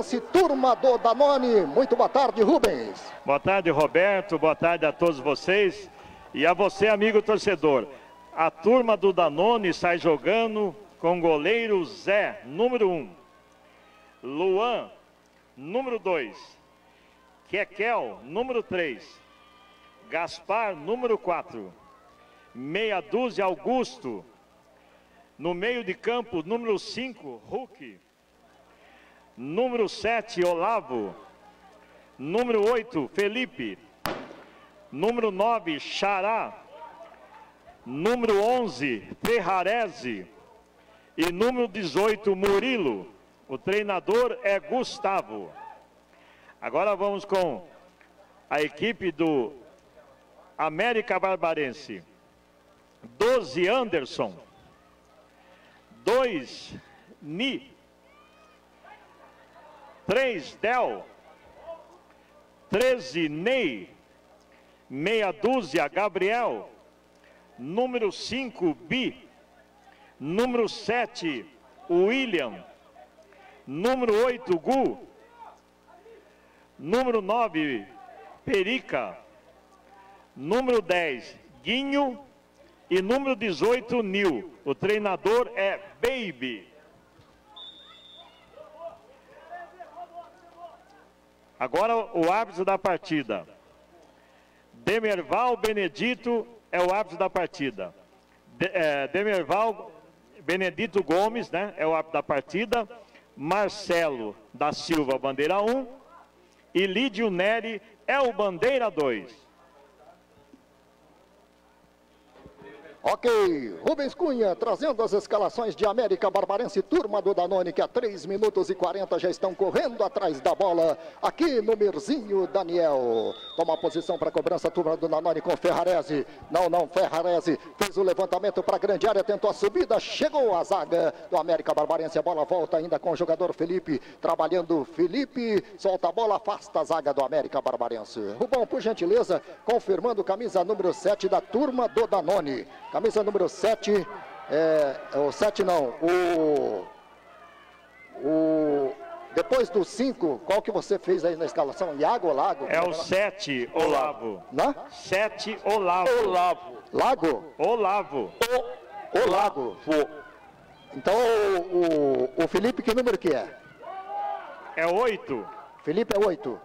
Esse turma do Danone, muito boa tarde, Rubens. Boa tarde, Roberto. Boa tarde a todos vocês e a você, amigo torcedor. A turma do Danone sai jogando com goleiro Zé, número 1. Um. Luan, número 2. Kekel, número 3. Gaspar, número 4. Meia dúzia, Augusto. No meio de campo, número 5, Hulk. Número 7, Olavo. Número 8, Felipe. Número 9, Xará. Número 11, Ferrarese. E número 18, Murilo. O treinador é Gustavo. Agora vamos com a equipe do América Barbarense. 12, Anderson. 2, Ni. 3, Del. 13, Ney. Meia dúzia, Gabriel. Número 5, Bi. Número 7, William. Número 8, Gu. Número 9, Perica. Número 10, Guinho. E número 18, Nil. O treinador é Baby. Agora o árbitro da partida. Demerval Benedito é o árbitro da partida. De, é, Demerval Benedito Gomes, né, é o árbitro da partida. Marcelo da Silva, bandeira 1. E Lídio Neri é o bandeira 2. Ok, Rubens Cunha trazendo as escalações de América Barbarense, turma do Danone, que há 3 minutos e 40 já estão correndo atrás da bola. Aqui no Mirzinho, Daniel. Toma a posição para a cobrança, turma do Danone com Ferrarese. Não, não, Ferrarese fez o levantamento para a grande área, tentou a subida, chegou a zaga do América Barbarense. A bola volta ainda com o jogador Felipe, trabalhando Felipe, solta a bola, afasta a zaga do América Barbarense. Rubão, por gentileza, confirmando camisa número 7 da turma do Danone. Camisa número 7, é, o 7 não, o, o, depois do 5, qual que você fez aí na escalação? Iago ou Lago? É o 7, Olavo. Não? 7, Olavo. Olavo. Lago? Olavo. O, o Lago. Então, o, o, o Felipe, que número que é? É 8. Felipe é 8.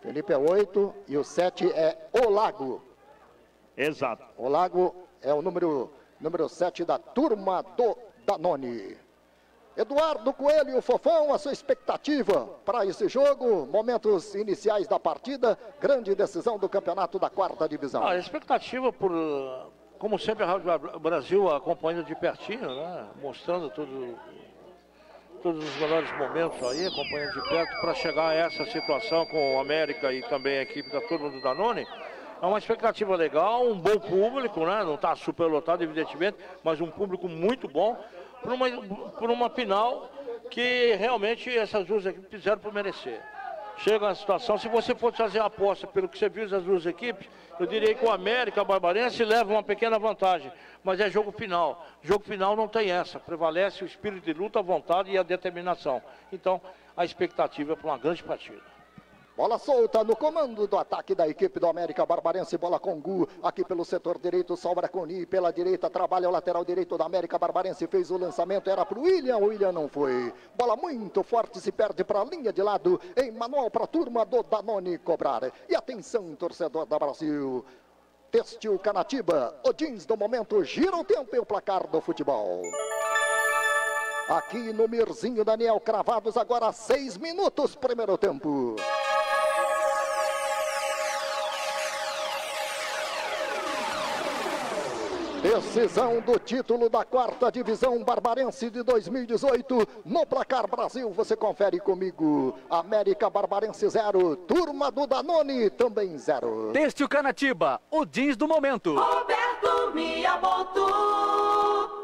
Felipe é 8 e o 7 é o Lago. Exato. O Lago é o número, número 7 da turma do Danone. Eduardo Coelho, Fofão, a sua expectativa para esse jogo, momentos iniciais da partida, grande decisão do campeonato da quarta divisão. Ah, a expectativa por, como sempre, a Rádio Brasil acompanhando de pertinho, né? mostrando tudo, todos os melhores momentos aí, acompanhando de perto para chegar a essa situação com o América e também a equipe da turma do Danone. É uma expectativa legal, um bom público, né? Não está superlotado, evidentemente, mas um público muito bom por uma, por uma final que realmente essas duas equipes fizeram por merecer. Chega a situação, se você fosse fazer a aposta pelo que você viu das duas equipes, eu diria que o América, Barbarense leva uma pequena vantagem, mas é jogo final. Jogo final não tem essa, prevalece o espírito de luta, a vontade e a determinação. Então, a expectativa é para uma grande partida. Bola solta no comando do ataque da equipe do América Barbarense. Bola com Gu. Aqui pelo setor direito, sobra com Ni. Pela direita, trabalha o lateral direito da América Barbarense. Fez o lançamento, era para o William. O William não foi. Bola muito forte, se perde para a linha de lado. Em manual para a turma do Danone cobrar. E atenção, torcedor da Brasil. Testil Canatiba. O jeans do momento gira o tempo e o placar do futebol. Aqui no Mirzinho Daniel, cravados agora seis minutos, primeiro tempo. Decisão do título da quarta divisão barbarense de 2018. No placar Brasil, você confere comigo. América Barbarense 0, turma do Danone também 0. Teste o Canatiba, o jeans do momento. Roberto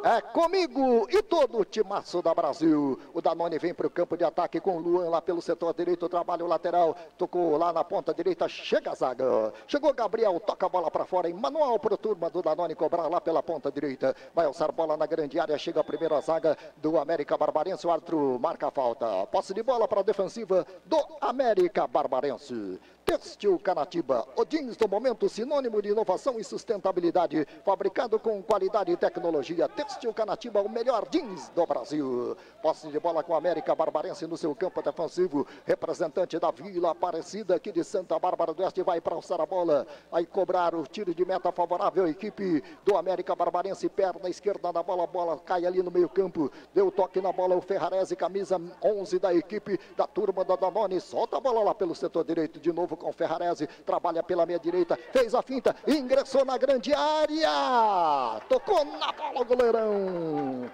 É comigo e todo o timaço da Brasil. O Danone vem para o campo de ataque com o Luan lá pelo setor direito, trabalho lateral, tocou lá na ponta direita, chega a zaga. Chegou Gabriel, toca a bola para fora, em manual para o turma do Danone cobrar lá pela ponta direita. Vai alçar bola na grande área, chega a primeira zaga do América Barbarense, o árbitro marca a falta. Posse de bola para a defensiva do América Barbarense. Têxtil Canatiba, o jeans do momento, sinônimo de inovação e sustentabilidade, fabricado com qualidade e tecnologia. Têxtil Canatiba, o melhor jeans do Brasil. Posse de bola com a América Barbarense no seu campo defensivo. Representante da Vila Aparecida aqui de Santa Bárbara do Oeste vai para alçar a bola. Vai cobrar o tiro de meta favorável à equipe do América Barbarense. Perna esquerda da bola, a bola cai ali no meio campo. Deu toque na bola o Ferrarese, camisa 11 da equipe da turma da Danone. Solta a bola lá pelo setor direito de novo com Ferrarese, trabalha pela meia direita, fez a finta, ingressou na grande área, tocou na bola o goleirão.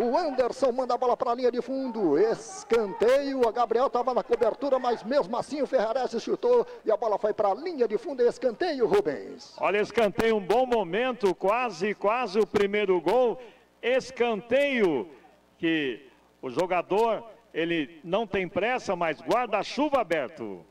O Anderson manda a bola para a linha de fundo. Escanteio. A Gabriel estava na cobertura, mas mesmo assim o Ferrarese chutou e a bola foi para a linha de fundo. Escanteio, Rubens. Olha, escanteio, um bom momento. Quase, quase o primeiro gol. Escanteio que o jogador ele não tem pressa, mas guarda-chuva aberto.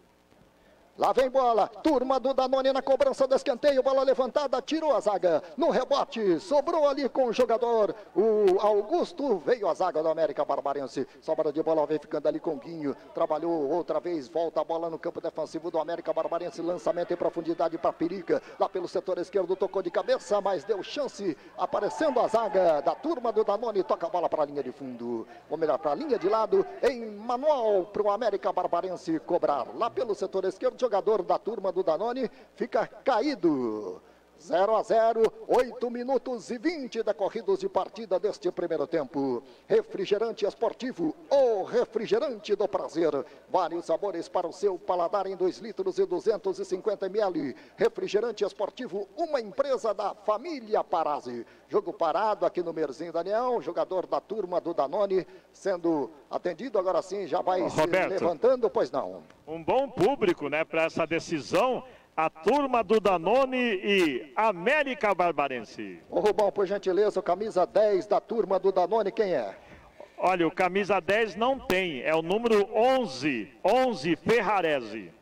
Lá vem bola, turma do Danone na cobrança do escanteio, bola levantada, tirou a zaga. No rebote, sobrou ali com o jogador. O Augusto veio a zaga do América Barbarense. Sobra de bola, vem ficando ali com Guinho. Trabalhou outra vez, volta a bola no campo defensivo do América Barbarense. Lançamento em profundidade para Perica. Lá pelo setor esquerdo, tocou de cabeça, mas deu chance. Aparecendo a zaga da turma do Danone, toca a bola para a linha de fundo. Ou melhor, para a linha de lado, em manual para o América Barbarense cobrar. Lá pelo setor esquerdo, jogador da turma do Danone fica caído. 0 a 0, 8 minutos e 20 decorridos de partida deste primeiro tempo. Refrigerante esportivo, o refrigerante do prazer. Vários sabores para o seu paladar em 2 litros e 250 ml. Refrigerante esportivo, uma empresa da família Parazzi. Jogo parado aqui no Merzinho Daniel, jogador da turma do Danone, sendo atendido agora sim, já vai Roberto, se levantando, pois não. Um bom público, né, para essa decisão a turma do Danone e América Barbarense. Ô Rubão, por gentileza, o camisa 10 da turma do Danone, quem é? Olha, o camisa 10 não tem, é o número 11, 11 Ferrarese.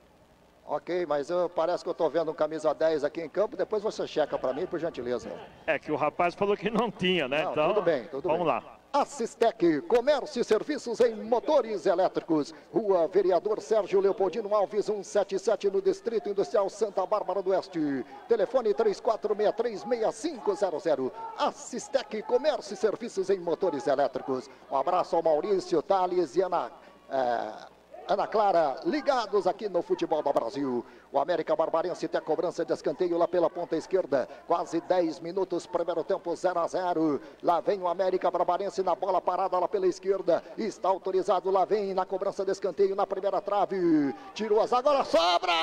Ok, mas eu, parece que eu estou vendo um camisa 10 aqui em campo, depois você checa para mim, por gentileza. É que o rapaz falou que não tinha, né? Não, então, tudo bem, tudo vamos bem. lá. Assistec, comércio e serviços em motores elétricos. Rua Vereador Sérgio Leopoldino Alves, 177, no Distrito Industrial Santa Bárbara do Oeste. Telefone 3463-6500. Assistec, comércio e serviços em motores elétricos. Um abraço ao Maurício, Thales e Ana. é, Ana Clara, ligados aqui no Futebol do Brasil. O América Barbarense tem a cobrança de escanteio lá pela ponta esquerda. Quase 10 minutos, primeiro tempo 0 a 0. Lá vem o América Barbarense na bola parada lá pela esquerda. Está autorizado, lá vem na cobrança de escanteio na primeira trave. Tirou as agora sobra!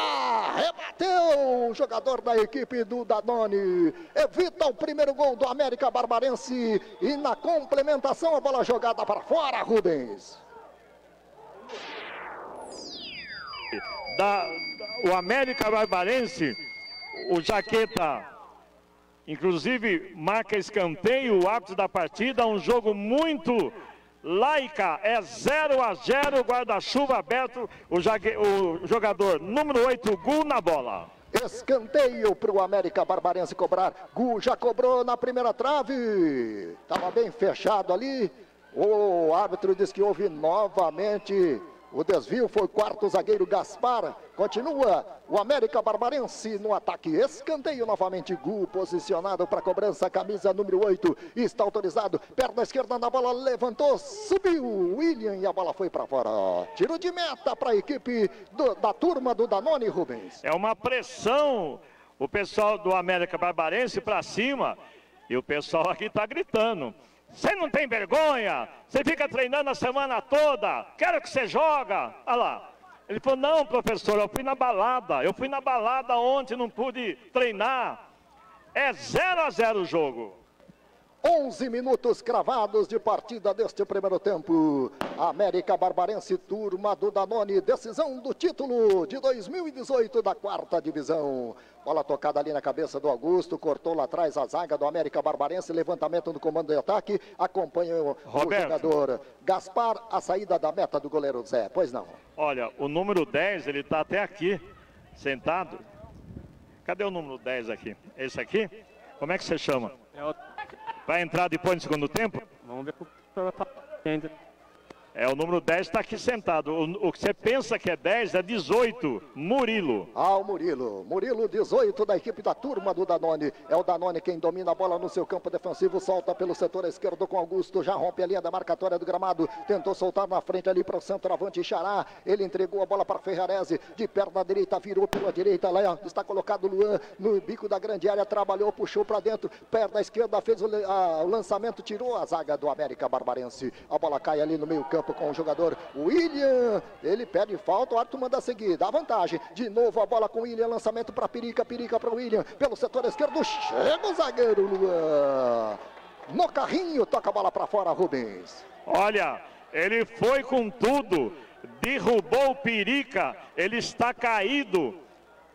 Rebateu o jogador da equipe do Danone. Evita o primeiro gol do América Barbarense. E na complementação a bola jogada para fora, Rubens. Da, o América Barbarense, o Jaqueta, inclusive, marca escanteio, o árbitro da partida, um jogo muito laica, é 0 a 0, guarda-chuva aberto, o, jague, o jogador número 8, Gu na bola. Escanteio para o América Barbarense cobrar. Gu já cobrou na primeira trave. Estava bem fechado ali. O árbitro diz que houve novamente o desvio. Foi quarto zagueiro Gaspar. Continua o América Barbarense no ataque. Escanteio novamente. Gu posicionado para cobrança. Camisa número 8. Está autorizado. Perna esquerda na bola. Levantou. Subiu. William e a bola foi para fora. Tiro de meta para a equipe do- da turma do Danone, Rubens. É uma pressão, o pessoal do América Barbarense para cima, e o pessoal aqui está gritando. Você não tem vergonha? Você fica treinando a semana toda? Quero que você joga. Olha lá. Ele falou, não, professor, eu fui na balada. Eu fui na balada ontem, não pude treinar. É 0 a 0 o jogo. 11 minutos cravados de partida deste primeiro tempo. América Barbarense, turma do Danone, decisão do título de 2018 da quarta divisão. Bola tocada ali na cabeça do Augusto, cortou lá atrás a zaga do América Barbarense, levantamento no comando de ataque, acompanha o, o jogador Gaspar, a saída da meta do goleiro Zé. Pois não. Olha, o número 10, ele está até aqui, sentado. Cadê o número 10 aqui? Esse aqui? Como é que você chama? É. Vai entrar depois no segundo tempo? Vamos ver o que é, o número 10 está aqui sentado. O, o, que você pensa que é 10 é 18. Murilo. Ah, o Murilo. Murilo, 18 da equipe da turma do Danone. É o Danone quem domina a bola no seu campo defensivo. Solta pelo setor esquerdo com Augusto. Já rompe a linha da marcatória do gramado. Tentou soltar na frente ali para o centroavante Xará. Ele entregou a bola para Ferrarese. De perna direita, virou pela direita. Lá está colocado Luan no bico da grande área. Trabalhou, puxou para dentro. Perna esquerda, fez o, a, o lançamento, tirou a zaga do América Barbarense. A bola cai ali no meio campo campo com o jogador William. Ele pede falta, o árbitro manda seguir, dá vantagem. De novo a bola com o William, lançamento para Perica, Perica para o William. Pelo setor esquerdo, chega o zagueiro Luan. No carrinho, toca a bola para fora, Rubens. Olha, ele foi com tudo, derrubou o Perica, ele está caído.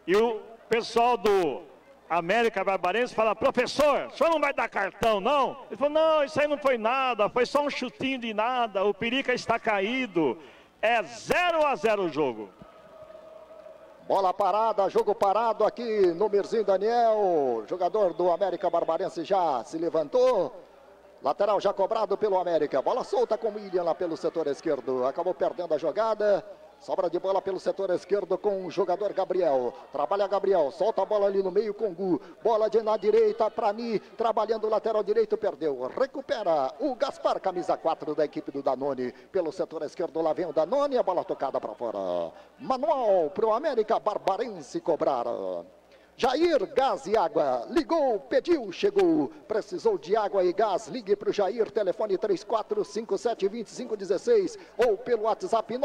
E o pessoal do América Barbarense fala, professor, o senhor não vai dar cartão, não? Ele falou, não, isso aí não foi nada, foi só um chutinho de nada, o Perica está caído. É 0 a 0 o jogo. Bola parada, jogo parado aqui no Mirzinho Daniel. Jogador do América Barbarense já se levantou. Lateral já cobrado pelo América. Bola solta com o William lá pelo setor esquerdo. Acabou perdendo a jogada. Sobra de bola pelo setor esquerdo com o jogador Gabriel. Trabalha Gabriel, solta a bola ali no meio com Gu. Bola de na direita para mim, trabalhando o lateral direito, perdeu. Recupera o Gaspar, camisa 4 da equipe do Danone. Pelo setor esquerdo lá vem o Danone, a bola tocada para fora. Manual para o América Barbarense cobrar. Jair Gás e Água. Ligou, pediu, chegou. Precisou de água e gás? Ligue para o Jair, telefone 3457-2516 ou pelo WhatsApp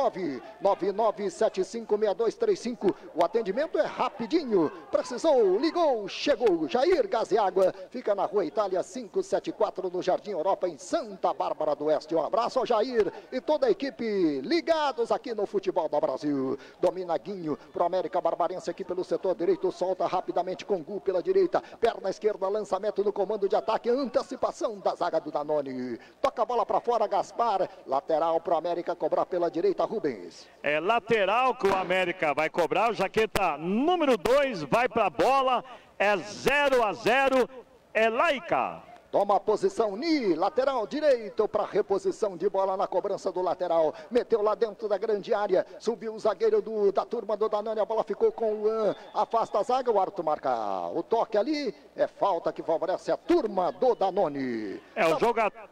999756235. O atendimento é rapidinho. Precisou, ligou, chegou. Jair Gás e Água fica na rua Itália 574 no Jardim Europa, em Santa Bárbara do Oeste. Um abraço ao Jair e toda a equipe ligados aqui no futebol do Brasil. Domina Guinho para América Barbarense aqui pelo setor direito, solta rápido rapidamente com Gu pela direita, perna esquerda, lançamento no comando de ataque, antecipação da zaga do Danone. Toca a bola para fora, Gaspar, lateral para o América cobrar pela direita, Rubens. É lateral que o América vai cobrar, o jaqueta número 2 vai para a bola, é 0 a 0, é Laica. Toma a posição Ni, lateral direito para reposição de bola na cobrança do lateral. Meteu lá dentro da grande área. Subiu o zagueiro do, da turma do Danone. A bola ficou com o Luan. Afasta a zaga. O árbitro marca o toque ali. É falta que favorece a turma do Danone. É o jogador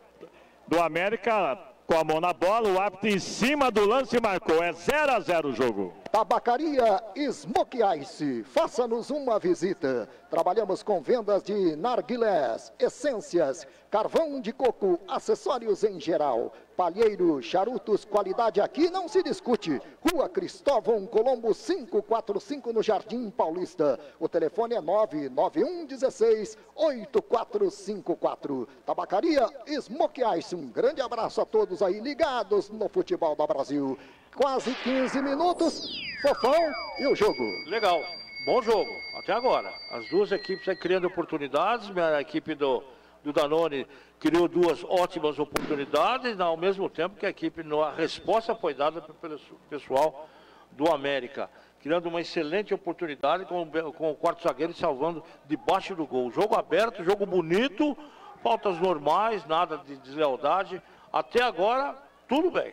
do América com a mão na bola. O árbitro em cima do lance marcou. É 0 a 0 o jogo. Tabacaria Smoke Ice, faça-nos uma visita. Trabalhamos com vendas de narguilés, essências, carvão de coco, acessórios em geral. Palheiro, charutos, qualidade aqui não se discute. Rua Cristóvão Colombo 545 no Jardim Paulista. O telefone é 99116 8454. Tabacaria Smoke Ice. Um grande abraço a todos aí ligados no futebol do Brasil quase 15 minutos. Fofão e o jogo. Legal, bom jogo, até agora. As duas equipes aí criando oportunidades, a equipe do, do Danone criou duas ótimas oportunidades, ao mesmo tempo que a equipe, a resposta foi dada pelo pessoal do América, criando uma excelente oportunidade com, com o quarto zagueiro salvando debaixo do gol. Jogo aberto, jogo bonito, faltas normais, nada de deslealdade. Até agora, tudo bem.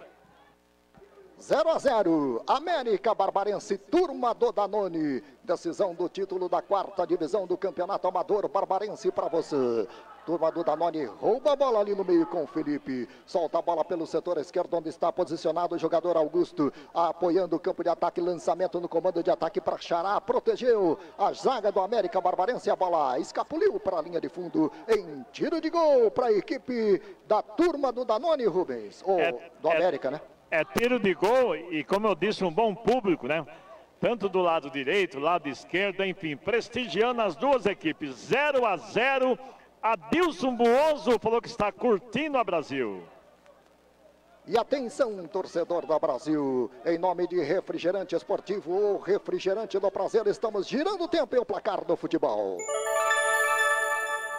0 a 0. América Barbarense, turma do Danone. Decisão do título da quarta divisão do Campeonato Amador Barbarense para você. Turma do Danone rouba a bola ali no meio com o Felipe. Solta a bola pelo setor esquerdo, onde está posicionado o jogador Augusto. Apoiando o campo de ataque, lançamento no comando de ataque para Xará. Protegeu a zaga do América Barbarense. A bola escapuliu para a linha de fundo em tiro de gol para a equipe da turma do Danone, Rubens. Ou é, do é, América, né? É tiro de gol e, como eu disse, um bom público, né? Tanto do lado direito, lado esquerdo, enfim, prestigiando as duas equipes. 0 a 0 Adilson Buoso falou que está curtindo a Brasil. E atenção, torcedor da Brasil, em nome de Refrigerante Esportivo ou Refrigerante do Prazer, estamos girando o tempo e o placar do futebol.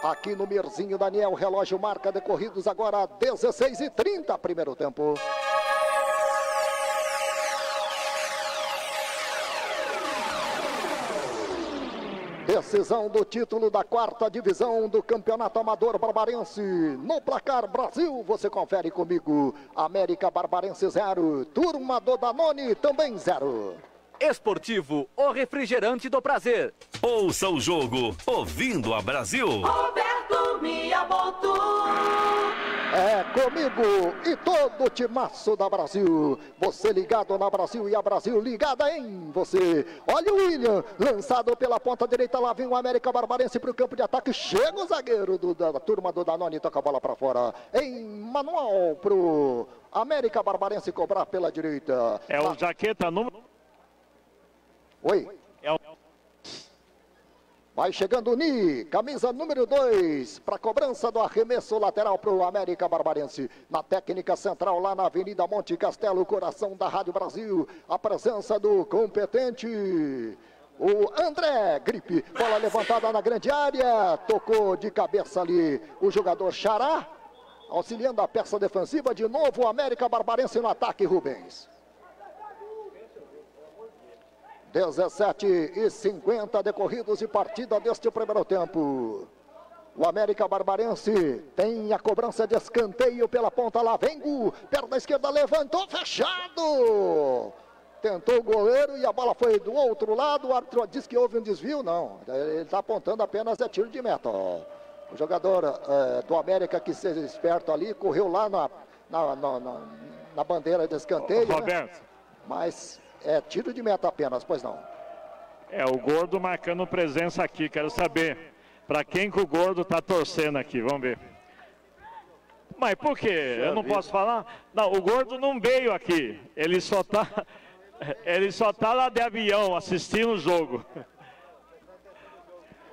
Aqui no Mirzinho Daniel, relógio marca decorridos agora 16 e 30 primeiro tempo. Decisão do título da quarta divisão do Campeonato Amador Barbarense. No placar Brasil, você confere comigo. América Barbarense 0. Turma do Danone também 0. Esportivo, o refrigerante do prazer. Ouça o jogo ouvindo a Brasil. Roberto Miyamoto. É comigo e todo o timaço da Brasil. Você ligado na Brasil e a Brasil ligada em você. Olha o William, lançado pela ponta direita. Lá vem o América Barbarense para o campo de ataque. Chega o zagueiro do, da, da turma do Danone, toca a bola para fora. Em manual para o América Barbarense cobrar pela direita. É o jaqueta número. Oi. É o... Vai chegando o Ni, camisa número 2, para cobrança do arremesso lateral para o América Barbarense. Na técnica central, lá na Avenida Monte Castelo, coração da Rádio Brasil. A presença do competente. O André Gripe, bola levantada na grande área, tocou de cabeça ali o jogador Xará, auxiliando a peça defensiva. De novo, o América Barbarense no ataque, Rubens. 17 e 50 decorridos de partida deste primeiro tempo. O América Barbarense tem a cobrança de escanteio pela ponta lá. Vem o perna esquerda, levantou, fechado. Tentou o goleiro e a bola foi do outro lado. O árbitro disse que houve um desvio. Não, ele está apontando apenas é tiro de meta. O jogador é, do América que seja esperto ali, correu lá na, na, na, na, bandeira de escanteio. né? Roberto. Mas é tiro de meta apenas, pois não. É o Gordo marcando presença aqui. Quero saber para quem que o Gordo está torcendo aqui. Vamos ver. Mas por quê? Eu não posso falar? Não, o Gordo não veio aqui. Ele só tá, ele só tá lá de avião assistindo o jogo.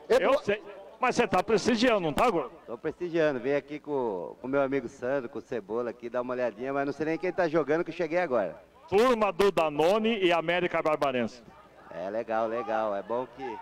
Eu sei. Mas você tá prestigiando, não tá, Gordo? Tô prestigiando, vim aqui com o meu amigo Sandro, com o Cebola aqui, dar uma olhadinha, mas não sei nem quem tá jogando que eu cheguei agora. Turma do Danone e América Barbarense. É legal, legal. É bom que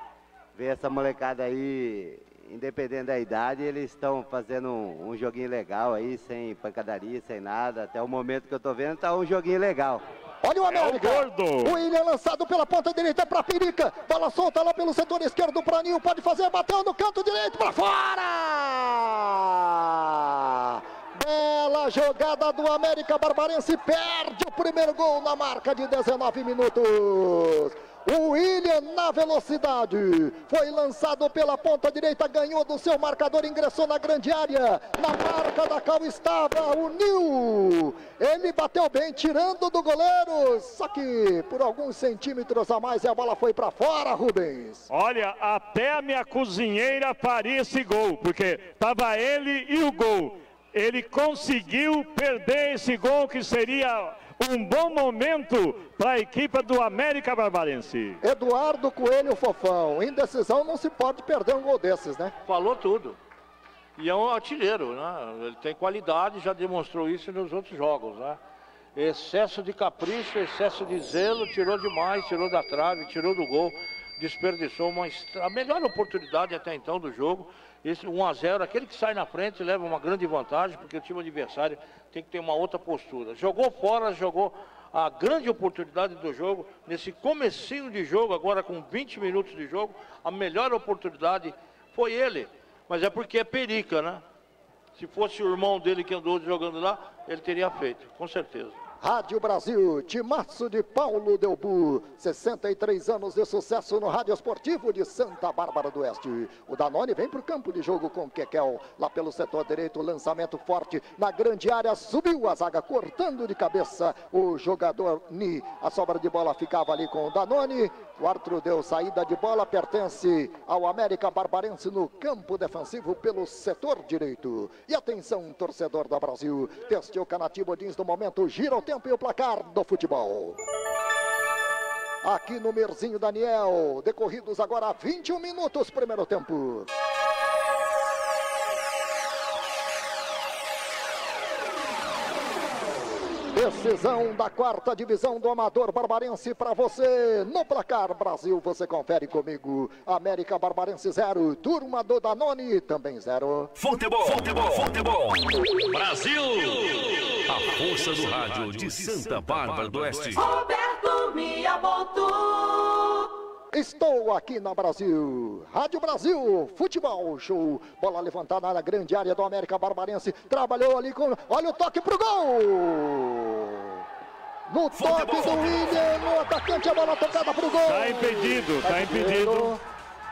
ver essa molecada aí, independente da idade, eles estão fazendo um, um joguinho legal aí, sem pancadaria, sem nada. Até o momento que eu tô vendo, tá um joguinho legal. Olha o É o América. Gordo. O William lançado pela ponta direita para Perica. Bola solta lá pelo setor esquerdo para Nil. Pode fazer, bateu no canto direito para fora. Bela jogada do América Barbarense. Perde o primeiro gol na marca de 19 minutos. O William na velocidade. Foi lançado pela ponta direita, ganhou do seu marcador, ingressou na grande área. Na marca da cal estava o Nil. Ele bateu bem, tirando do goleiro. Só que por alguns centímetros a mais a bola foi para fora, Rubens. Olha, até a minha cozinheira esse gol, porque tava ele e o gol. Ele conseguiu perder esse gol que seria um bom momento para a equipe do América Barbarense. Eduardo Coelho Fofão. Em decisão não se pode perder um gol desses, né? Falou tudo. E é um artilheiro, né? Ele tem qualidade, já demonstrou isso nos outros jogos, né? Excesso de capricho, excesso de zelo, tirou demais, tirou da trave, tirou do gol, desperdiçou uma, a melhor oportunidade até então do jogo. Esse 1 a 0 aquele que sai na frente leva uma grande vantagem, porque o time adversário tem que ter uma outra postura. Jogou fora, jogou a grande oportunidade do jogo, nesse comecinho de jogo, agora com 20 minutos de jogo, a melhor oportunidade foi ele. Mas é porque é perica, né? Se fosse o irmão dele que andou jogando lá, ele teria feito, com certeza. Rádio Brasil, timaço de Paulo Delbu, 63 anos de sucesso no rádio esportivo de Santa Bárbara do Oeste. O Danone vem para o campo de jogo com Kekel, lá pelo setor direito, lançamento forte na grande área, subiu a zaga, cortando de cabeça o jogador Ni. A sobra de bola ficava ali com o Danone, o árbitro deu saída de bola, pertence ao América Barbarense no campo defensivo pelo setor direito. E atenção, torcedor da Brasil, teste o Canativo Jeans do momento, gira o tempo tempo e o placar do futebol. Aqui no Merzinho Daniel, decorridos agora 21 minutos, primeiro tempo. Decisão da quarta divisão do Amador Barbarense para você. No placar Brasil, você confere comigo. América Barbarense 0, Turma do Danone também 0. Futebol, futebol, futebol. Brasil. A força do rádio de Santa Bárbara do Oeste. Roberto Miyamoto. Estou aqui na Brasil. Rádio Brasil, futebol show. Bola levantada na grande área do América Barbarense. Trabalhou ali com. Olha o toque pro gol! No toque do William, no atacante, a bola tocada pro gol. Tá impedido, tá impedido.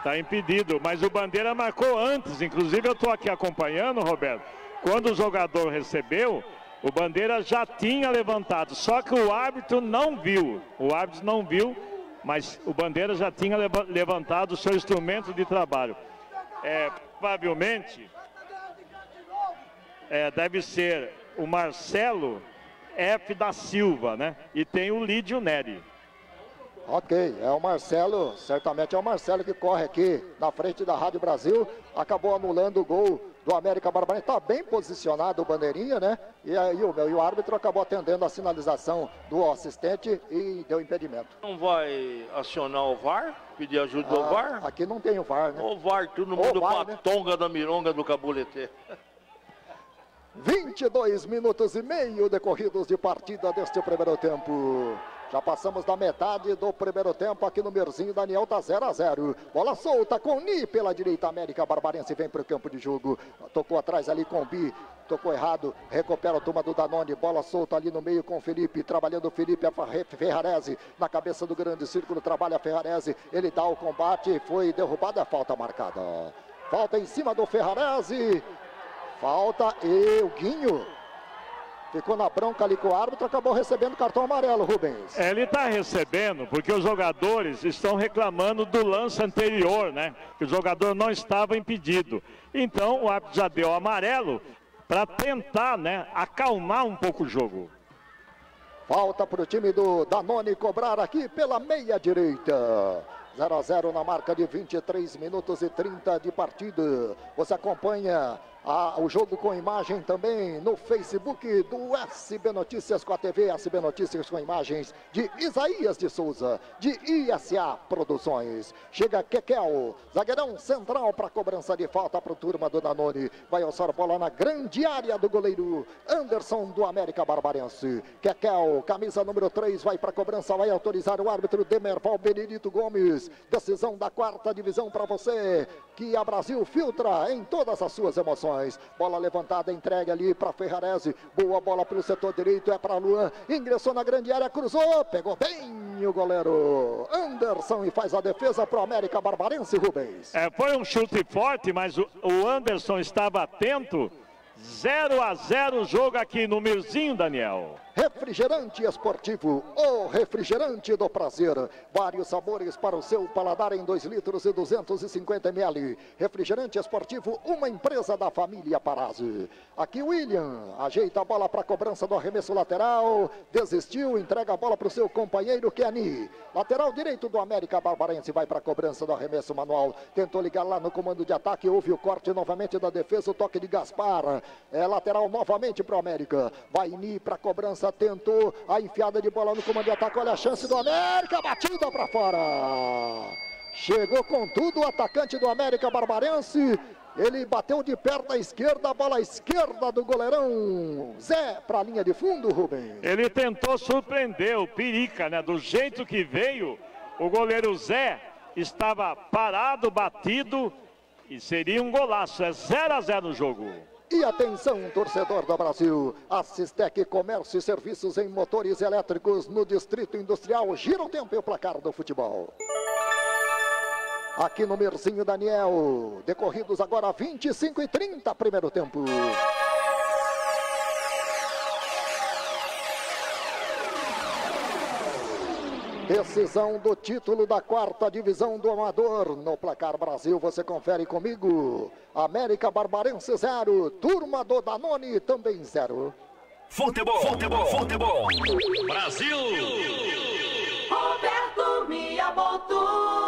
Tá impedido, mas o Bandeira marcou antes. Inclusive, eu tô aqui acompanhando, Roberto. Quando o jogador recebeu, o Bandeira já tinha levantado. Só que o árbitro não viu. O árbitro não viu mas o Bandeira já tinha levantado o seu instrumento de trabalho. É, provavelmente é, deve ser o Marcelo F. da Silva, né? E tem o Lídio Neri. Ok, é o Marcelo, certamente é o Marcelo que corre aqui na frente da Rádio Brasil, acabou anulando o gol do América Barbarense. Está bem posicionado o Bandeirinha, né? E, aí, o, e o árbitro acabou atendendo a sinalização do assistente e deu impedimento. Não vai acionar o VAR? Pedir ajuda ah, do VAR? Aqui não tem o VAR, né? O VAR, todo mundo VAR, né? tonga da mironga do Cabulete. 22 minutos e meio decorridos de partida deste primeiro tempo. Já passamos da metade do primeiro tempo aqui no Merzinho. Daniel tá 0 a 0 Bola solta com Ni pela direita. América Barbarense vem para o campo de jogo. Tocou atrás ali com Bi. Tocou errado. Recupera a turma do Danone. Bola solta ali no meio com o Felipe. Trabalhando o Felipe. A Ferrarese na cabeça do grande círculo. Trabalha a Ferrarese. Ele dá o combate. Foi derrubado. É falta marcada. Falta em cima do Ferrarese. Falta e o Guinho Ficou na bronca ali com o árbitro, acabou recebendo cartão amarelo, Rubens. É, ele está recebendo porque os jogadores estão reclamando do lance anterior, né? Que o jogador não estava impedido. Então o árbitro já deu amarelo para tentar, né, acalmar um pouco o jogo. Falta para o time do Danone cobrar aqui pela meia direita. 0 a 0 na marca de 23 minutos e 30 de partida. Você acompanha ah, o jogo com imagem também no Facebook do SB Notícias com a TV SB Notícias com imagens de Isaías de Souza, de ISA Produções. Chega Kekel, zagueirão central para cobrança de falta para o turma do Danone. Vai alçar bola na grande área do goleiro Anderson do América Barbarense. Kekel, camisa número 3, vai para cobrança, vai autorizar o árbitro Demerval Benedito Gomes. Decisão da quarta divisão para você, que a Brasil filtra em todas as suas emoções. Bola levantada, entregue ali para Ferrarese. Boa bola pelo setor direito, é para Luan. Ingressou na grande área, cruzou, pegou bem o goleiro Anderson e faz a defesa para o América Barbarense, Rubens. É, foi um chute forte, mas o, o Anderson estava atento. 0 a 0 o jogo aqui no Mirzinho, Daniel. Refrigerante esportivo, o refrigerante do prazer. Vários sabores para o seu paladar em 2 litros e 250 ml. Refrigerante esportivo, uma empresa da família Parazzi. Aqui William, ajeita a bola para a cobrança do arremesso lateral. Desistiu, entrega a bola para o seu companheiro Kenny. Lateral direito do América Barbarense vai para a cobrança do arremesso manual. Tentou ligar lá no comando de ataque, houve o corte novamente da defesa, o toque de Gaspar. É lateral novamente para o América. Vai Ni para a cobrança tentou a enfiada de bola no comando de ataque. Olha a chance do América, batida para fora. Chegou com tudo o atacante do América Barbarense. Ele bateu de perna esquerda, a bola esquerda do goleirão. Zé para a linha de fundo, Rubem. Ele tentou surpreender o Perica, né? Do jeito que veio, o goleiro Zé estava parado, batido e seria um golaço. É 0 a 0 no jogo. E atenção, torcedor do Brasil, a Sistec Comércio e Serviços em Motores Elétricos no Distrito Industrial. Gira o tempo e o placar do futebol. Aqui no Merzinho Daniel, decorridos agora 25 e 30, primeiro tempo. Decisão do título da quarta divisão do Amador. No placar Brasil, você confere comigo. América Barbarense 0. Turma do Danone também 0. Futebol, futebol, futebol. Brasil. Roberto Miyamoto.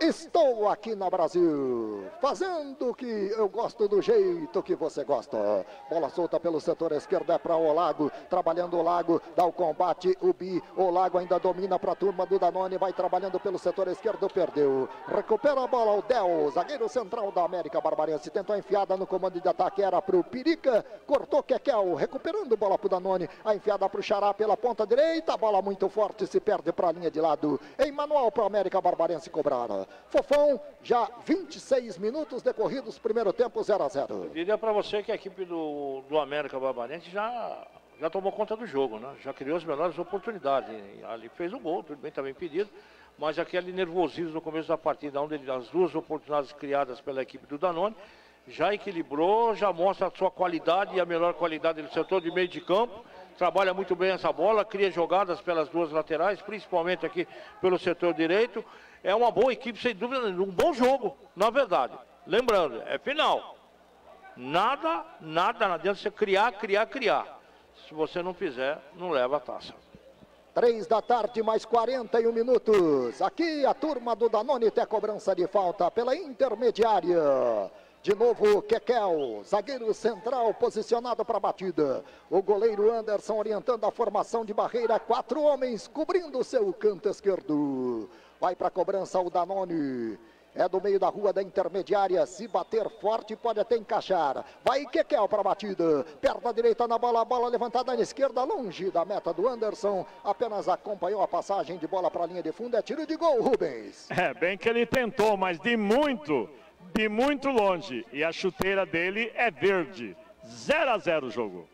Estou aqui no Brasil, fazendo o que eu gosto do jeito que você gosta. Bola solta pelo setor esquerdo é para o Lago, trabalhando o Lago, dá o combate, o Bi, o Lago ainda domina para a turma do Danone, vai trabalhando pelo setor esquerdo, perdeu. Recupera a bola o Del, zagueiro central da América Barbarense, tentou a enfiada no comando de ataque, era para o Pirica, cortou Kekel, recuperando bola para o Danone, a enfiada para o Xará pela ponta direita, bola muito forte, se perde para a linha de lado. Em manual para a América Barbarense cobrar. Fofão, já 26 minutos decorridos, primeiro tempo 0 a 0 Eu diria para você que a equipe do, do América Barbarense já, já tomou conta do jogo, né? Já criou as melhores oportunidades. Ali fez o gol, tudo bem, também pedido. Mas aquele nervosismo no começo da partida, onde ele- as duas oportunidades criadas pela equipe do Danone, já equilibrou, já mostra a sua qualidade e a melhor qualidade do setor de meio de campo. Trabalha muito bem essa bola, cria jogadas pelas duas laterais, principalmente aqui pelo setor direito. É uma boa equipe, sem dúvida, um bom jogo, na verdade. Lembrando, é final. Nada, nada, não adianta você criar, criar, criar. Se você não fizer, não leva a taça. Três da tarde, mais 41 minutos. Aqui a turma do Danone tem cobrança de falta pela intermediária. De novo, Kekel, zagueiro central posicionado para a batida. O goleiro Anderson orientando a formação de barreira. Quatro homens cobrindo seu canto esquerdo. Vai para a cobrança o Danone. É do meio da rua da intermediária. Se bater forte, pode até encaixar. Vai Kekel para a batida. Perna direita na bola, bola levantada na esquerda, longe da meta do Anderson. Apenas acompanhou a passagem de bola para a linha de fundo. É tiro de gol, Rubens. É, bem que ele tentou, mas de muito, de muito longe. E a chuteira dele é verde. 0 a 0 o jogo.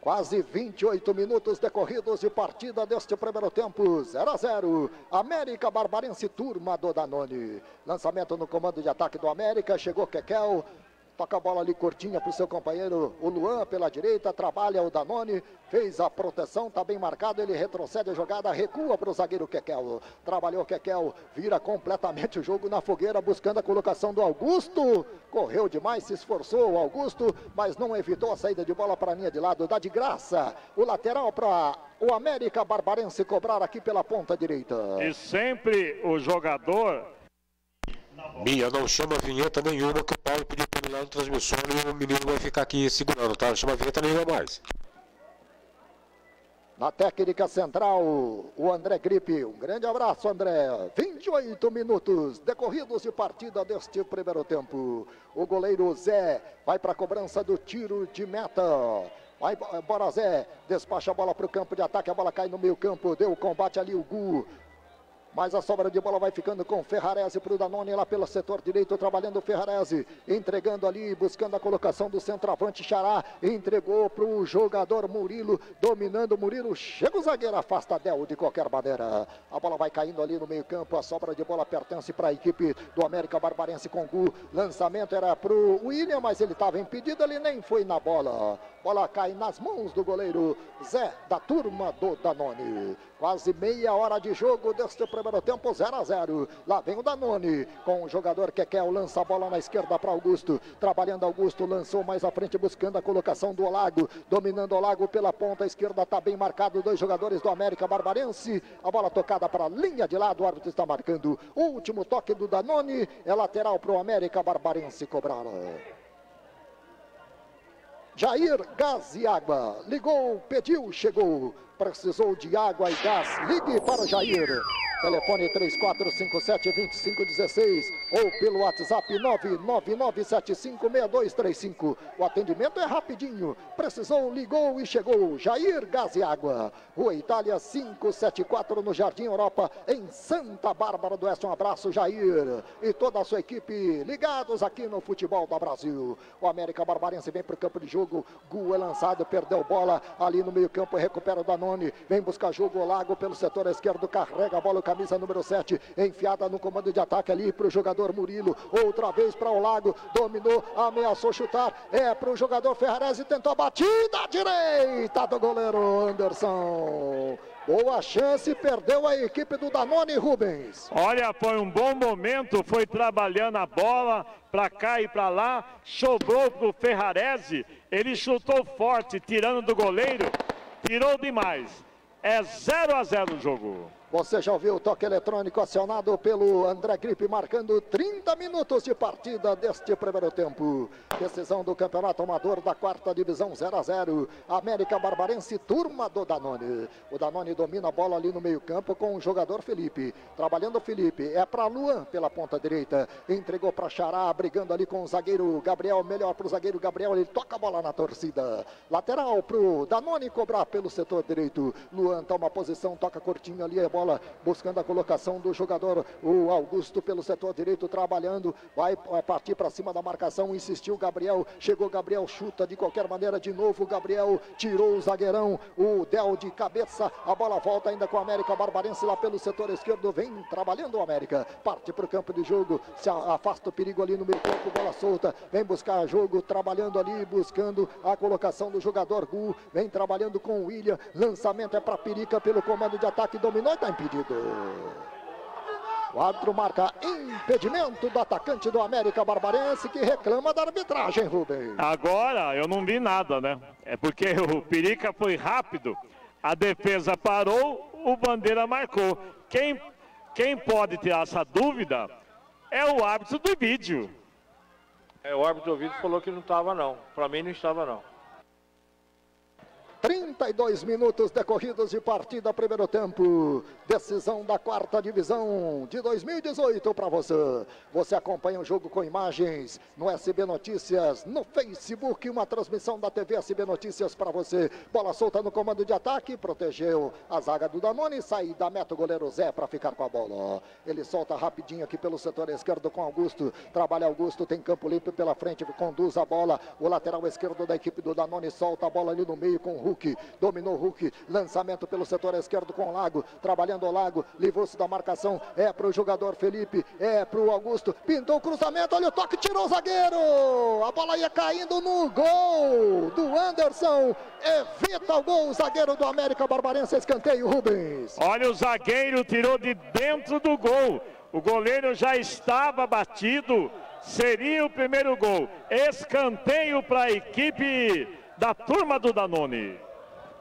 Quase 28 minutos decorridos de partida deste primeiro tempo. 0 a 0. América Barbarense, turma do Danone. Lançamento no comando de ataque do América. Chegou Kekel. Toca a bola ali curtinha para o seu companheiro, o Luan, pela direita. Trabalha o Danone. Fez a proteção, tá bem marcado. Ele retrocede a jogada, recua para o zagueiro Kekel. Trabalhou Kekel, vira completamente o jogo na fogueira, buscando a colocação do Augusto. Correu demais, se esforçou o Augusto, mas não evitou a saída de bola para a linha de lado. Dá de graça o lateral para o América Barbarense cobrar aqui pela ponta direita. E sempre o jogador Minha, não chama vinheta nenhuma que o Paulo pediu para mim lá no transmissor e o menino vai ficar aqui segurando, tá? Não chama vinheta nenhuma mais. Na técnica central, o André Gripe. Um grande abraço, André. 28 minutos decorridos de partida deste primeiro tempo. O goleiro Zé vai para a cobrança do tiro de meta. Vai embora Zé, despacha a bola para o campo de ataque, a bola cai no meio campo, deu o combate ali o Gu. Mas a sobra de bola vai ficando com Ferrarese para o Danone lá pelo setor direito, trabalhando o Ferrarese, entregando ali, buscando a colocação do centroavante Xará, entregou para o jogador Murilo, dominando Murilo, chega o zagueiro, afasta Del de qualquer maneira. A bola vai caindo ali no meio campo, a sobra de bola pertence para a equipe do América Barbarense com Gu. Lançamento era para o William, mas ele estava impedido, ele nem foi na bola. Bola cai nas mãos do goleiro Zé, da turma do Danone. Quase meia hora de jogo deste primeiro tempo, 0 a 0. Lá vem o Danone com o jogador Kekel, lança a bola na esquerda para Augusto. Trabalhando Augusto, lançou mais à frente, buscando a colocação do Olago. Dominando Olago pela ponta esquerda, está bem marcado. Dois jogadores do América Barbarense. A bola tocada para a linha de lado, o árbitro está marcando. O último toque do Danone é lateral para o América Barbarense cobrar. Jair Gás Água. Ligou, pediu, chegou. Precisou de água e gás. Ligue para Jair. Telefone 3457-2516 ou pelo WhatsApp 999756235. O atendimento é rapidinho. Precisou, ligou e chegou. Jair Gás e Água. Rua Itália 574 no Jardim Europa, em Santa Bárbara do Oeste. Um abraço, Jair. E toda a sua equipe ligados aqui no futebol do Brasil. O América Barbarense vem para o campo de jogo. Gu é lançado, perdeu bola ali no meio-campo, recupera o Danone. Vem buscar jogo Lago pelo setor esquerdo, carrega a bola, camisa número 7, enfiada no comando de ataque ali para o jogador Murilo. Outra vez para o Lago, dominou, ameaçou chutar. É para o jogador Ferrarese, tentou a batida direita do goleiro Anderson. Boa chance, perdeu a equipe do Danone Rubens. Olha, foi um bom momento, foi trabalhando a bola para cá e para lá, sobrou pro Ferrarese, ele chutou forte, tirando do goleiro, tirou demais. É 0 a 0 o jogo. Você já ouviu o toque eletrônico acionado pelo André Gripe, marcando 30 minutos de partida deste primeiro tempo. Decisão do Campeonato Amador da quarta divisão 0 a 0. América Barbarense, turma do Danone. O Danone domina a bola ali no meio-campo com o jogador Felipe. Trabalhando o Felipe. É para Luan pela ponta direita. Entregou para Xará, brigando ali com o zagueiro Gabriel. Melhor para o zagueiro Gabriel. Ele toca a bola na torcida. Lateral para o Danone cobrar pelo setor direito. Luan toma posição, toca curtinho ali a bola, buscando a colocação do jogador. O Augusto pelo setor direito trabalhando. Vai, partir para cima da marcação. Insistiu Gabriel. Chegou Gabriel, chuta de qualquer maneira de novo. Gabriel tirou o zagueirão. O Del de cabeça. A bola volta ainda com o América Barbarense lá pelo setor esquerdo. Vem trabalhando o América. Parte para o campo de jogo. Se afasta o perigo ali no meio campo. Bola solta. Vem buscar jogo. Trabalhando ali. Buscando a colocação do jogador Gu. Vem trabalhando com o William. Lançamento é para Perica pelo comando de ataque. Dominou e está impedido. O árbitro marca impedimento do atacante do América Barbarense que reclama da arbitragem, Rubem. Agora eu não vi nada, né? É porque o Perica foi rápido, a defesa parou, o Bandeira marcou. Quem, quem pode tirar essa dúvida é o árbitro do vídeo. É, o árbitro do vídeo falou que não estava não. Para mim não estava não. 32 minutos decorridos de partida, primeiro tempo. Decisão da quarta divisão de 2018 para você. Você acompanha o jogo com imagens no SB Notícias, no Facebook, uma transmissão da TV SB Notícias para você. Bola solta no comando de ataque, protegeu a zaga do Danone, saída meta o goleiro Zé para ficar com a bola. Ele solta rapidinho aqui pelo setor esquerdo com Augusto. Trabalha Augusto, tem campo limpo pela frente, conduz a bola. O lateral esquerdo da equipe do Danone solta a bola ali no meio com o Hulk. Dominou Hulk. Lançamento pelo setor esquerdo com o Lago. Trabalhando o Lago. Livrou-se da marcação. É para o jogador Felipe. É para o Augusto. Pintou o cruzamento. Olha o toque. Tirou o zagueiro. A bola ia caindo no gol do Anderson. Evita o gol. O zagueiro do América Barbarense. Escanteio, Rubens. Olha o zagueiro tirou de dentro do gol. O goleiro já estava batido. Seria o primeiro gol. Escanteio para a equipe da turma do Danone.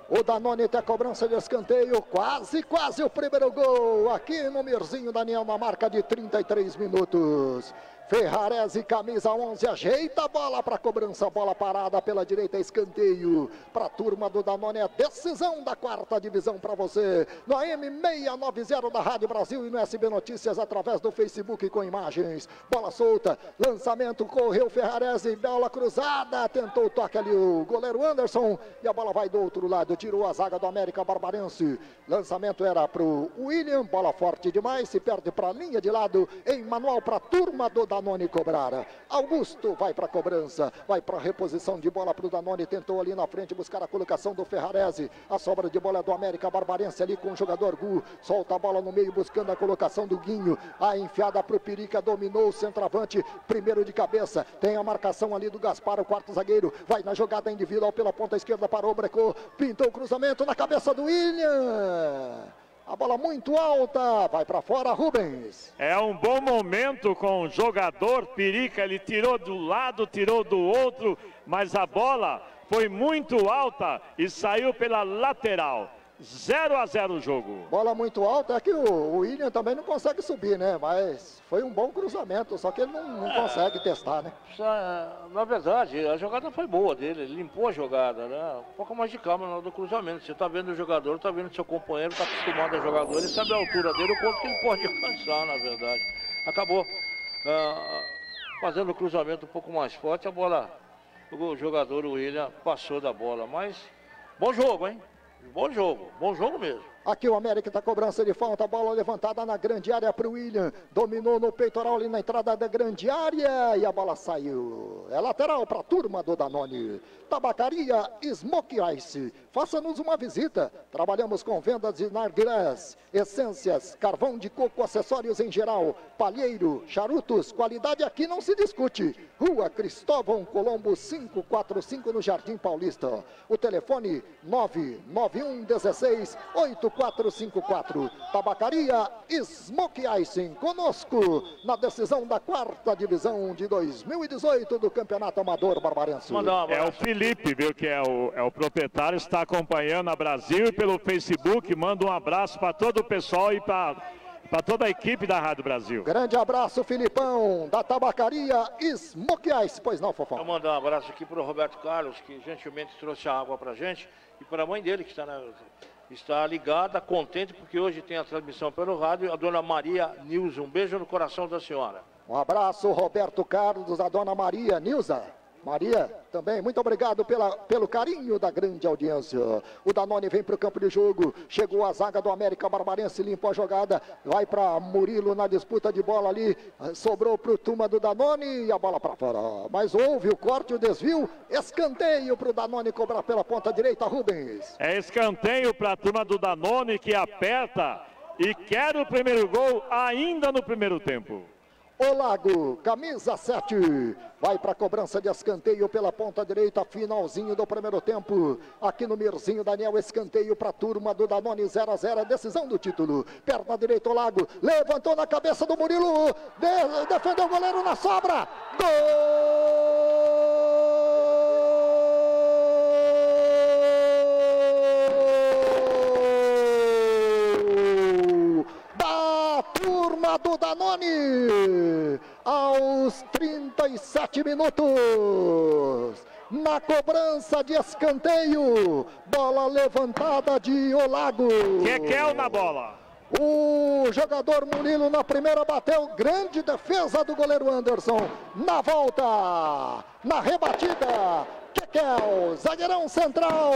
O Danone tem a cobrança de escanteio, quase, quase o primeiro gol aqui no Mirzinho Daniel, na marca de 33 minutos. Ferrarese, camisa 11, ajeita a bola para cobrança, bola parada pela direita, escanteio para a turma do Danone, a decisão da quarta divisão para você, no AM 690 da Rádio Brasil e no SB Notícias através do Facebook com imagens, bola solta, lançamento, correu Ferrarese, bola cruzada, tentou o toque ali o goleiro Anderson e a bola vai do outro lado, tirou a zaga do América Barbarense, lançamento era para o William, bola forte demais, se perde para a linha de lado, em manual para a turma do Danone. Danone cobrar. Augusto vai para a cobrança, vai para a reposição de bola para o Danone, tentou ali na frente buscar a colocação do Ferrarese. A sobra de bola é do América Barbarense ali com o jogador Gu. Solta a bola no meio buscando a colocação do Guinho. A enfiada para o Perica, dominou o centroavante, primeiro de cabeça. Tem a marcação ali do Gaspar, o quarto zagueiro. Vai na jogada individual pela ponta esquerda, parou, brecou, pintou o cruzamento na cabeça do William. A bola muito alta, vai para fora Rubens. É um bom momento com o jogador Perica, ele tirou do lado, tirou do outro, mas a bola foi muito alta e saiu pela lateral. 0 a 0 o jogo. Bola muito alta, é que o William também não consegue subir, né? Mas foi um bom cruzamento, só que ele não, não é, consegue testar, né? Na verdade, a jogada foi boa dele, ele limpou a jogada, né? Um pouco mais de calma na hora do cruzamento. Você tá vendo o jogador, tá vendo seu companheiro, tá acostumado a jogador, ele sabe a altura dele, o quanto que ele pode alcançar, na verdade. Acabou uh, fazendo o cruzamento um pouco mais forte, a bola, o jogador, o William, passou da bola, mas bom jogo, hein? Bom jogo, bom jogo mesmo. Aqui o América está cobrança de falta, bola levantada na grande área para o William. Dominou no peitoral ali na entrada da grande área e a bola saiu. É lateral para a turma do Danone. Tabacaria Smoke Ice. Faça-nos uma visita. Trabalhamos com vendas de narguilés, essências, carvão de coco, acessórios em geral, palheiro, charutos. Qualidade aqui não se discute. Rua Cristóvão Colombo 545 no Jardim Paulista. O telefone 991 16 84 3454. Tabacaria Smoke Icing conosco na decisão da quarta divisão de 2018 do Campeonato Amador Barbarense. É o Felipe, viu, que é o, é o proprietário, está acompanhando a Brasil pelo Facebook. Manda um abraço para todo o pessoal e para para toda a equipe da Rádio Brasil. Grande abraço, Filipão, da tabacaria Smoke Ice. Pois não, Fofão? Eu mandar um abraço aqui para o Roberto Carlos, que gentilmente trouxe a água para gente, e para a mãe dele, que está, na, está ligada, contente, porque hoje tem a transmissão pelo rádio, a dona Maria Nilza. Um beijo no coração da senhora. Um abraço, Roberto Carlos, a dona Maria Nilza. Maria, também, muito obrigado pela, pelo carinho da grande audiência. O Danone vem para o campo de jogo. Chegou a zaga do América Barbarense, limpou a jogada. Vai para Murilo na disputa de bola ali. Sobrou para o Tuma do Danone e a bola para fora. Mas houve o corte, o desvio. Escanteio para o Danone cobrar pela ponta direita, Rubens. É escanteio para a turma do Danone que aperta e quer o primeiro gol ainda no primeiro tempo. O Lago, camisa 7, vai para a cobrança de escanteio pela ponta direita, finalzinho do primeiro tempo. Aqui no Mirzinho, Daniel, escanteio para a turma do Danone 0 a 0 decisão do título. Perna direita, o Lago, levantou na cabeça do Murilo, de, defendeu o goleiro na sobra. Gol! Da do Danone, aos 37 minutos. Na cobrança de escanteio, bola levantada de Olago. Kekel na bola. O jogador Murilo na primeira bateu, grande defesa do goleiro Anderson. Na volta, na rebatida, Kekel, zagueirão central.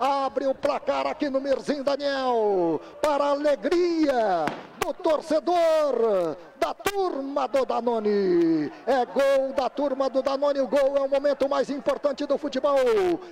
Abre o placar aqui no Mirzinho Daniel, para a alegria do torcedor da turma do Danone. É gol da turma do Danone. O gol é o momento mais importante do futebol.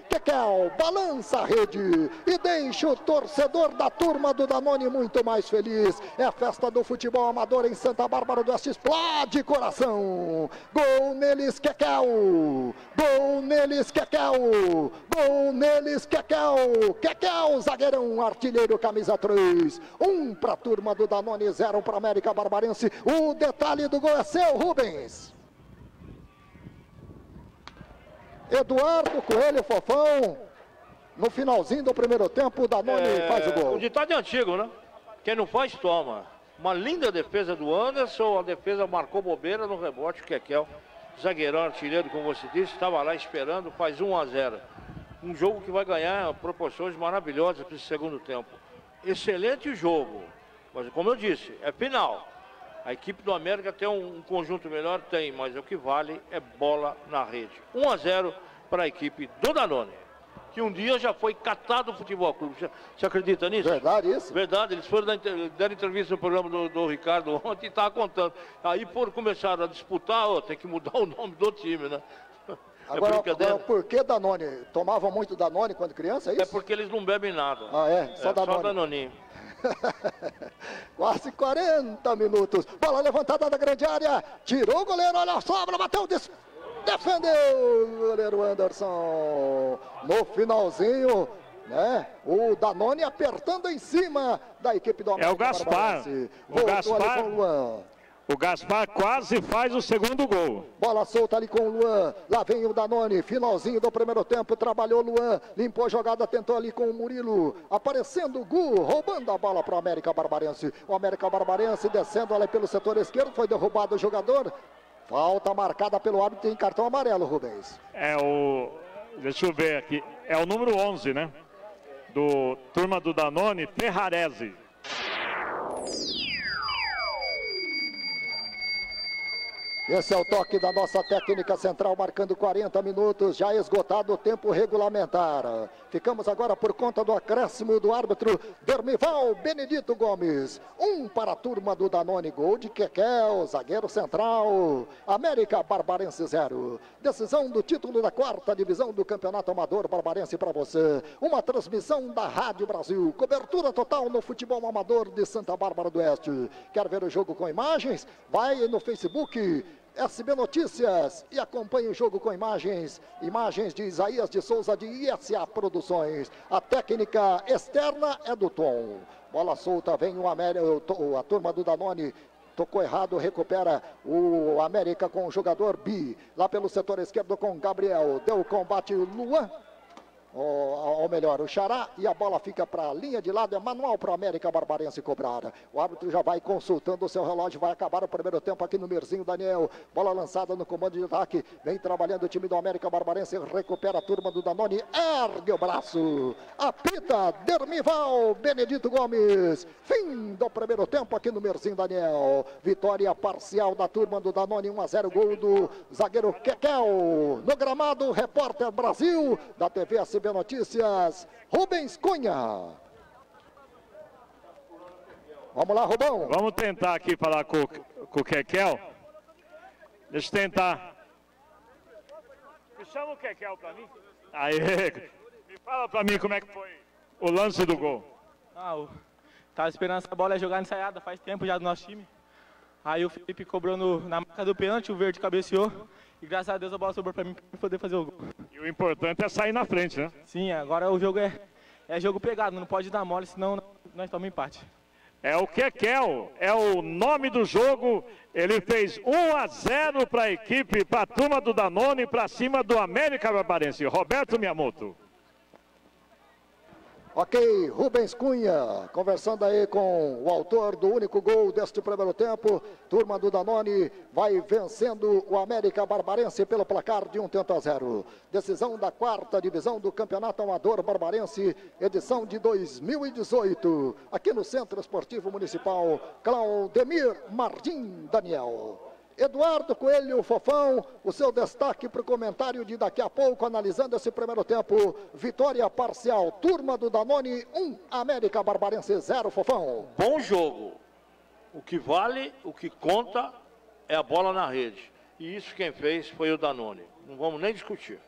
Kekel balança a rede e deixa o torcedor da turma do Danone muito mais feliz. É a festa do futebol amador em Santa Bárbara do Oeste. Explode coração. Gol neles, Kekel. Gol neles, Kekel. Gol neles, Kekel. Kekel, zagueirão, artilheiro, camisa 3. Um para a turma do Danone, zero para América Barbarense. O detalhe do gol é seu, Rubens. Eduardo Coelho Fofão. No finalzinho do primeiro tempo, o Danone É, faz o gol. O ditado é antigo, né? Quem não faz, toma. Uma linda defesa do Anderson, a defesa marcou bobeira no rebote, o Kekel, zagueirão artilheiro, como você disse, estava lá esperando, faz 1 a 0. Um jogo que vai ganhar proporções maravilhosas para esse segundo tempo. Excelente jogo, mas como eu disse, é final. A equipe do América tem um, um conjunto melhor? Tem, mas o que vale é bola na rede. 1 a 0 para a equipe do Danone, que um dia já foi catado do futebol clube. Você, você acredita nisso? Verdade isso? Verdade, eles foram dar, deram entrevista no programa do, do Ricardo ontem e estava contando. Aí por começaram a disputar, ó, tem que mudar o nome do time, né? É Agora, brincadeira. agora, por que Danone? Tomava muito Danone quando criança, é isso? É porque eles não bebem nada. Ah, é? Só Danone. Só Danoninho. Quase 40 minutos. Bola levantada da grande área. Tirou o goleiro, olha a sobra, bateu, des... defendeu o goleiro Anderson. No finalzinho, né? O Danone apertando em cima da equipe do É o Gaspar. O Gaspar. O Gaspar quase faz o segundo gol. Bola solta ali com o Luan. Lá vem o Danone. Finalzinho do primeiro tempo. Trabalhou o Luan. Limpou a jogada. Tentou ali com o Murilo. Aparecendo o Gu. Roubando a bola para o América Barbarense. O América Barbarense descendo ali pelo setor esquerdo. Foi derrubado o jogador. Falta marcada pelo árbitro. Tem cartão amarelo, Rubens. É o. Deixa eu ver aqui. É o número 11, né? Do turma do Danone, Ferrarese. Esse é o toque da nossa técnica central, marcando 40 minutos, já esgotado o tempo regulamentar. Ficamos agora por conta do acréscimo do árbitro Dermival Benedito Gomes. Um para a turma do Danone, gol de Kekel, zagueiro central. América Barbarense zero. Decisão do título da quarta divisão do Campeonato Amador Barbarense para você. Uma transmissão da Rádio Brasil. Cobertura total no futebol amador de Santa Bárbara do Oeste. Quer ver o jogo com imagens? Vai no Facebook SB Notícias e acompanhe o jogo com imagens, imagens de Isaías de Souza de ISA Produções. A técnica externa é do Tom. Bola solta, vem o América, a turma do Danone Tocou errado, recupera o América com o jogador Bi. Lá pelo setor esquerdo com Gabriel. Deu o combate Luan ou, melhor, o Xará, e a bola fica para a linha de lado, é manual para o América Barbarense cobrar. O árbitro já vai consultando o seu relógio, vai acabar o primeiro tempo aqui no Merzinho Daniel. Bola lançada no comando de ataque, vem trabalhando o time do América Barbarense, recupera a turma do Danone, ergue o braço, apita Dermival Benedito Gomes. Fim do primeiro tempo aqui no Merzinho Daniel. Vitória parcial da turma do Danone, 1 a 0, gol do zagueiro Kekel. No gramado, repórter Brasil, da TV ACB CB Notícias, Rubens Cunha. Vamos lá, Rubão. Vamos tentar aqui falar com, com o Kekel. Deixa eu tentar. Me chama o Kekel para mim. Aí, me fala para mim como é que foi o lance do gol. Ah, eu tava esperando essa bola jogar ensaiada faz tempo já do nosso time. Aí o Felipe cobrou no, na marca do pênalti, o verde cabeceou. E graças a Deus a bola sobrou para mim para poder fazer o gol. E o importante é sair na frente, né? Sim, agora o jogo é, é jogo pegado, não pode dar mole, senão nós tomamos empate. É o Kekel, é o nome do jogo. Ele fez 1 a 0 para a equipe, para a turma do Danone, para cima do América Barbarense. Roberto Miyamoto. Ok, Rubens Cunha, conversando aí com o autor do único gol deste primeiro tempo. Turma do Danone vai vencendo o América Barbarense pelo placar de 1 tento a 0. Decisão da quarta divisão do Campeonato Amador Barbarense, edição de 2018. Aqui no Centro Esportivo Municipal, Claudemir Martim Daniel. Eduardo Coelho Fofão, o seu destaque para o comentário de daqui a pouco, analisando esse primeiro tempo. Vitória parcial, turma do Danone 1, América Barbarense 0, Fofão. Bom jogo. O que vale, o que conta é a bola na rede. E isso quem fez foi o Danone. Não vamos nem discutir.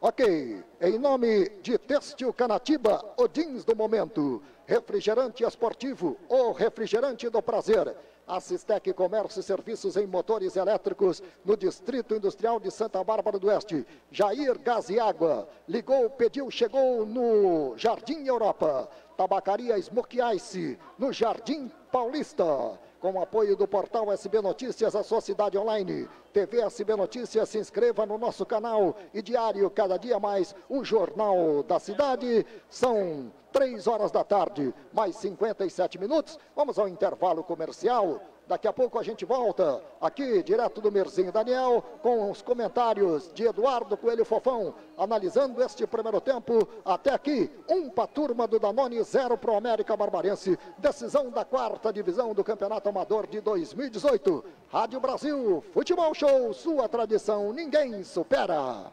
Ok, em nome de Têxtil Canatiba, Odins do Momento, refrigerante esportivo, o refrigerante do prazer. Assistec Comércio e Serviços em Motores Elétricos no Distrito Industrial de Santa Bárbara do Oeste. Jair Gás e Água. Ligou, pediu, chegou no Jardim Europa. Tabacaria Smoke Ice no Jardim Paulista. Com o apoio do portal SB Notícias, a sua cidade online. TV SB Notícias, se inscreva no nosso canal e diário, cada dia mais, o Jornal da Cidade. São três horas da tarde, mais 57 minutos. Vamos ao intervalo comercial. Daqui a pouco a gente volta aqui, direto do Merzinho Daniel, com os comentários de Eduardo Coelho Fofão, analisando este primeiro tempo. Até aqui, um para a turma do Danone, zero para o América Barbarense. Decisão da quarta divisão do Campeonato Amador de 2018. Rádio Brasil, Futebol Show, sua tradição, ninguém supera.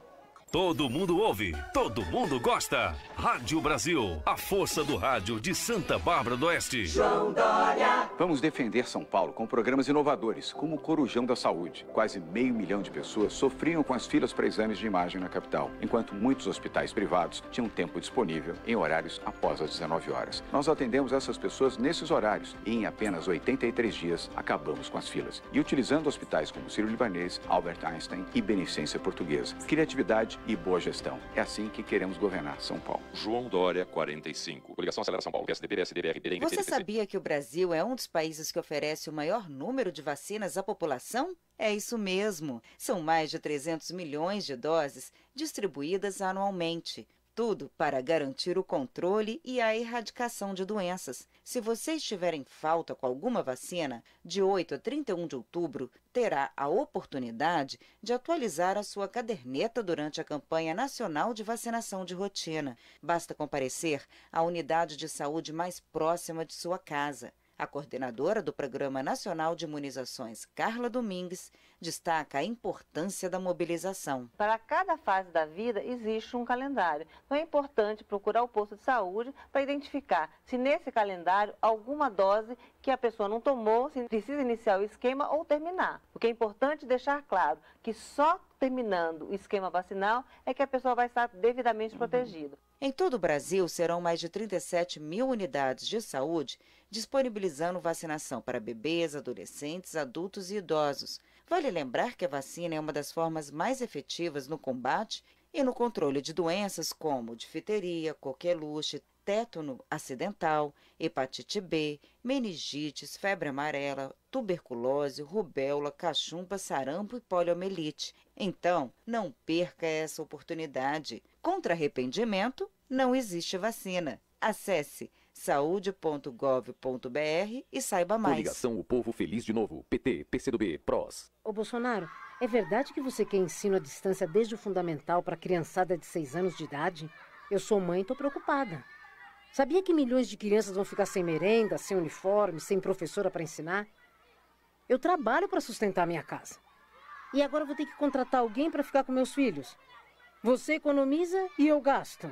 Todo mundo ouve, todo mundo gosta. Rádio Brasil, a força do rádio de Santa Bárbara do Oeste. João Dória. Vamos defender São Paulo com programas inovadores, como o Corujão da Saúde. Quase meio milhão de pessoas sofriam com as filas para exames de imagem na capital, enquanto muitos hospitais privados tinham tempo disponível em horários após as 19 horas. Nós atendemos essas pessoas nesses horários e em apenas 83 dias acabamos com as filas. E utilizando hospitais como Ciro Libanês, Albert Einstein e Beneficência Portuguesa. Criatividade e boa gestão. É assim que queremos governar São Paulo. João Dória, 45. Coligação Acelera São Paulo, PSDB, PSDB, RDB, Você sabia que o Brasil é um dos países que oferece o maior número de vacinas à população? É isso mesmo. São mais de 300 milhões de doses distribuídas anualmente. Tudo para garantir o controle e a erradicação de doenças. Se você estiver em falta com alguma vacina, de 8 a 31 de outubro, terá a oportunidade de atualizar a sua caderneta durante a campanha nacional de vacinação de rotina. Basta comparecer à unidade de saúde mais próxima de sua casa. A coordenadora do Programa Nacional de Imunizações, Carla Domingues, destaca a importância da mobilização. Para cada fase da vida existe um calendário. Então é importante procurar o posto de saúde para identificar se nesse calendário alguma dose que a pessoa não tomou, se precisa iniciar o esquema ou terminar. O que é importante deixar claro que só terminando o esquema vacinal é que a pessoa vai estar devidamente uhum. protegida. Em todo o Brasil, serão mais de 37 mil unidades de saúde disponibilizando vacinação para bebês, adolescentes, adultos e idosos. Vale lembrar que a vacina é uma das formas mais efetivas no combate e no controle de doenças como difteria, coqueluche, tétano acidental, hepatite B, meningites, febre amarela, tuberculose, rubéola, cachumba, sarampo e poliomielite. Então, não perca essa oportunidade. Contra arrependimento, não existe vacina. Acesse saúde.gov.br e saiba mais. Coligação O Povo Feliz de Novo. PT, PCdoB, PROS. Ô Bolsonaro, é verdade que você quer ensino à distância desde o fundamental para criançada de 6 anos de idade? Eu sou mãe e tô preocupada. Sabia que milhões de crianças vão ficar sem merenda, sem uniforme, sem professora para ensinar? Eu trabalho para sustentar minha casa. E agora vou ter que contratar alguém para ficar com meus filhos. Você economiza e eu gasto.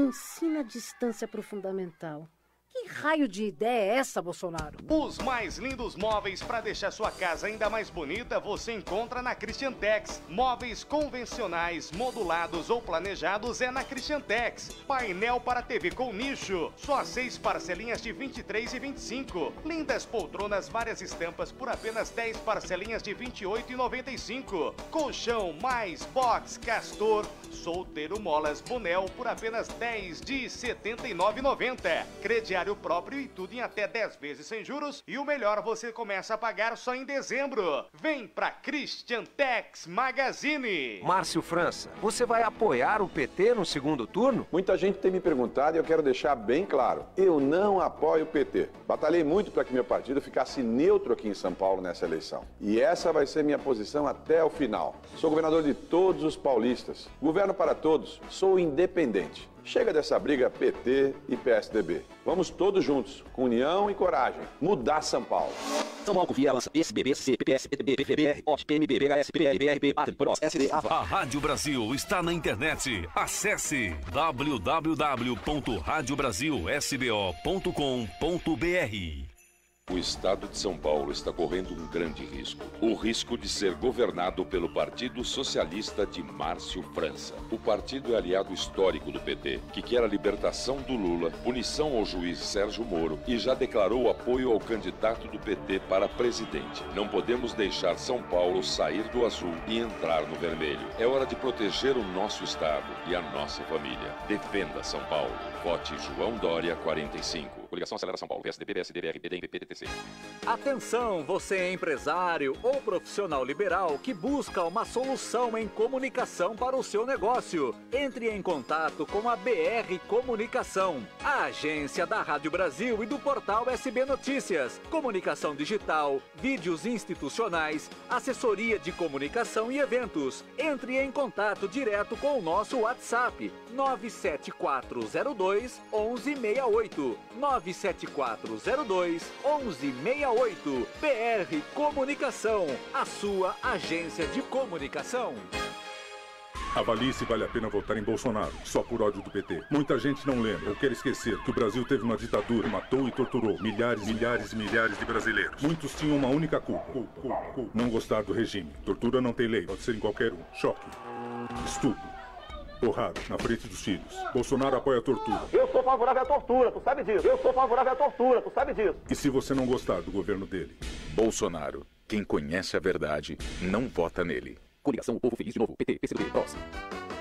Ensino à distância para o fundamental. Que raio de ideia é essa, Bolsonaro? Os mais lindos móveis para deixar sua casa ainda mais bonita você encontra na Christian Tex. Móveis convencionais, modulados ou planejados é na Christian Tex. Painel para TV com nicho, só seis parcelinhas de 23 e 25. Lindas poltronas, várias estampas por apenas 10 parcelinhas de 28 e 95. Colchão mais box castor, solteiro molas bonel por apenas 10 de 79,90. Crediário próprio e tudo em até 10 vezes sem juros. E o melhor, você começa a pagar só em dezembro. Vem pra Christian Tex Magazine. Márcio França, você vai apoiar o PT no segundo turno? Muita gente tem me perguntado e eu quero deixar bem claro: eu não apoio o PT. Batalhei muito para que meu partido ficasse neutro aqui em São Paulo nessa eleição. E essa vai ser minha posição até o final. Sou governador de todos os paulistas. Governo para todos. Sou independente. Chega dessa briga PT e PSDB. Vamos todos juntos, com união e coragem, mudar São Paulo. São Paulo Via lança PSBB, CPPS, PTB, PVBR, OT, PMB, BHS, PL, BRB, Pátria, PROS, SD, AVA. A Rádio Brasil está na internet. Acesse www.radiobrasilsbo.com.br. O estado de São Paulo está correndo um grande risco. O risco de ser governado pelo Partido Socialista de Márcio França. O partido é aliado histórico do PT, que quer a libertação do Lula, punição ao juiz Sérgio Moro e já declarou apoio ao candidato do PT para presidente. Não podemos deixar São Paulo sair do azul e entrar no vermelho. É hora de proteger o nosso estado e a nossa família. Defenda São Paulo. Vote João Dória 45. Coligação Acelera São Paulo. PSDB, PSDB, MPP, TTC. Atenção, você é empresário ou profissional liberal que busca uma solução em comunicação para o seu negócio. Entre em contato com a BR Comunicação, a agência da Rádio Brasil e do portal SB Notícias. Comunicação digital, vídeos institucionais, assessoria de comunicação e eventos. Entre em contato direto com o nosso WhatsApp 97402 1168. 97402 1168. BR Comunicação, a sua agência de comunicação. Avalie se vale a pena votar em Bolsonaro, só por ódio do PT. Muita gente não lembra ou quer esquecer que o Brasil teve uma ditadura, matou e torturou milhares, milhares e milhares de brasileiros. Muitos tinham uma única culpa: não gostar do regime. Tortura não tem lei, pode ser em qualquer um. Choque, estupro, porrada na frente dos filhos. Bolsonaro apoia a tortura. Eu sou favorável à tortura, tu sabe disso. Eu sou favorável à tortura, tu sabe disso. E se você não gostar do governo dele? Bolsonaro. Quem conhece a verdade não vota nele. Coligação O Povo Feliz de Novo. PT, PCdoB, PROS.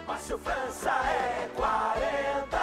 Márcio França é 40.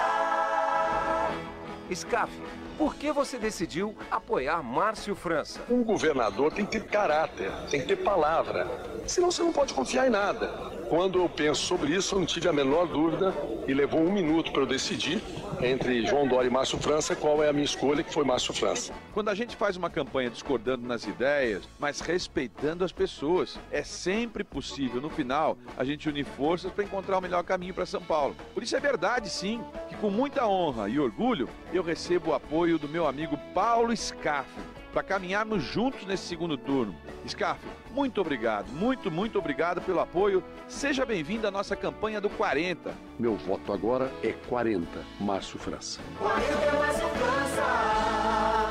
Scaf, por que você decidiu apoiar Márcio França? Um governador tem que ter caráter, tem que ter palavra. Senão você não pode confiar em nada. Quando eu penso sobre isso, eu não tive a menor dúvida e levou um minuto para eu decidir entre João Dória e Márcio França qual é a minha escolha, que foi Márcio França. Quando a gente faz uma campanha discordando nas ideias, mas respeitando as pessoas, é sempre possível, no final, a gente unir forças para encontrar o melhor caminho para São Paulo. Por isso é verdade, sim, que com muita honra e orgulho, eu recebo o apoio do meu amigo Paulo Scaff para caminharmos juntos nesse segundo turno. Scarf, muito obrigado, muito, muito obrigado pelo apoio. Seja bem-vindo à nossa campanha do 40. Meu voto agora é 40, Márcio França. 40 Márcio França.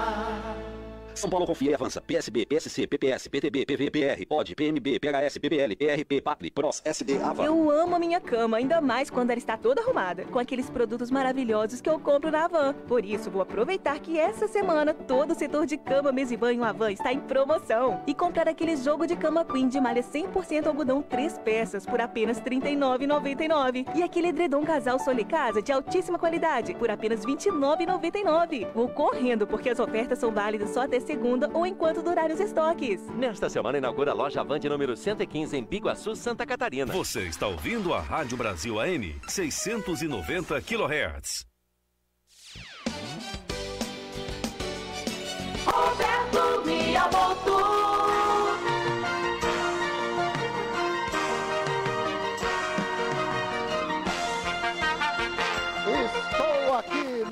São Paulo confia e avança. PSB, PSC, PPS, PTB, PV, PR, POD, PMB, PHS, PPL, ERP, PAPRI, PROS, SD, AVA. Eu amo a minha cama, ainda mais quando ela está toda arrumada, com aqueles produtos maravilhosos que eu compro na Avan. Por isso, vou aproveitar que essa semana todo o setor de cama, mesa e banho Avan está em promoção. E comprar aquele jogo de cama Queen de malha 100% algodão 3 peças por apenas R$ 39,99. E aquele edredom casal Sole Casa de altíssima qualidade por apenas R$ 29,99. Vou correndo porque as ofertas são válidas só até segunda ou enquanto durarem os estoques. Nesta semana inaugura a loja Avante número 115 em Biguaçu, Santa Catarina. Você está ouvindo a Rádio Brasil AM 690 kHz.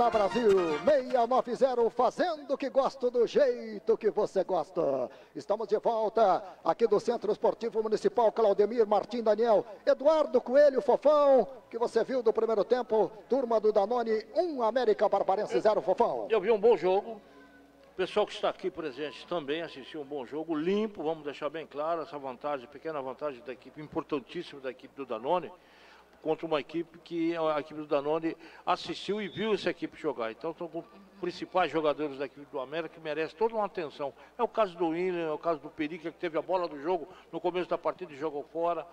Na Brasil 690 fazendo o que gosto do jeito que você gosta. Estamos de volta aqui do Centro Esportivo Municipal Claudemir Martim Daniel, Eduardo Coelho Fofão, que você viu do primeiro tempo, turma do Danone 1 América Barbarense 0 Fofão. Eu vi um bom jogo. O pessoal que está aqui presente também assistiu um bom jogo, limpo, vamos deixar bem claro essa vantagem, pequena vantagem da equipe, importantíssima da equipe do Danone, contra uma equipe que a equipe do Danone assistiu e viu essa equipe jogar. Então são os principais jogadores da equipe do América que merecem toda uma atenção. É o caso do William, é o caso do Perica, que teve a bola do jogo no começo da partida e jogou fora.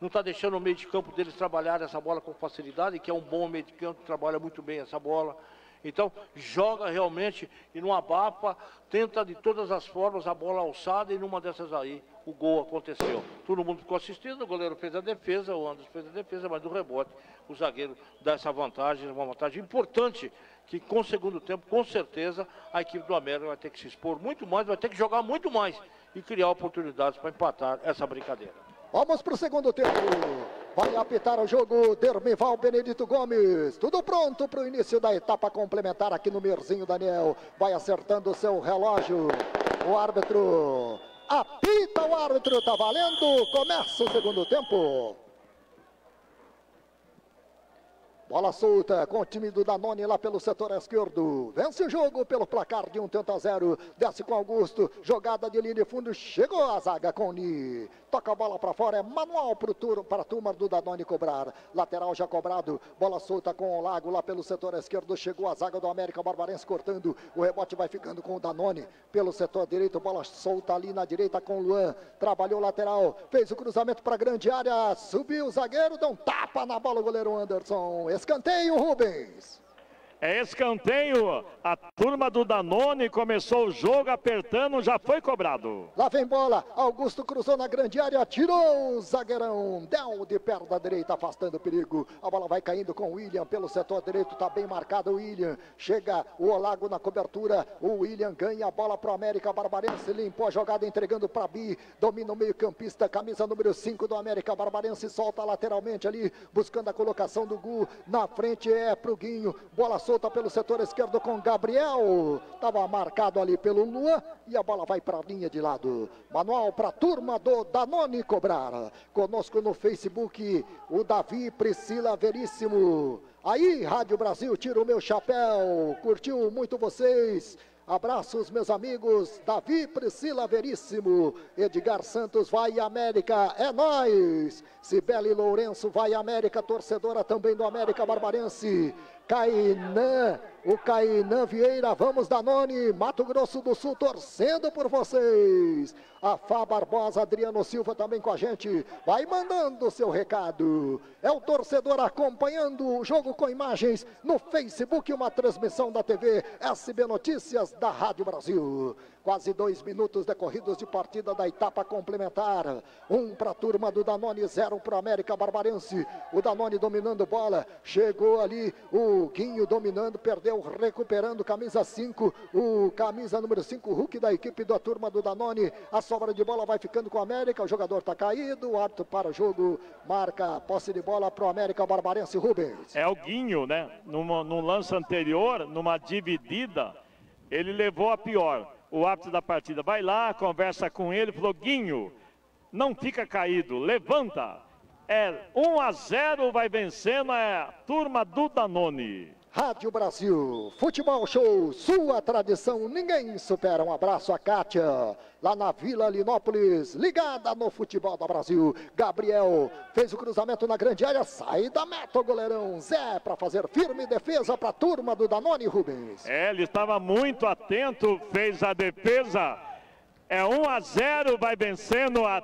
Não está deixando o meio de campo deles trabalhar essa bola com facilidade, que é um bom meio de campo, trabalha muito bem essa bola. Então, joga realmente e não abafa, tenta de todas as formas a bola alçada e numa dessas aí o gol aconteceu. Todo mundo ficou assistindo, o goleiro fez a defesa, o Anderson fez a defesa, mas do rebote o zagueiro dá essa vantagem, uma vantagem importante que com o segundo tempo, com certeza, a equipe do América vai ter que se expor muito mais, vai ter que jogar muito mais e criar oportunidades para empatar essa brincadeira. Vamos para o segundo tempo. Vai apitar o jogo Dermival Benedito Gomes. Tudo pronto para o início da etapa complementar aqui no Mirzinho Daniel. Vai acertando o seu relógio. O árbitro apita o árbitro. Tá valendo. Começa o segundo tempo. Bola solta com o time do Danone lá pelo setor esquerdo. Vence o jogo pelo placar de um tanto a zero. Desce com Augusto. Jogada de linha de fundo. Chegou a zaga com o Ni. Toca a bola para fora. É manual para, o a turma do Danone cobrar. Lateral já cobrado. Bola solta com o Lago lá pelo setor esquerdo. Chegou a zaga do América Barbarense cortando. O rebote vai ficando com o Danone pelo setor direito. Bola solta ali na direita com o Luan. Trabalhou lateral. Fez o cruzamento para grande área. Subiu o zagueiro. Dá um tapa na bola o goleiro Anderson. Escanteio, Rubens. É escanteio. A turma do Danone começou o jogo apertando, já foi cobrado. Lá vem bola. Augusto cruzou na grande área, tirou o zagueirão. Del de perna direita, afastando o perigo. A bola vai caindo com o William pelo setor direito. Tá bem marcado o William. Chega o Olago na cobertura. O William ganha a bola pro América Barbarense. Limpou a jogada, entregando para Bi. Domina o meio-campista, camisa número 5 do América Barbarense. Solta lateralmente ali, buscando a colocação do Gu. Na frente é pro Guinho. Bola solta pelo setor esquerdo com Gabriel. Estava marcado ali pelo Luan e a bola vai para a linha de lado. Manual para a turma do Danone cobrar. Conosco no Facebook o Davi Priscila Veríssimo. Aí, Rádio Brasil, tira o meu chapéu. Curtiu muito vocês. Abraços, meus amigos. Davi Priscila Veríssimo. Edgar Santos vai América. É nós. Cibele Lourenço vai América. Torcedora também do América Barbarense. กับอินเนอ o Cainã Vieira, vamos Danone, Mato Grosso do Sul, torcendo por vocês. A Fá Barbosa, Adriano Silva também com a gente, vai mandando seu recado. É o torcedor acompanhando o jogo com imagens no Facebook, uma transmissão da TV SB Notícias da Rádio Brasil. Quase dois minutos decorridos de partida da etapa complementar. Um para a turma do Danone, zero para o América Barbarense. O Danone dominando bola. Chegou ali o Guinho dominando, perdeu, recuperando. Camisa 5, o camisa número 5, Hulk da equipe da turma do Danone. A sobra de bola vai ficando com o América. O jogador está caído. O árbitro para o jogo. Marca posse de bola para o América Barbarense Rubens. É o Guinho, né? Numa, num lance anterior, numa dividida, ele levou a pior o árbitro da partida vai lá, conversa com ele, falou: Guinho, não fica caído, levanta. É 1 a 0, vai vencendo a turma do Danone. Rádio Brasil, Futebol Show, sua tradição, ninguém supera. Um abraço a Kátia, lá na Vila Linópolis, ligada no futebol do Brasil. Gabriel fez o cruzamento na grande área, sai da meta o goleirão Zé para fazer firme defesa para a turma do Danone Rubens. É, ele estava muito atento, fez a defesa. É 1 a 0, vai vencendo a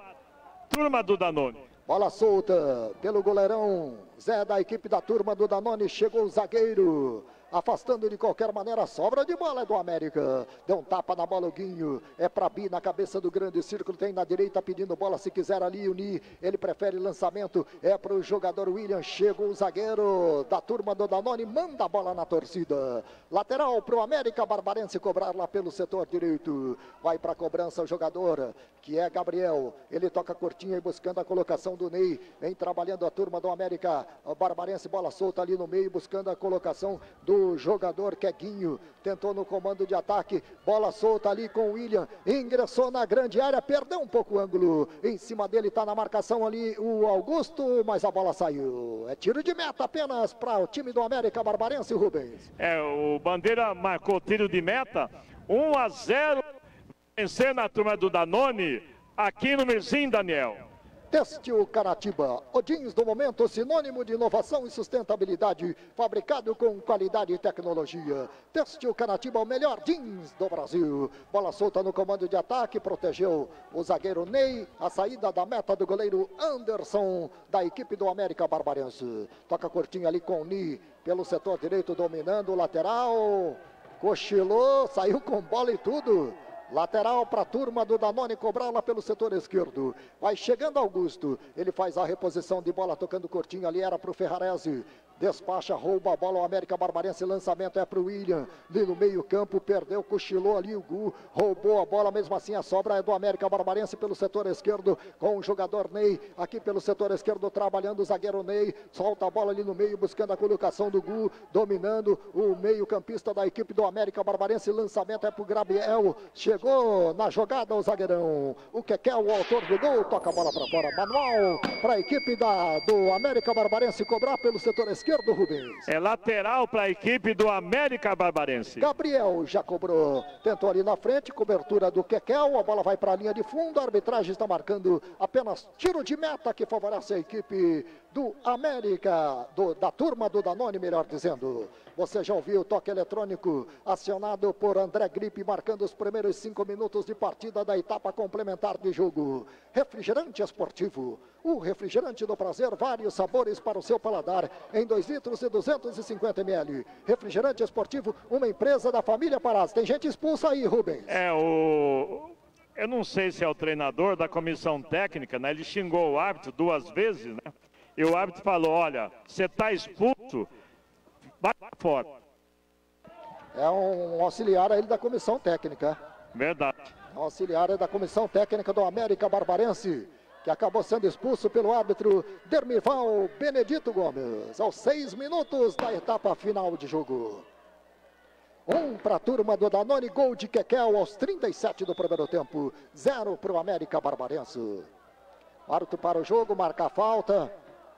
turma do Danone. Bola solta pelo goleirão Zé da equipe da turma do Danone. Chegou o zagueiro afastando de qualquer maneira, sobra de bola é do América. Deu um tapa na bola o Guinho, é para Bi na cabeça do grande círculo, tem na direita pedindo bola se quiser ali unir, ele prefere lançamento, é para o jogador William, chegou o zagueiro da turma do Danone, manda a bola na torcida. Lateral para o América Barbarense cobrar lá pelo setor direito, vai para a cobrança o jogador, que é Gabriel, ele toca curtinha e buscando a colocação do Ney, vem trabalhando a turma do América Barbarense, bola solta ali no meio, buscando a colocação do jogador Queguinho. Tentou no comando de ataque. Bola solta ali com o William. Ingressou na grande área. Perdeu um pouco o ângulo. Em cima dele está na marcação ali o Augusto. Mas a bola saiu. É tiro de meta apenas para o time do América Barbarense, Rubens. É, o Bandeira marcou tiro de meta. 1 a 0. Vencendo a turma do Danone. Aqui no Mirzinho, Daniel. Têxtil Caratiba, o jeans do momento, sinônimo de inovação e sustentabilidade, fabricado com qualidade e tecnologia. Têxtil Caratiba, o melhor jeans do Brasil. Bola solta no comando de ataque, protegeu o zagueiro Ney, a saída da meta do goleiro Anderson, da equipe do América Barbarense. Toca curtinho ali com o Ni, pelo setor direito, dominando o lateral. Cochilou, saiu com bola e tudo. Lateral para a turma do Danone cobrar lá pelo setor esquerdo. Vai chegando Augusto. Ele faz a reposição de bola tocando curtinho ali. Era para o Ferrarese. Despacha, rouba a bola. O América Barbarense. Lançamento é para o William. Ali no meio-campo. Perdeu, cochilou ali o Gu. Roubou a bola. Mesmo assim, a sobra é do América Barbarense pelo setor esquerdo. Com o jogador Ney. Aqui pelo setor esquerdo. Trabalhando o zagueiro Ney. Solta a bola ali no meio. Buscando a colocação do Gu. Dominando o meio-campista da equipe do América Barbarense. Lançamento é para o Gabriel. Chegou Chegou na jogada o zagueirão. O é o autor do gol, toca a bola para fora. Manual para a equipe da, do América Barbarense cobrar pelo setor esquerdo, Rubens. É lateral para a equipe do América Barbarense. Gabriel já cobrou. Tentou ali na frente, cobertura do Kekel. A bola vai para a linha de fundo. A arbitragem está marcando apenas tiro de meta que favorece a equipe do América, do, da turma do Danone, melhor dizendo. Você já ouviu o toque eletrônico acionado por André Gripe, marcando os primeiros cinco minutos de partida da etapa complementar de jogo. Refrigerante esportivo. O refrigerante do prazer, vários sabores para o seu paladar, em 2 litros e 250 ml. Refrigerante esportivo, uma empresa da família Parás. Tem gente expulsa aí, Rubens. É, o. Eu não sei se é o treinador da comissão técnica, né? Ele xingou o árbitro duas vezes, né? E o árbitro falou: olha, você está expulso, vai fora. É um auxiliar aí da comissão técnica. Verdade. É um auxiliar da comissão técnica do América Barbarense, que acabou sendo expulso pelo árbitro Dermival Benedito Gomes, aos seis minutos da etapa final de jogo. Um para a turma do Danone, gol de Kekel aos 37 do primeiro tempo. Zero para o América Barbarense. Árbitro para o jogo, marca a falta.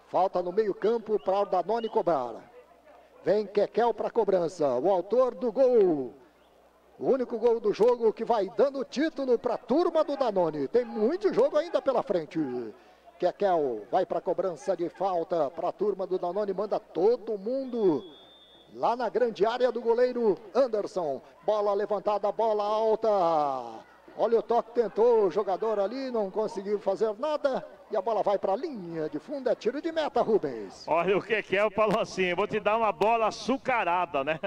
Falta no meio-campo para o Danone cobrar. Vem Kekel para a cobrança. O autor do gol. O único gol do jogo que vai dando título para a turma do Danone. Tem muito jogo ainda pela frente. Kekel vai para a cobrança de falta para a turma do Danone. Manda todo mundo lá na grande área do goleiro Anderson. Bola levantada, bola alta. Olha o toque, tentou o jogador ali, não conseguiu fazer nada. E a bola vai para a linha de fundo, é tiro de meta, Rubens. Olha o que é, falou assim, vou te dar uma bola açucarada, né?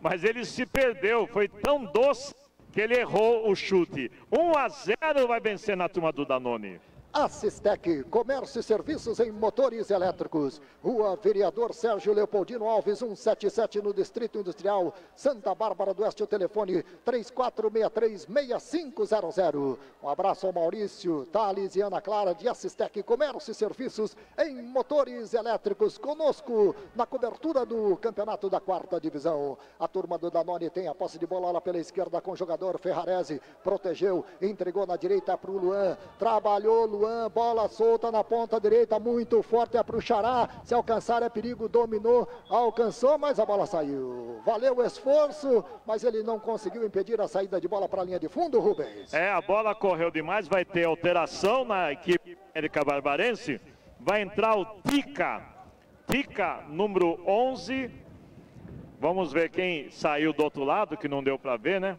Mas ele se perdeu, foi tão doce que ele errou o chute. 1 a 0 vai vencer na turma do Danone. Assistec, comércio e serviços em motores elétricos. Rua Vereador Sérgio Leopoldino Alves, 177 no Distrito Industrial, Santa Bárbara do Oeste. O telefone 3463-6500. Um abraço ao Maurício, Thales e Ana Clara de Assistec, comércio e serviços em motores elétricos. Conosco na cobertura do campeonato da quarta divisão. A turma do Danone tem a posse de bola lá pela esquerda com o jogador Ferrarese. Protegeu, entregou na direita para o Luan. Trabalhou, Luan Bola solta na ponta direita, muito forte, é pro Xará. Se alcançar é perigo, dominou, alcançou, mas a bola saiu. Valeu o esforço, mas ele não conseguiu impedir a saída de bola para a linha de fundo, Rubens. É, a bola correu demais, vai ter alteração na equipe América Barbarense. Vai entrar o Tica, Tica, número 11. Vamos ver quem saiu do outro lado, que não deu para ver, né?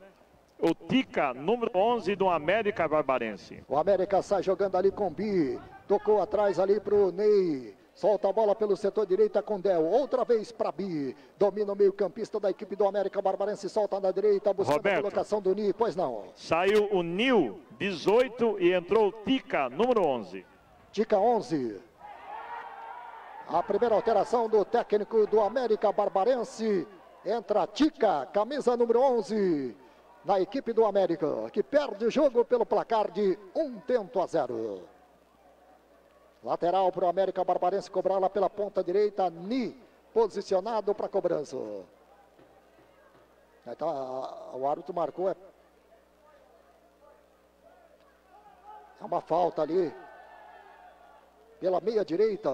O Tica, número 11 do América Barbarense. O América sai jogando ali com Bi. Tocou atrás ali pro Ney. Solta a bola pelo setor direita com Del. Outra vez para Bi. Domina o meio-campista da equipe do América Barbarense. Solta na direita, buscando Roberto. a colocação do Ni. Pois não. Saiu o Nil, 18, e entrou o Tica, número 11. Tica 11. A primeira alteração do técnico do América Barbarense. Entra Tica, camisa número 11. Na equipe do América, que perde o jogo pelo placar de um tento a zero. Lateral para o América Barbarense cobrar lá pela ponta direita. Ni posicionado para cobrança. Tá, o árbitro marcou. É, é uma falta ali. Pela meia direita.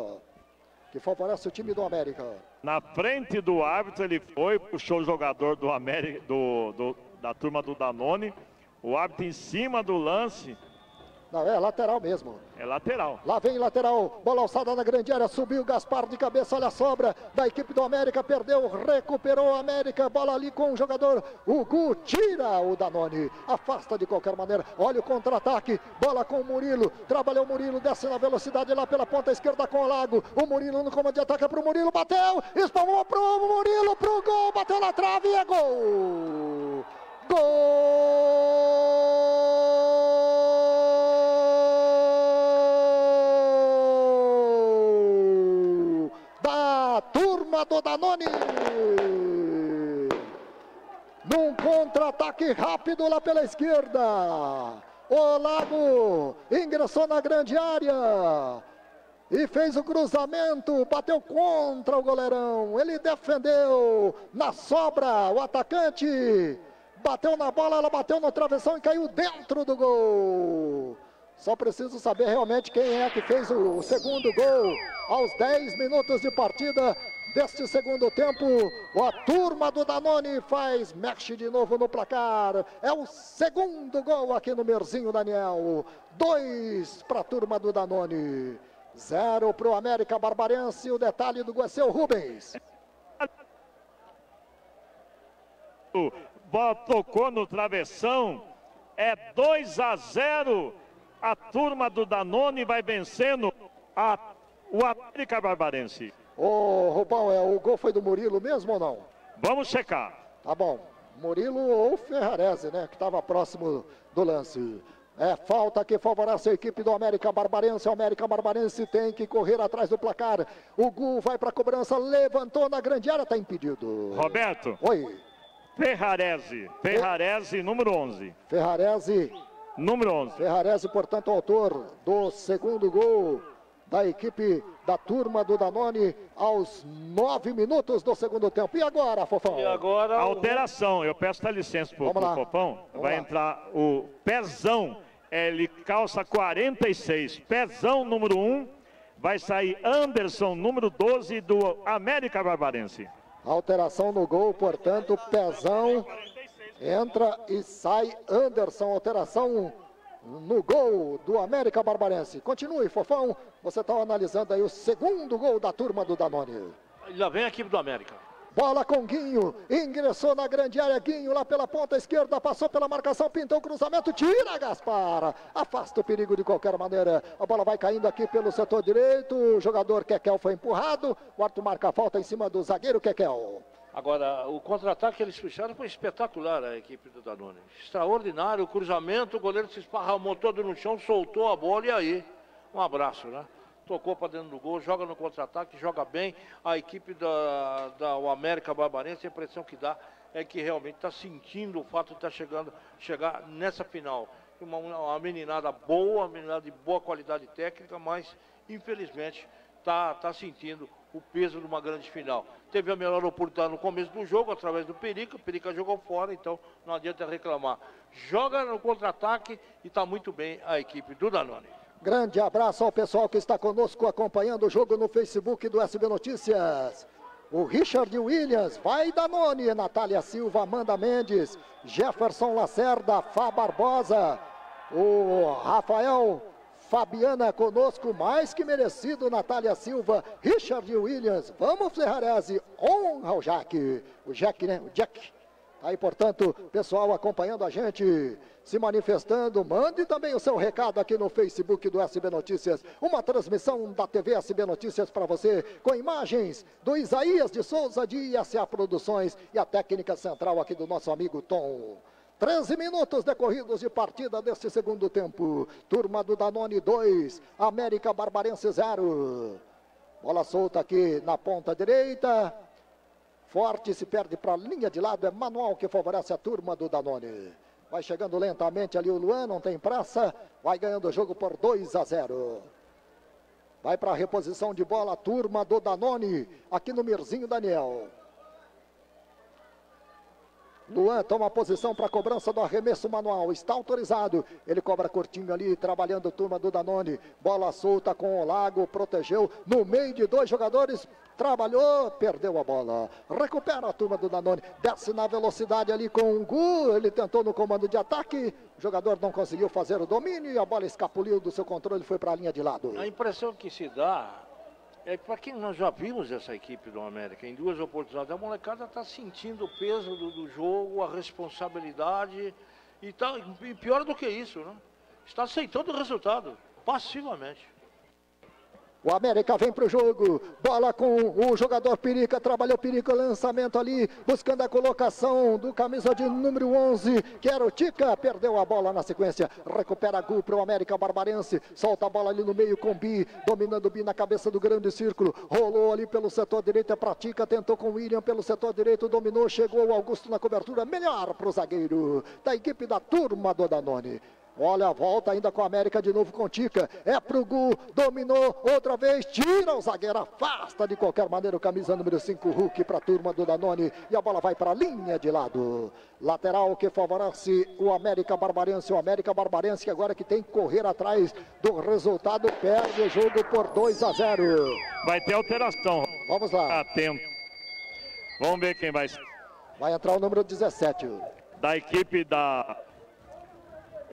Que favorece o time do América. Na frente do árbitro, ele foi, puxou o jogador do América, do, do, da turma do Danone. O árbitro em cima do lance. Não, é lateral mesmo. É lateral. Lá vem lateral, bola alçada na grande área, subiu Gaspar de cabeça, olha a sobra da equipe do América, perdeu, recuperou a América, bola ali com o jogador, o Gu tira o Danone, afasta de qualquer maneira, olha o contra-ataque, bola com o Murilo, trabalhou o Murilo, desce na velocidade lá pela ponta esquerda com o Lago, o Murilo no comando de ataque é pro Murilo, bateu, espalmou pro Murilo, pro gol, bateu na trave e é gol! Gol da turma do Danone. Num contra-ataque rápido lá pela esquerda. O Lago ingressou na grande área e fez o cruzamento, bateu contra o goleirão. Ele defendeu na sobra o atacante. Bateu na bola, ela bateu no travessão e caiu dentro do gol. Só preciso saber realmente quem é que fez o, segundo gol aos 10 minutos de partida deste segundo tempo. A turma do Danone faz, mexe de novo no placar. É o segundo gol aqui no Merzinho Daniel. Dois para a turma do Danone. Zero para o América Barbarense. O detalhe do gol é Rubens. Tocou no travessão. É 2 a 0. A turma do Danone vai vencendo a, o América Barbarense. Ô, Rubão, é, o gol foi do Murilo mesmo ou não? Vamos checar. Tá bom. Murilo ou Ferrarese, né? Que estava próximo do lance. É falta que favorece a equipe do América Barbarense. O América Barbarense tem que correr atrás do placar. O Gu vai para a cobrança, levantou na grande área, está impedido. Roberto. Oi. Ferrarese. Ferrarese, número 11. Ferrarese. Número 11. Ferrarese, portanto, autor do segundo gol da equipe da turma do Danone aos nove minutos do segundo tempo. E agora, Fofão? E agora. Alteração. Eu peço a licença pro, pro Fofão. Vamos vai lá. entrar o Pezão. Ele calça 46. Pezão, número 1. Vai sair Anderson, número 12, do América Barbarense. Alteração no gol, portanto, Pezão entra e sai Anderson. Alteração no gol do América Barbarense. Continue, Fofão. Você está analisando aí o segundo gol da turma do Danone. Já vem a equipe do América. Bola com Guinho, ingressou na grande área, Guinho lá pela ponta esquerda, passou pela marcação, pintou o cruzamento, tira Gaspar, afasta o perigo de qualquer maneira, a bola vai caindo aqui pelo setor direito, o jogador Kekel foi empurrado, o Arthur marca a falta em cima do zagueiro Kekel. Agora, o contra-ataque que eles puxaram foi espetacular a equipe do Danone. Extraordinário, o cruzamento, o goleiro se esparramou todo no chão, soltou a bola e aí, um abraço, né? Tocou para dentro do gol, joga no contra-ataque, joga bem. A equipe da, da o América Barbarense, a impressão que dá é que realmente está sentindo o fato de estar chegando, chegar nessa final. Uma, uma meninada boa, uma meninada de boa qualidade técnica, mas infelizmente está tá sentindo o peso de uma grande final. Teve a melhor oportunidade no começo do jogo, através do Perica, o Perica jogou fora, então não adianta reclamar. Joga no contra-ataque e está muito bem a equipe do Danone. Grande abraço ao pessoal que está conosco acompanhando o jogo no Facebook do SB Notícias. O Richard Williams, vai Danone, Natália Silva, Amanda Mendes, Jefferson Lacerda, Fá Barbosa, o Rafael Fabiana conosco, mais que merecido, Natália Silva, Richard Williams, vamos Ferrarese, honra o Jack, o Jack, né, o Jack. Aí, portanto, pessoal acompanhando a gente, se manifestando, mande também o seu recado aqui no Facebook do SB Notícias. Uma transmissão da TV SB Notícias para você, com imagens do Isaías de Souza de ISA Produções e a técnica central aqui do nosso amigo Tom. 13 minutos decorridos de partida deste segundo tempo. Turma do Danone 2, América Barbarense 0. Bola solta aqui na ponta direita. Forte se perde para a linha de lado. É manual que favorece a turma do Danone. Vai chegando lentamente ali o Luan, não tem praça. Vai ganhando o jogo por 2 a 0. Vai para a reposição de bola turma do Danone. Aqui no Mirzinho Daniel. Luan toma posição para a cobrança do arremesso manual. Está autorizado. Ele cobra curtinho ali, trabalhando turma do Danone. Bola solta com o Lago, protegeu no meio de dois jogadores. Trabalhou, perdeu a bola. Recupera a turma do Danone. Desce na velocidade ali com o Gu. Ele tentou no comando de ataque. O jogador não conseguiu fazer o domínio e a bola escapuliu do seu controle e foi para a linha de lado. A impressão que se dá é para quem nós já vimos essa equipe do América em duas oportunidades, a molecada está sentindo o peso do, do, jogo, a responsabilidade e, tá, e pior do que isso, né? está aceitando o resultado passivamente. O América vem para o jogo. Bola com o jogador Perica. Trabalhou Perica. Lançamento ali. Buscando a colocação do camisa de número 11. Que era o Tica. Perdeu a bola na sequência. Recupera Gu para o América Barbarense. Solta a bola ali no meio com Bi. Dominando o Bi na cabeça do grande círculo. Rolou ali pelo setor direito. É para Tica. Tentou com o William pelo setor direito. Dominou. Chegou o Augusto na cobertura. Melhor para o zagueiro da equipe da turma do Danone. Olha a volta ainda com a América de novo com Tica. É pro Gu, dominou outra vez, tira o zagueiro, afasta de qualquer maneira o camisa número 5, Hulk para a turma do Danone. E a bola vai para a linha de lado. Lateral que favorece o América Barbarense. O América Barbarense que agora que tem que correr atrás do resultado, perde o jogo por 2 a 0. Vai ter alteração. Vamos lá. Atento. Vamos ver quem vai. Vai entrar o número 17. Da equipe da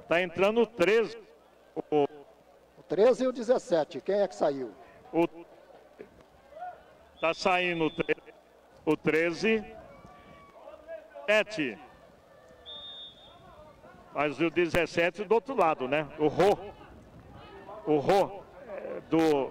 Tá entrando o 13. O... o 13 e o 17. Quem é que saiu? O... Tá saindo o 13. 7. Mas o 17 do outro lado, né? O Rô. O Rô é, do.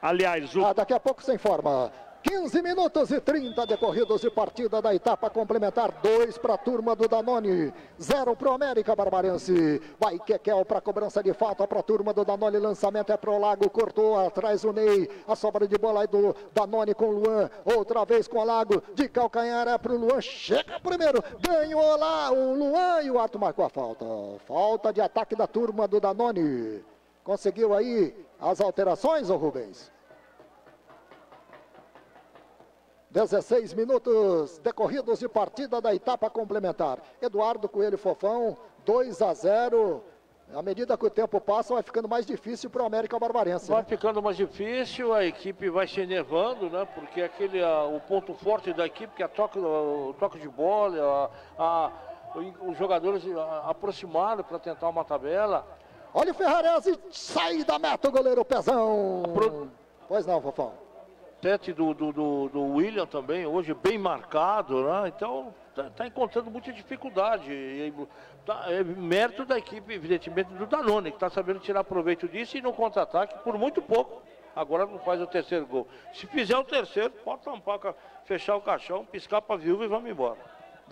Aliás, o. Ah, daqui a pouco você informa. 15 minutos e 30 decorridos de partida da etapa complementar. 2 para a turma do Danone, 0 para o América Barbarense. Vai Kekel para cobrança de falta para a turma do Danone. Lançamento é para o Lago, cortou atrás o Ney. A sobra de bola aí do Danone com o Luan. Outra vez com o Lago, de calcanhar é para o Luan. Chega primeiro, ganhou lá o Luan e o Arthur marcou a falta. Falta de ataque da turma do Danone. Conseguiu aí as alterações, ô Rubens? 16 minutos decorridos de partida da etapa complementar. Eduardo Coelho Fofão, 2 a 0. À medida que o tempo passa, vai ficando mais difícil para o América Barbarense. Vai né? ficando mais difícil, a equipe vai se enervando, né? Porque aquele, a, o ponto forte da equipe, que é a toque, o toque de bola, a, a, os jogadores aproximaram para tentar uma tabela. Olha o Ferrarese, sai da meta o goleiro Pezão. Pro... Pois não, Fofão tete do, do, do, do, William também, hoje bem marcado, né? Então tá, tá encontrando muita dificuldade. E, tá, é mérito da equipe, evidentemente, do Danone, que está sabendo tirar proveito disso e no contra-ataque por muito pouco. Agora não faz o terceiro gol. Se fizer o terceiro, pode tampar, fechar o caixão, piscar para a viúva e vamos embora.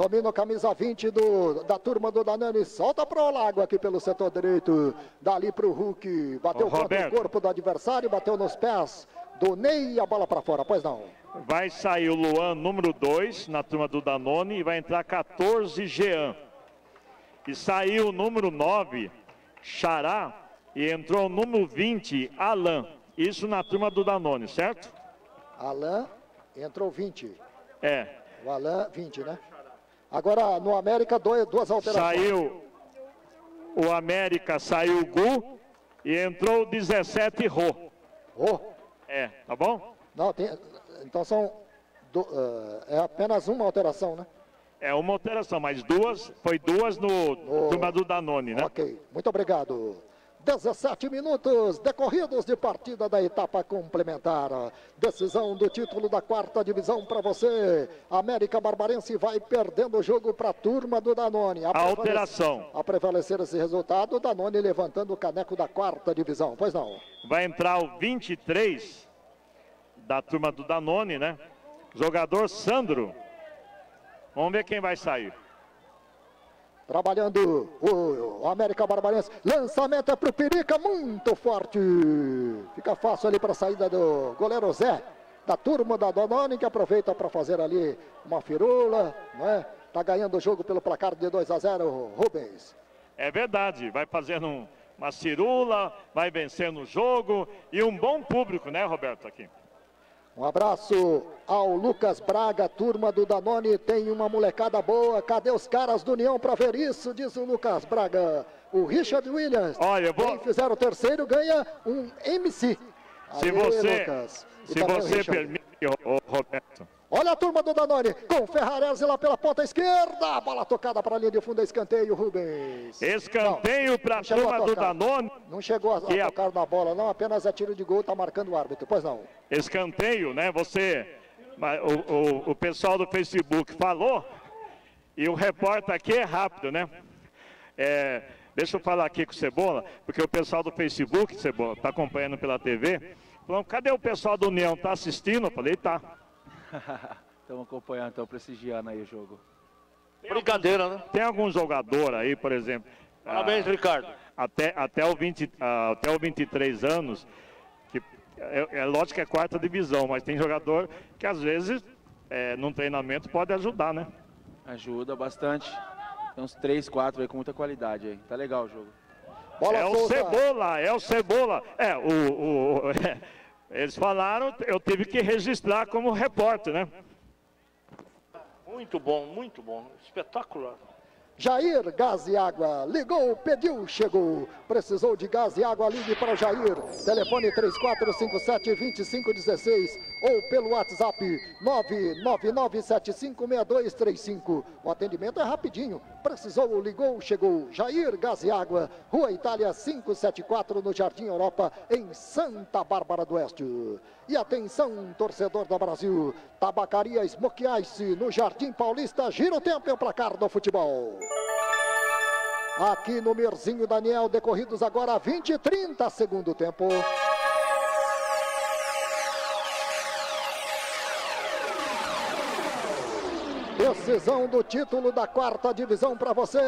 Domina camisa 20 do, da turma do Danone. Solta para o lago aqui pelo setor direito. Dali para o Hulk. Bateu Ô, contra o corpo do adversário, bateu nos pés do Ney e a bola para fora, pois não. Vai sair o Luan, número 2, na turma do Danone, e vai entrar 14, Jean. E saiu o número 9, Xará, e entrou o número 20, Alain. Isso na turma do Danone, certo? Alain entrou 20. É. O Alain, 20, né? Agora, no América, dois, duas alterações. Saiu o América, saiu o Gu E entrou o 17 Rô. Rô? É, tá bom? Não, tem, então são. do- eh, é apenas uma alteração, né? É uma alteração, mas duas, foi duas no turma do Danone, né? Ok, muito obrigado. 17 minutos decorridos de partida da etapa complementar. Decisão do título da quarta divisão para você. América Barbarense vai perdendo o jogo para a turma do Danone. A prevale- Alteração. A prevalecer esse resultado, o Danone levantando o caneco da quarta divisão. Pois não. Vai entrar o 23 da turma do Danone, né? Jogador Sandro. Vamos ver quem vai sair. Trabalhando o, o América Barbarense. Lançamento é pro Perica, muito forte. Fica fácil ali para a saída do goleiro Zé, da turma da Donone, que aproveita para fazer ali uma firula, não é? Tá ganhando o jogo pelo placar de 2 a 0, Rubens. É verdade, vai fazendo um- uma cirula, vai vencendo o jogo e um bom público, né, Roberto, aqui. Um abraço ao Lucas Braga, turma do Danone, tem uma molecada boa. Cadê os caras do União para ver isso? Diz o Lucas Braga. O Richard Williams. Olha, vou- Quem fizer o terceiro ganha um MC. Se Aê, você, Lucas. Se o você permite, Roberto, Olha a turma do Danone, com Ferrarese lá pela ponta esquerda. Bola tocada para a linha de fundo, escanteio, Rubens. escanteio para a a turma do. Danone. Não chegou a, a Que a- tocar na bola, não. Apenas é tiro de gol, tá marcando o árbitro. Pois não. Escanteio, né? Você, o, o, o pessoal do Facebook falou e o repórter aqui é rápido, né? É, deixa eu falar aqui com o Cebola, porque o pessoal do Facebook, Cebola, está acompanhando pela TV. Falou, cadê o pessoal do União? Tá assistindo? Eu falei, tá. Estamos acompanhando, estamos prestigiando aí o jogo. Brincadeira, né? Tem algum jogador aí, por exemplo. Parabéns, ah, Ricardo. Até, até, o 20, ah, até o 23 anos, que é, é lógico que é quarta divisão, mas tem jogador que às vezes, é, num treinamento, pode ajudar, né? Ajuda bastante. Tem uns 3, 4 aí com muita qualidade aí. Tá legal o jogo. é o Cebola, é o Cebola. É, o, o- eles falaram, eu tive que registrar como repórter, né? Muito bom, muito bom. Espetacular. Jair, gás e água. Ligou, pediu, chegou. Precisou de gás e água, ligue para o Jair. Telefone 3457-2516 ou pelo WhatsApp 999756235. O atendimento é rapidinho. Precisou, ligou, chegou. Jair, gás e água. Rua Itália 574, no Jardim Europa, em Santa Bárbara do Oeste. E atenção, torcedor do Brasil. Tabacaria Smoke Ice, no Jardim Paulista. Gira o tempo e o placar do futebol. Aqui no Merzinho Daniel, decorridos agora 20 e 30, segundo tempo. Decisão do título da quarta divisão para você.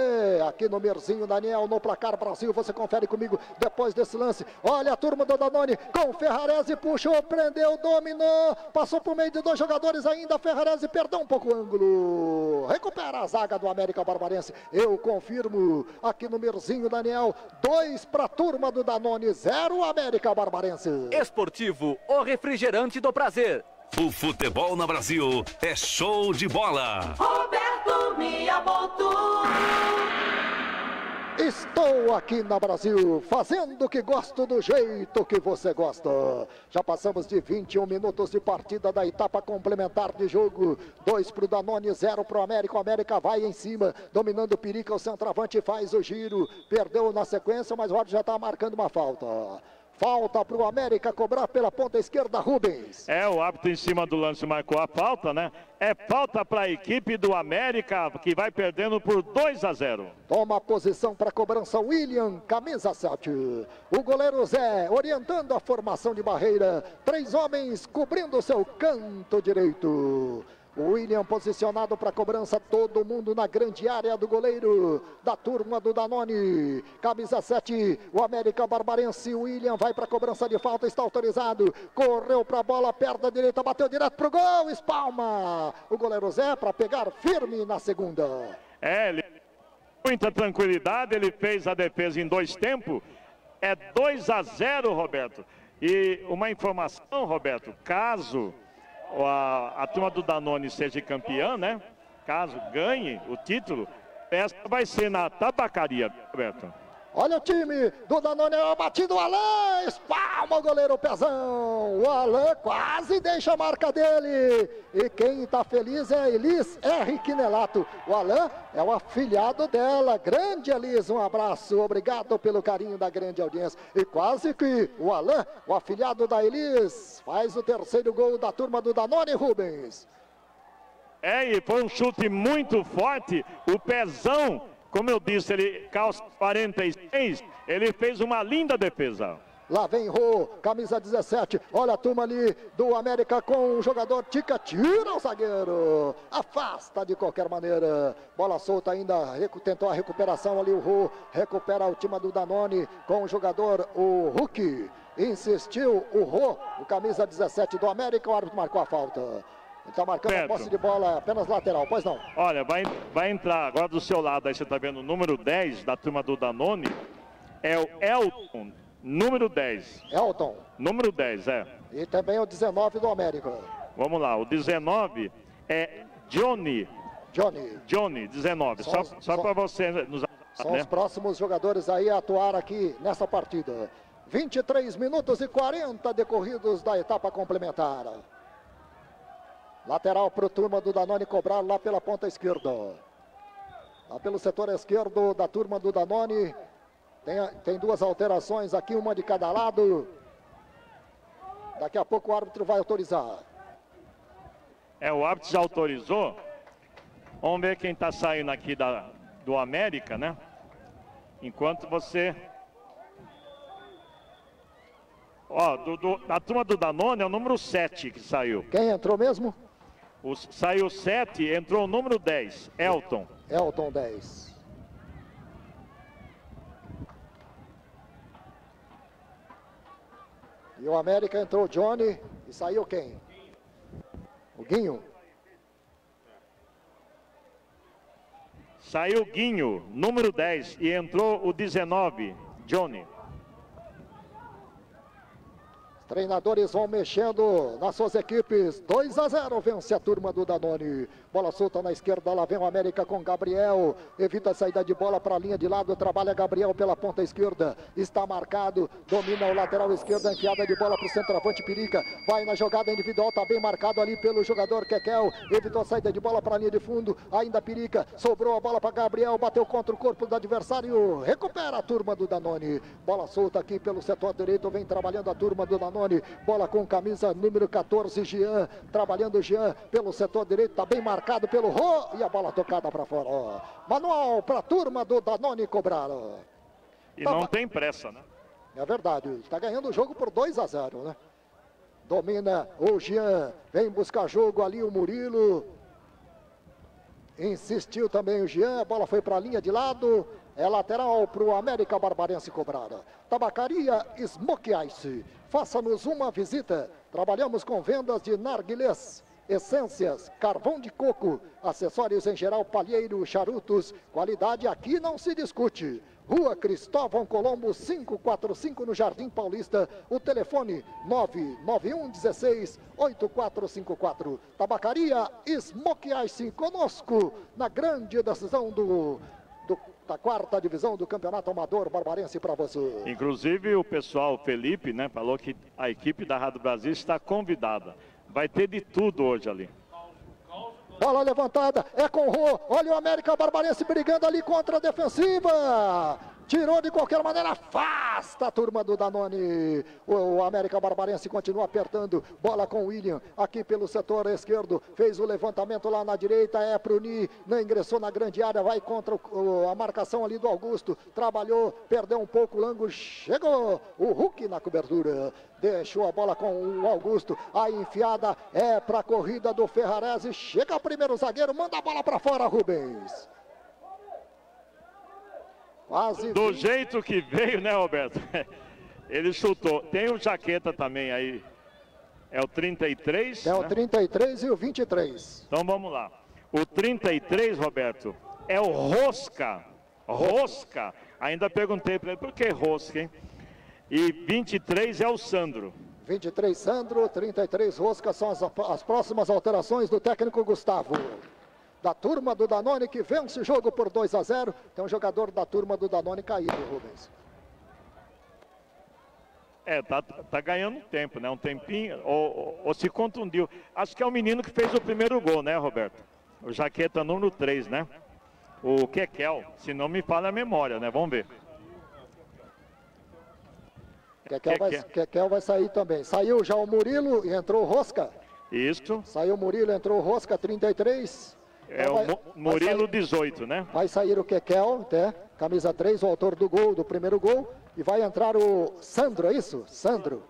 Aqui no Merzinho Daniel, no placar Brasil. Você confere comigo depois desse lance. Olha a turma do Danone com Ferrarese. Puxou, prendeu, dominou. Passou por meio de dois jogadores ainda. Ferrarese perdeu um pouco o ângulo. Recupera a zaga do América Barbarense. Eu confirmo. Aqui no Merzinho Daniel. Dois para a turma do Danone. Zero América Barbarense. Esportivo, o refrigerante do prazer. O futebol no Brasil é show de bola. Roberto Miyamoto. Estou aqui na Brasil, fazendo o que gosto do jeito que você gosta. Já passamos de 21 minutos de partida da etapa complementar de jogo. Dois para o Danone, zero para o América. O América vai em cima, dominando o Perica. O centroavante faz o giro. Perdeu na sequência, mas o árbitro já está marcando uma falta. Falta para o América cobrar pela ponta esquerda, Rubens. É, o árbitro em cima do lance marcou a falta, né? É falta para a equipe do América, que vai perdendo por 2 a 0. Toma a posição para cobrança William, camisa 7. O goleiro Zé orientando a formação de barreira. Três homens cobrindo o seu canto direito. O William posicionado para cobrança, todo mundo na grande área do goleiro da turma do Danone. Camisa 7, o América Barbarense. O William vai para cobrança de falta, está autorizado. Correu para a bola, perna direita, bateu direto pro gol, espalma. O goleiro Zé para pegar firme na segunda. É, ele muita tranquilidade, ele fez a defesa em dois tempos. É 2 a 0, Roberto. E uma informação, Roberto, caso a, a turma do Danone seja campeã, né? Caso ganhe o título, essa vai ser na tabacaria, Roberto. Olha o time do Danone, é batido o Alain, espalma o goleiro Pezão. O Alain quase deixa a marca dele. E quem está feliz é a Elis R. Quinelato. O Alain é o afilhado dela. Grande Elis, um abraço. Obrigado pelo carinho da grande audiência. E quase que o Alain, o afilhado da Elis, faz o terceiro gol da turma do Danone, Rubens. É, e foi um chute muito forte. O Pezão como eu disse, ele calça 46, ele fez uma linda defesa. Lá vem Rô, camisa 17. Olha a turma ali do América com o jogador Tica. Tira o zagueiro. Afasta de qualquer maneira. Bola solta ainda. Tentou a recuperação ali o Rô. Recupera o time do Danone com o jogador o Hulk. Insistiu o Rô, o camisa 17 do América. O árbitro marcou a falta. Está marcando Pedro. a posse de bola apenas lateral, pois não. Olha, vai, vai entrar agora do seu lado, aí você está vendo o número 10 da turma do Danone. É o Elton, número 10. Elton. Número 10, é. E também o 19 do América. Vamos lá, o 19 é Johnny. Johnny. Johnny, 19. Só, só para você nos São né? os próximos jogadores aí a atuar aqui nessa partida. 23 minutos e 40 decorridos da etapa complementar. Lateral para o turma do Danone cobrar lá pela ponta esquerda. Lá pelo setor esquerdo da turma do Danone. Tem, tem duas alterações aqui, uma de cada lado. Daqui a pouco o árbitro vai autorizar. É, o árbitro já autorizou. Vamos ver quem está saindo aqui da, do América, né? Enquanto você. Ó, do, do, da turma do Danone é o número 7 que saiu. Quem entrou mesmo? Saiu 7, entrou o número 10, Elton. Elton 10. E o América entrou Johnny e saiu quem? O Guinho. Saiu Guinho, número 10, e entrou o 19, Johnny. Treinadores vão mexendo nas suas equipes. 2 a 0 vence a turma do Danone. Bola solta na esquerda, lá vem o América com Gabriel. Evita a saída de bola para a linha de lado. Trabalha Gabriel pela ponta esquerda. Está marcado. Domina o lateral esquerdo. Enfiada de bola para o centroavante Pirica. Vai na jogada individual. Está bem marcado ali pelo jogador Kekel. Evitou a saída de bola para a linha de fundo. Ainda Pirica. Sobrou a bola para Gabriel. Bateu contra o corpo do adversário. Recupera a turma do Danone. Bola solta aqui pelo setor direito. Vem trabalhando a turma do Danone. Bola com camisa número 14, Jean. Trabalhando Jean pelo setor direito. Está bem marcado marcado pelo Rô e a bola tocada para fora. Ó. Manual para a turma do Danone cobrar. Ó. E não tem pressa, né? É verdade, está ganhando o jogo por 2 a 0, né? Domina o Jean, vem buscar jogo ali o Murilo. Insistiu também o Jean, a bola foi para a linha de lado. É lateral para o América Barbarense cobrada. Tabacaria Smoke Ice. Faça-nos uma visita. Trabalhamos com vendas de narguilés essências, carvão de coco, acessórios em geral, palheiro, charutos, qualidade aqui não se discute. Rua Cristóvão Colombo 545 no Jardim Paulista. O telefone 991 16 8454. Tabacaria Smoke Ice conosco na grande decisão do, do da quarta divisão do Campeonato Amador Barbarense para você. Inclusive o pessoal Felipe, né, falou que a equipe da Rádio Brasil está convidada. Vai ter de tudo hoje ali. Bola levantada, é com o Rô. Olha o América Barbarense brigando ali contra a defensiva. Tirou de qualquer maneira, afasta a turma do Danone. O, América Barbarense continua apertando. Bola com o William aqui pelo setor esquerdo. Fez o levantamento lá na direita. É pro Ni. Não ingressou na grande área. Vai contra o, a marcação ali do Augusto. Trabalhou, perdeu um pouco o Lango. Chegou o Hulk na cobertura. Deixou a bola com o Augusto. A enfiada é para a corrida do Ferrarese. Chega o primeiro zagueiro. Manda a bola para fora, Rubens. Quase Do 20. jeito que veio, né, Roberto? Ele chutou. Tem o jaqueta também aí. É o 33? É o 33 né? e o 23. Então vamos lá. O 33, Roberto, é o Rosca. Rosca. Ainda perguntei para ele por que Rosca, hein? E 23 é o Sandro. 23 Sandro, 33 Rosca são as, as próximas alterações do técnico Gustavo. Da turma do Danone que vence o jogo por 2 a 0. Tem um jogador da turma do Danone caído, Rubens. É, tá, tá ganhando tempo, né? Um tempinho, ou, ou, ou, se contundiu. Acho que é o menino que fez o primeiro gol, né, Roberto? O jaqueta número 3, né? O Kekel, se não me falha a memória, né? Vamos ver. Kekel vai, Kekel vai sair também. Saiu já o Murilo e entrou o Rosca. Isso. Saiu o Murilo, entrou o Rosca, 33. É vai, o Murilo sair, 18, né? Vai sair o Kekel, né? camisa 3, o autor do gol, do primeiro gol. E vai entrar o Sandro, é isso? Sandro.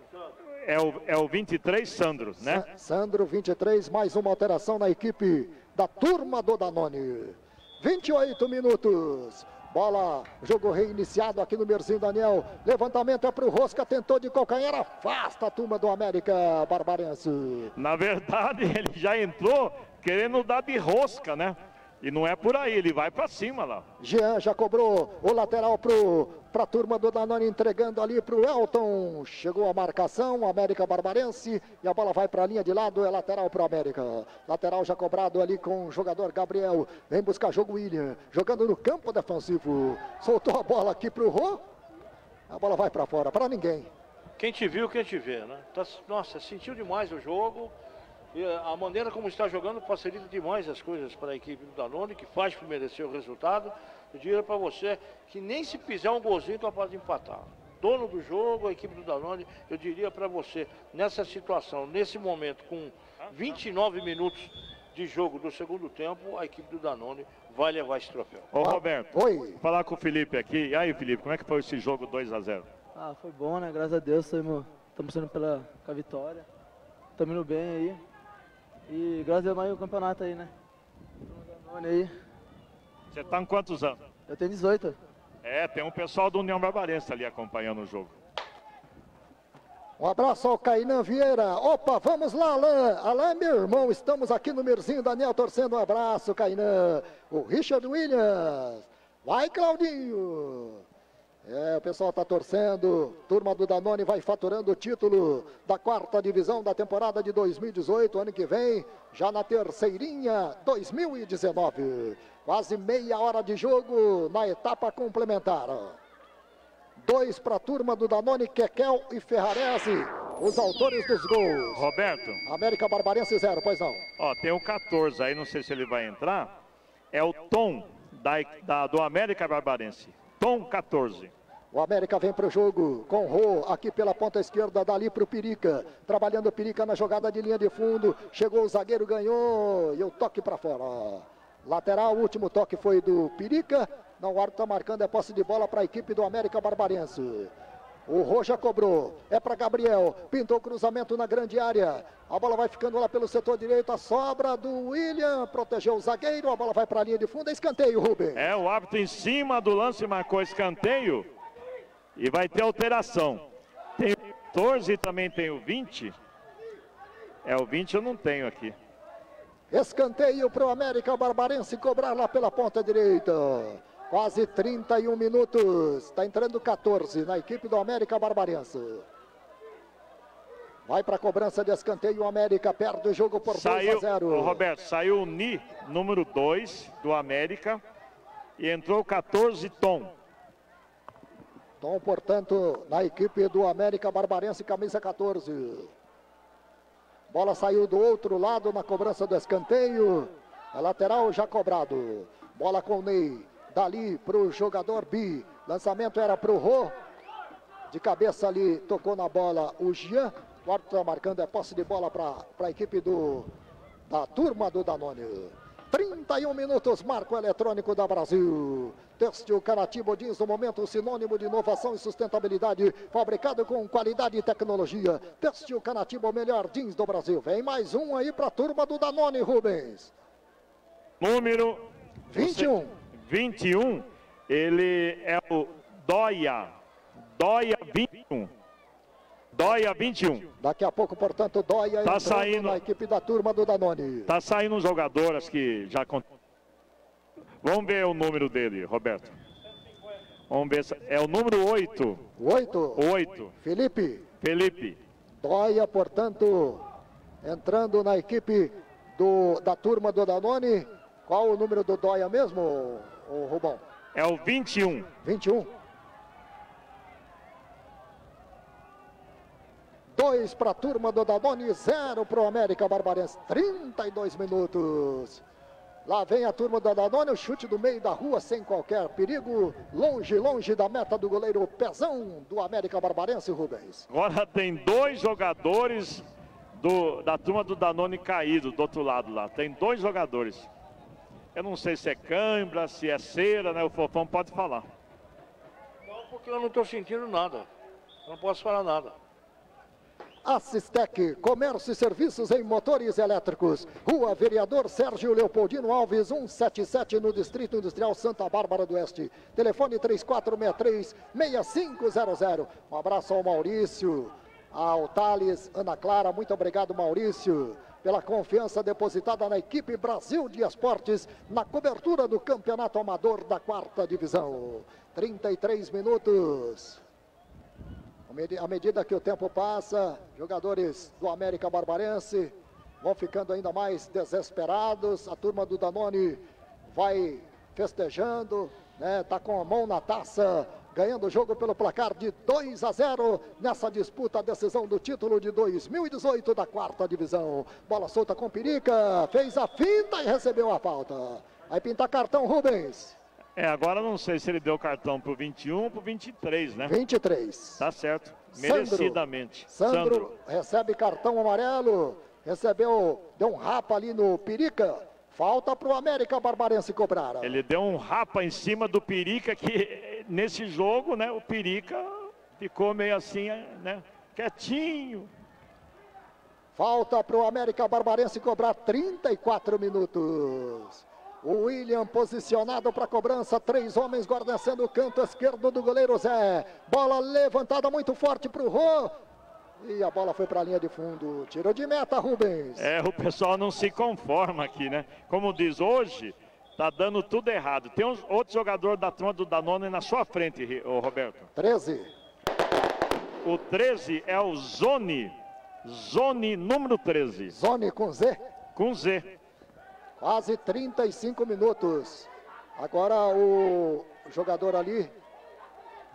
É o, é o 23, Sandro, né? Sandro, 23, mais uma alteração na equipe da turma do Danone. 28 minutos. Bola, jogo reiniciado aqui no Merzinho Daniel. Levantamento é para o Rosca, tentou de calcanhar, afasta a turma do América Barbarense. Na verdade, ele já entrou querendo dar de rosca, né? E não é por aí, ele vai para cima lá. Jean já cobrou o lateral para a turma do Danone, entregando ali para o Elton. Chegou a marcação, América Barbarense. E a bola vai para a linha de lado, é lateral para o América. Lateral já cobrado ali com o jogador Gabriel. Vem buscar jogo William, jogando no campo defensivo. Soltou a bola aqui para o Rô. A bola vai para fora, para ninguém. Quem te viu, quem te vê, né? Tá, nossa, sentiu demais o jogo. E a maneira como está jogando facilita demais as coisas para a equipe do Danone, que faz por merecer o resultado. Eu diria para você que nem se fizer um golzinho capaz de empatar. Dono do jogo, a equipe do Danone, eu diria para você, nessa situação, nesse momento, com 29 minutos de jogo do segundo tempo, a equipe do Danone vai levar esse troféu. Ô Roberto, Oi. falar com o Felipe aqui. E aí, Felipe, como é que foi esse jogo 2 a 0 Ah, foi bom, né? Graças a Deus, estamos sendo pela com a vitória. Estamos indo bem aí. E graças a Deus mais o campeonato aí, né? aí. Você tá com quantos anos? Eu tenho 18. É, tem um pessoal do União Barbarense ali acompanhando o jogo. Um abraço ao Cainan Vieira. Opa, vamos lá, Alain. Alain, meu irmão, estamos aqui no Mirzinho Daniel torcendo um abraço, Cainan. O Richard Williams. Vai, Claudinho. É, o pessoal está torcendo. Turma do Danone vai faturando o título da quarta divisão da temporada de 2018, ano que vem, já na terceirinha 2019. Quase meia hora de jogo na etapa complementar. Dois para a turma do Danone, Kekel e Ferrarese, os autores dos gols. Roberto. América Barbarense zero, pois não. Ó, tem o 14 aí, não sei se ele vai entrar. É o Tom da, da do América Barbarense. Tom 14. O América vem para o jogo com Rô aqui pela ponta esquerda, dali para o Perica. Trabalhando o Perica na jogada de linha de fundo. Chegou o zagueiro, ganhou e o toque para fora. Lateral, último toque foi do Perica. Não, o árbitro está marcando, é posse de bola para a equipe do América Barbarense. O Roja cobrou. É para Gabriel. Pintou o cruzamento na grande área. A bola vai ficando lá pelo setor direito. A sobra do William. Protegeu o zagueiro. A bola vai para a linha de fundo. É escanteio, Rubem. É, o árbitro em cima do lance marcou escanteio. E vai ter alteração. Tem o 14 e também tem o 20. É, o 20 eu não tenho aqui. Escanteio para o América Barbarense cobrar lá pela ponta direita. Quase 31 minutos. Está entrando 14 na equipe do América Barbarense. Vai para a cobrança de escanteio. O América perde o jogo por saiu, 2 a 0. Roberto, saiu o Ni, número 2 do América. E entrou 14 Tom. Tom, portanto, na equipe do América Barbarense, camisa 14. Bola saiu do outro lado na cobrança do escanteio. A lateral já cobrado. Bola com o Ney. Dali para o jogador Bi. Lançamento era para o Rô. De cabeça ali, tocou na bola o Jean. O árbitro está marcando, é posse de bola para a equipe do, da turma do Danone. 31 minutos, marco eletrônico da Brasil. Têxtil Caratibo diz no momento sinônimo de inovação e sustentabilidade, fabricado com qualidade e tecnologia. Têxtil Caratibo, melhor jeans do Brasil. Vem mais um aí para a turma do Danone, Rubens. Número 21. Você... 21, ele é o Dóia. Dóia 21. Dóia 21. Daqui a pouco, portanto, Dóia tá saindo na equipe da turma do Danone. Tá saindo um jogador, acho que já Vamos ver o número dele, Roberto. Vamos ver, é o número 8. 8. 8. Felipe. Felipe. Dóia, portanto, entrando na equipe do, da turma do Danone. Qual o número do Dóia mesmo, o, Rubão? É o 21. 21. Dois para a turma do Danone, zero para o América Barbarense. 32 minutos. Lá vem a turma do Danone, o chute do meio da rua sem qualquer perigo. Longe, longe da meta do goleiro Pezão do América Barbarense, Rubens. Agora tem dois jogadores do, da turma do Danone caído do outro lado lá. Tem dois jogadores. Eu não sei se é cãibra, se é cera, né? O Fofão pode falar. Não, porque eu não estou sentindo nada. Eu não posso falar nada. Assistec, comércio e serviços em motores elétricos. Rua Vereador Sérgio Leopoldino Alves, 177, no Distrito Industrial Santa Bárbara do Oeste. Telefone 3463-6500. Um abraço ao Maurício, ao Thales, Ana Clara. Muito obrigado, Maurício, pela confiança depositada na equipe Brasil de Esportes na cobertura do Campeonato Amador da quarta divisão. 33 minutos. À medida que o tempo passa, jogadores do América Barbarense vão ficando ainda mais desesperados. A turma do Danone vai festejando, né? Tá com a mão na taça, ganhando o jogo pelo placar de 2 a 0 nessa disputa, a decisão do título de 2018 da quarta divisão. Bola solta com Perica, fez a finta e recebeu a falta. Vai pintar cartão Rubens. É, agora não sei se ele deu cartão pro 21 ou pro 23, né? 23. Tá certo. Sandro. Merecidamente. Sandro, recebe cartão amarelo, recebeu, deu um rapa ali no Perica. Falta pro América Barbarense cobrar. Ele deu um rapa em cima do Perica que nesse jogo, né, o Perica ficou meio assim, né, quietinho. Falta pro América Barbarense cobrar 34 minutos. O William posicionado para cobrança. Três homens guarnecendo o canto esquerdo do goleiro Zé. Bola levantada muito forte para o Rô. E a bola foi para a linha de fundo. Tiro de meta, Rubens. É, o pessoal não se conforma aqui, né? Como diz hoje, tá dando tudo errado. Tem uns, outro jogador da turma do Danone na sua frente, o Roberto. 13. O 13 é o Zone. Zone número 13. Zone com Z. Com Z. Quase 35 minutos. Agora o jogador ali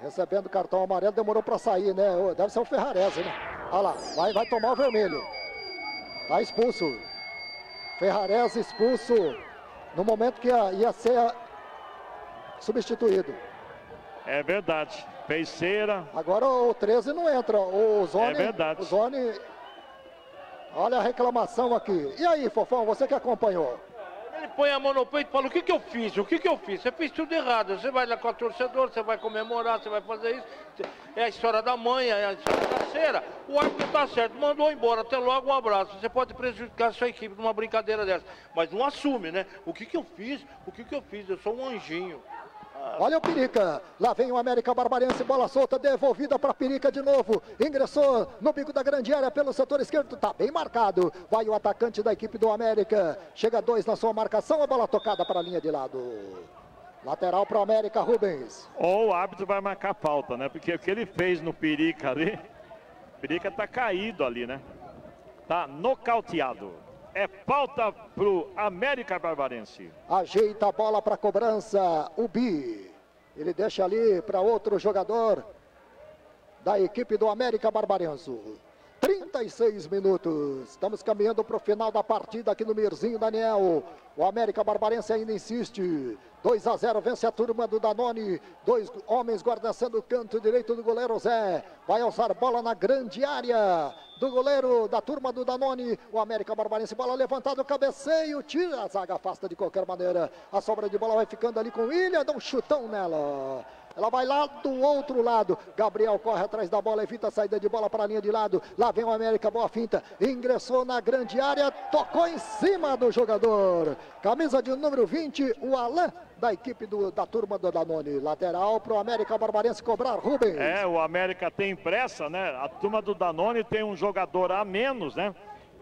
recebendo cartão amarelo demorou para sair, né? Deve ser o Ferrarese, né? Olha lá, vai, vai tomar o vermelho. Tá expulso. Ferrarese expulso no momento que ia, ia ser substituído. É verdade. Fez cera. Agora o 13 não entra. O Zone. É verdade. O Zone. Olha a reclamação aqui. E aí, Fofão, você que acompanhou? Ele põe a mão no peito e fala, o que que eu fiz? O que que eu fiz? Você fez tudo errado. Você vai lá com o torcedor, você vai comemorar, você vai fazer isso. É a história da mãe, é a história da cera. O árbitro tá certo, mandou embora. Até logo, um abraço. Você pode prejudicar a sua equipe numa brincadeira dessa. Mas não assume, né? O que que eu fiz? O que que eu fiz? Eu sou um anjinho. Olha o Perica. Lá vem o América Barbarense. Bola solta, devolvida para Perica de novo. Ingressou no bico da grande área pelo setor esquerdo. Tá bem marcado. Vai o atacante da equipe do América. Chega dois na sua marcação. A bola tocada para a linha de lado. Lateral para o América, Rubens. Ou o árbitro vai marcar falta, né? Porque o que ele fez no Perica ali. O Perica tá caído ali, né? Tá nocauteado. É falta pro América Barbarense. Ajeita a bola para cobrança. O Bi. Ele deixa ali para outro jogador da equipe do América Barbarense. 36 minutos. Estamos caminhando para o final da partida aqui no Mirzinho Daniel. O América Barbarense ainda insiste. 2 a 0 vence a turma do Danone. Dois homens guardando o canto direito do goleiro Zé. Vai alçar bola na grande área do goleiro da turma do Danone. O América Barbarense, bola levantada, cabeceio, tira a zaga, afasta de qualquer maneira. A sobra de bola vai ficando ali com o William, dá um chutão nela. Ela vai lá do outro lado. Gabriel corre atrás da bola, evita a saída de bola para a linha de lado. Lá vem o América, boa finta. Ingressou na grande área, tocou em cima do jogador. Camisa de número 20, o Alain da equipe do, da turma do Danone. Lateral para o América Barbarense cobrar, Rubens. É, o América tem pressa, né? A turma do Danone tem um jogador a menos, né?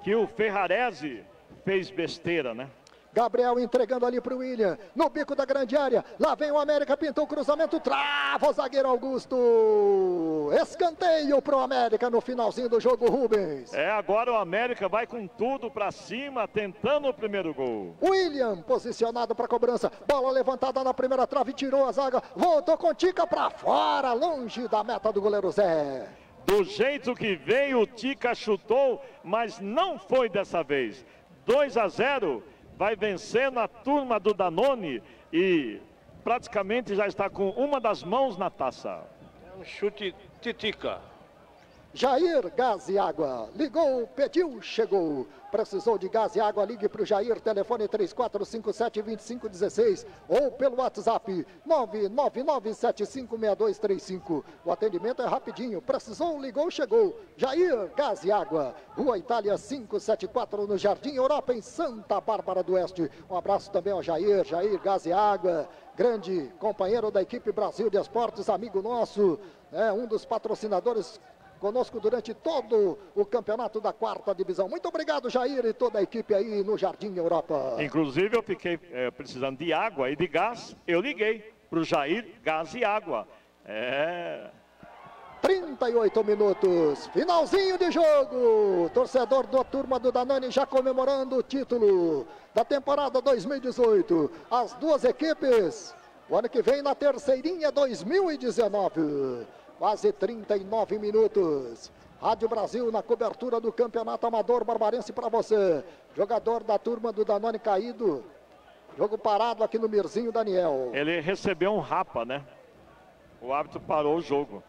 Que o Ferrarese fez besteira, né? Gabriel entregando ali para o William. No bico da grande área. Lá vem o América, pintou o cruzamento. Trava o zagueiro Augusto. Escanteio para o América no finalzinho do jogo, Rubens. É, agora o América vai com tudo para cima, tentando o primeiro gol. William posicionado para cobrança. Bola levantada na primeira trave, tirou a zaga. Voltou com Tica para fora, longe da meta do goleiro Zé. Do jeito que veio, o Tica chutou, mas não foi dessa vez. 2 a 0, vai vencendo a turma do Danone e praticamente já está com uma das mãos na taça. É um chute titica. Jair Gás e Água. Ligou, pediu, chegou. Precisou de gás e água? Ligue para o Jair, telefone 3457-2516 ou pelo WhatsApp 999756235. O atendimento é rapidinho. Precisou, ligou, chegou. Jair Gás e Água. Rua Itália 574 no Jardim Europa, em Santa Bárbara do Oeste. Um abraço também ao Jair, Jair Gás e Água. Grande companheiro da equipe Brasil de Esportes, amigo nosso, é um dos patrocinadores conosco durante todo o campeonato da quarta divisão. Muito obrigado, Jair, e toda a equipe aí no Jardim Europa. Inclusive, eu fiquei é, precisando de água e de gás. Eu liguei para o Jair Gás e Água. É. 38 minutos, finalzinho de jogo. Torcedor da turma do Danone já comemorando o título da temporada 2018. As duas equipes, o ano que vem na terceirinha 2019 quase 39 minutos. Rádio Brasil na cobertura do Campeonato Amador Barbarense para você. Jogador da turma do Danone caído. Jogo parado aqui no Mirzinho Daniel. Ele recebeu um rapa, né? O árbitro parou o jogo.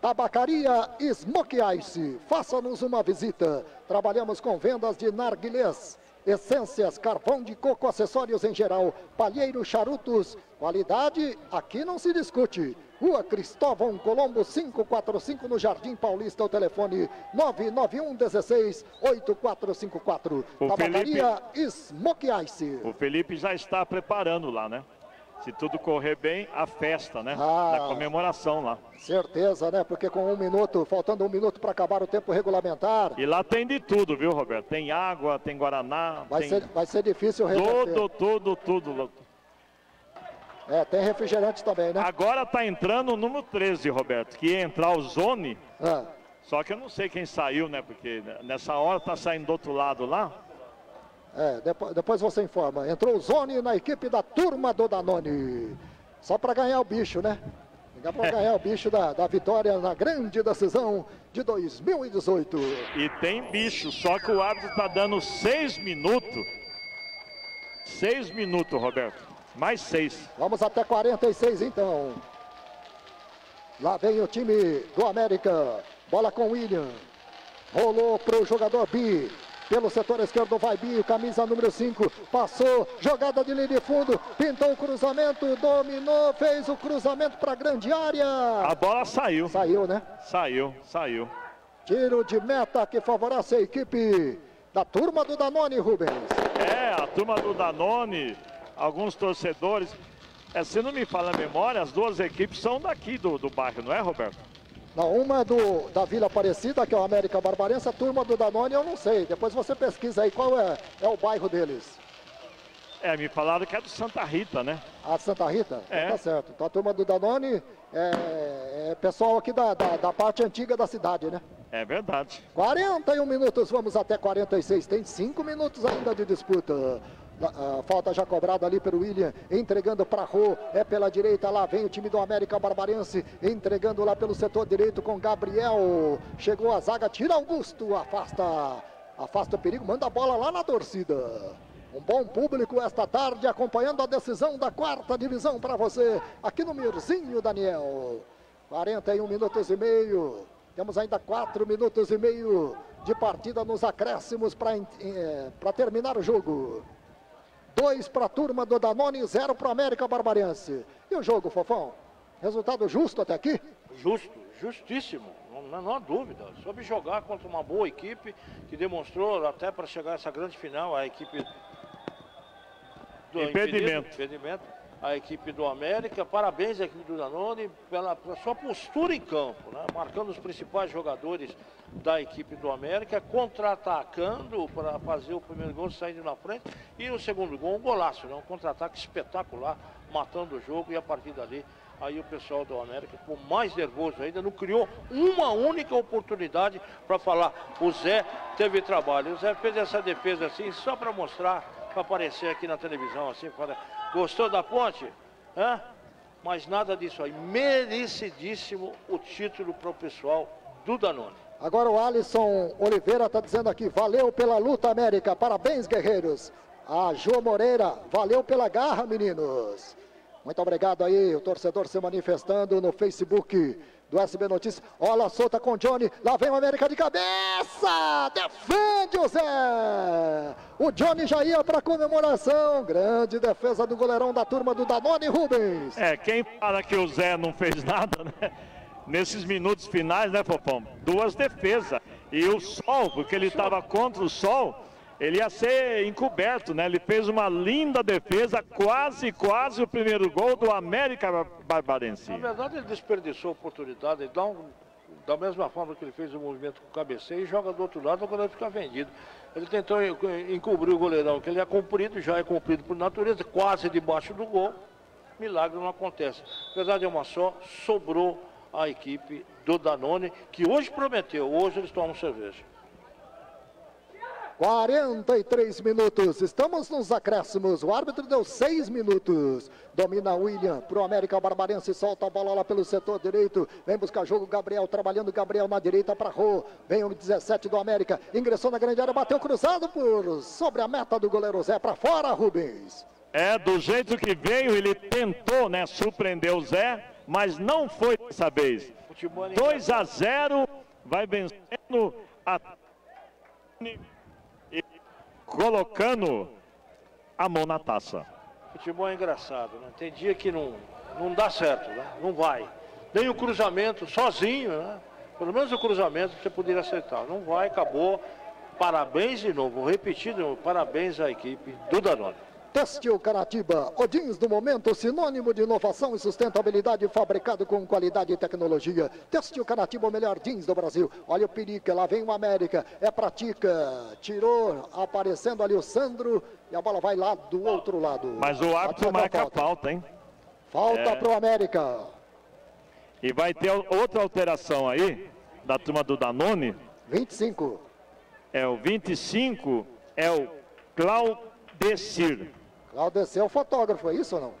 Tabacaria Smoke Ice. Faça-nos uma visita. Trabalhamos com vendas de narguilés, essências, carvão de coco, acessórios em geral, palheiro, charutos. Qualidade aqui não se discute. Rua Cristóvão Colombo 545 no Jardim Paulista, o telefone 991 16 8454. O Tabacaria Smoke Ice. O Felipe já está preparando lá, né? Se tudo correr bem, a festa, né? Ah. Da comemoração lá. Certeza, né? Porque com um minuto, faltando um minuto para acabar o tempo regulamentar. E lá tem de tudo, viu, Roberto? Tem água, tem guaraná. Vai, tem ser, vai ser difícil reverter. Tudo, tudo, tudo. É, tem refrigerante também, né? Agora tá entrando o número 13, Roberto, que ia entrar o Zone. Ah. Só que eu não sei quem saiu, né? Porque nessa hora tá saindo do outro lado lá. É, depois, depois você informa. Entrou o Zone na equipe da turma do Danone. Só para ganhar o bicho, né? Para ganhar o bicho da, da vitória na grande decisão de 2018. E tem bicho, só que o árbitro tá dando seis minutos. Seis minutos, Roberto. Mais seis. Vamos até 46 então. Lá vem o time do América. Bola com o William. Rolou para o jogador B. Pelo setor esquerdo vai Binho, camisa número 5. Passou, jogada de linha de fundo. Pintou o cruzamento, dominou, fez o cruzamento para a grande área. A bola saiu. Saiu, né? Saiu, saiu. Tiro de meta que favorece a equipe da turma do Danone, Rubens. É, a turma do Danone, alguns torcedores. É, se não me falha a memória, as duas equipes são daqui do, do bairro, não é, Roberto? Não, uma é do, da Vila Aparecida, que é o América Barbarense, a turma do Danone eu não sei. Depois você pesquisa aí qual é, é o bairro deles. É, me falaram que é do Santa Rita, né? A Santa Rita? É. Tá certo. Então a turma do Danone é, é pessoal aqui da, da, da parte antiga da cidade, né? É verdade. 41 minutos, vamos até 46. Tem 5 minutos ainda de disputa. A falta já cobrada ali pelo William, entregando para Rô, é pela direita, lá vem o time do América Barbarense, entregando lá pelo setor direito com Gabriel, chegou a zaga, tira Augusto, afasta, afasta o perigo, manda a bola lá na torcida. Um bom público esta tarde acompanhando a decisão da quarta divisão para você, aqui no Mirzinho, Daniel. 41 minutos e meio, temos ainda 4 minutos e meio de partida nos acréscimos para eh, terminar o jogo. Dois para a turma do Danone, zero para o América Barbarense. E o jogo, Fofão? Resultado justo até aqui? Justo, justíssimo, não, não há dúvida. Soube jogar contra uma boa equipe que demonstrou até para chegar a essa grande final, a equipe do impedimento. impedimento a equipe do América. Parabéns à equipe do Danone pela, pela sua postura em campo, né? marcando os principais jogadores da equipe do América, contra-atacando para fazer o primeiro gol saindo na frente e o segundo gol, um golaço, né? um contra-ataque espetacular, matando o jogo e a partir dali aí o pessoal do América ficou mais nervoso ainda, não criou uma única oportunidade para falar. O Zé teve trabalho. O Zé fez essa defesa assim só para mostrar, para aparecer aqui na televisão assim, para Gostou da ponte? Hã? Mas nada disso aí. Merecidíssimo o título para o pessoal do Danone. Agora o Alisson Oliveira está dizendo aqui, valeu pela luta, América. Parabéns, guerreiros. A Jô Moreira, valeu pela garra, meninos. Muito obrigado aí, o torcedor se manifestando no Facebook do SB Notícias. Olha solta com Johnny. Lá vem o América de cabeça. Defende o Zé. O Johnny já ia para comemoração. Grande defesa do goleirão da turma do Danone Rubens. É, quem fala que o Zé não fez nada, né? Nesses minutos finais, né, Fofão? Duas defesas. E o sol, porque ele estava contra o sol ele ia ser encoberto, né? Ele fez uma linda defesa, quase, quase o primeiro gol do América Barbarense. Na verdade, ele desperdiçou a oportunidade, ele dá um, da mesma forma que ele fez o movimento com o cabeceio e joga do outro lado, agora fica vendido. Ele tentou encobrir o goleirão, que ele é comprido, já é comprido por natureza, quase debaixo do gol. Milagre não acontece. Apesar de uma só, sobrou a equipe do Danone, que hoje prometeu, hoje eles tomam cerveja. 43 minutos. Estamos nos acréscimos. O árbitro deu 6 minutos. Domina William pro América Barbarense. Solta a bola lá pelo setor direito. Vem buscar jogo. Gabriel trabalhando. Gabriel na direita para Rô. Vem o 17 do América. Ingressou na grande área. Bateu cruzado por sobre a meta do goleiro Zé. Para fora, Rubens. É, do jeito que veio, ele tentou, né? Surpreender o Zé, mas não foi dessa vez. 2 a 0. Vai vencendo a colocando a mão na taça. Futebol é engraçado, né? Tem dia que não, não dá certo, né? Não vai. Nem o cruzamento sozinho, né? Pelo menos o cruzamento você poderia acertar. Não vai, acabou. Parabéns de novo, repetido, parabéns à equipe do Danone. Têxtil Caratiba, o jeans do momento, sinônimo de inovação e sustentabilidade, fabricado com qualidade e tecnologia. Têxtil Caratiba, o melhor jeans do Brasil. Olha o Perica, lá vem o América, é pratica, tirou, aparecendo ali o Sandro, e a bola vai lá do outro lado. Mas o árbitro marca falta. falta, hein? Falta é. pro América. E vai ter outra alteração aí, da turma do Danone. 25. É o 25, é o Claudecir. Claudecir é o fotógrafo, é isso ou não?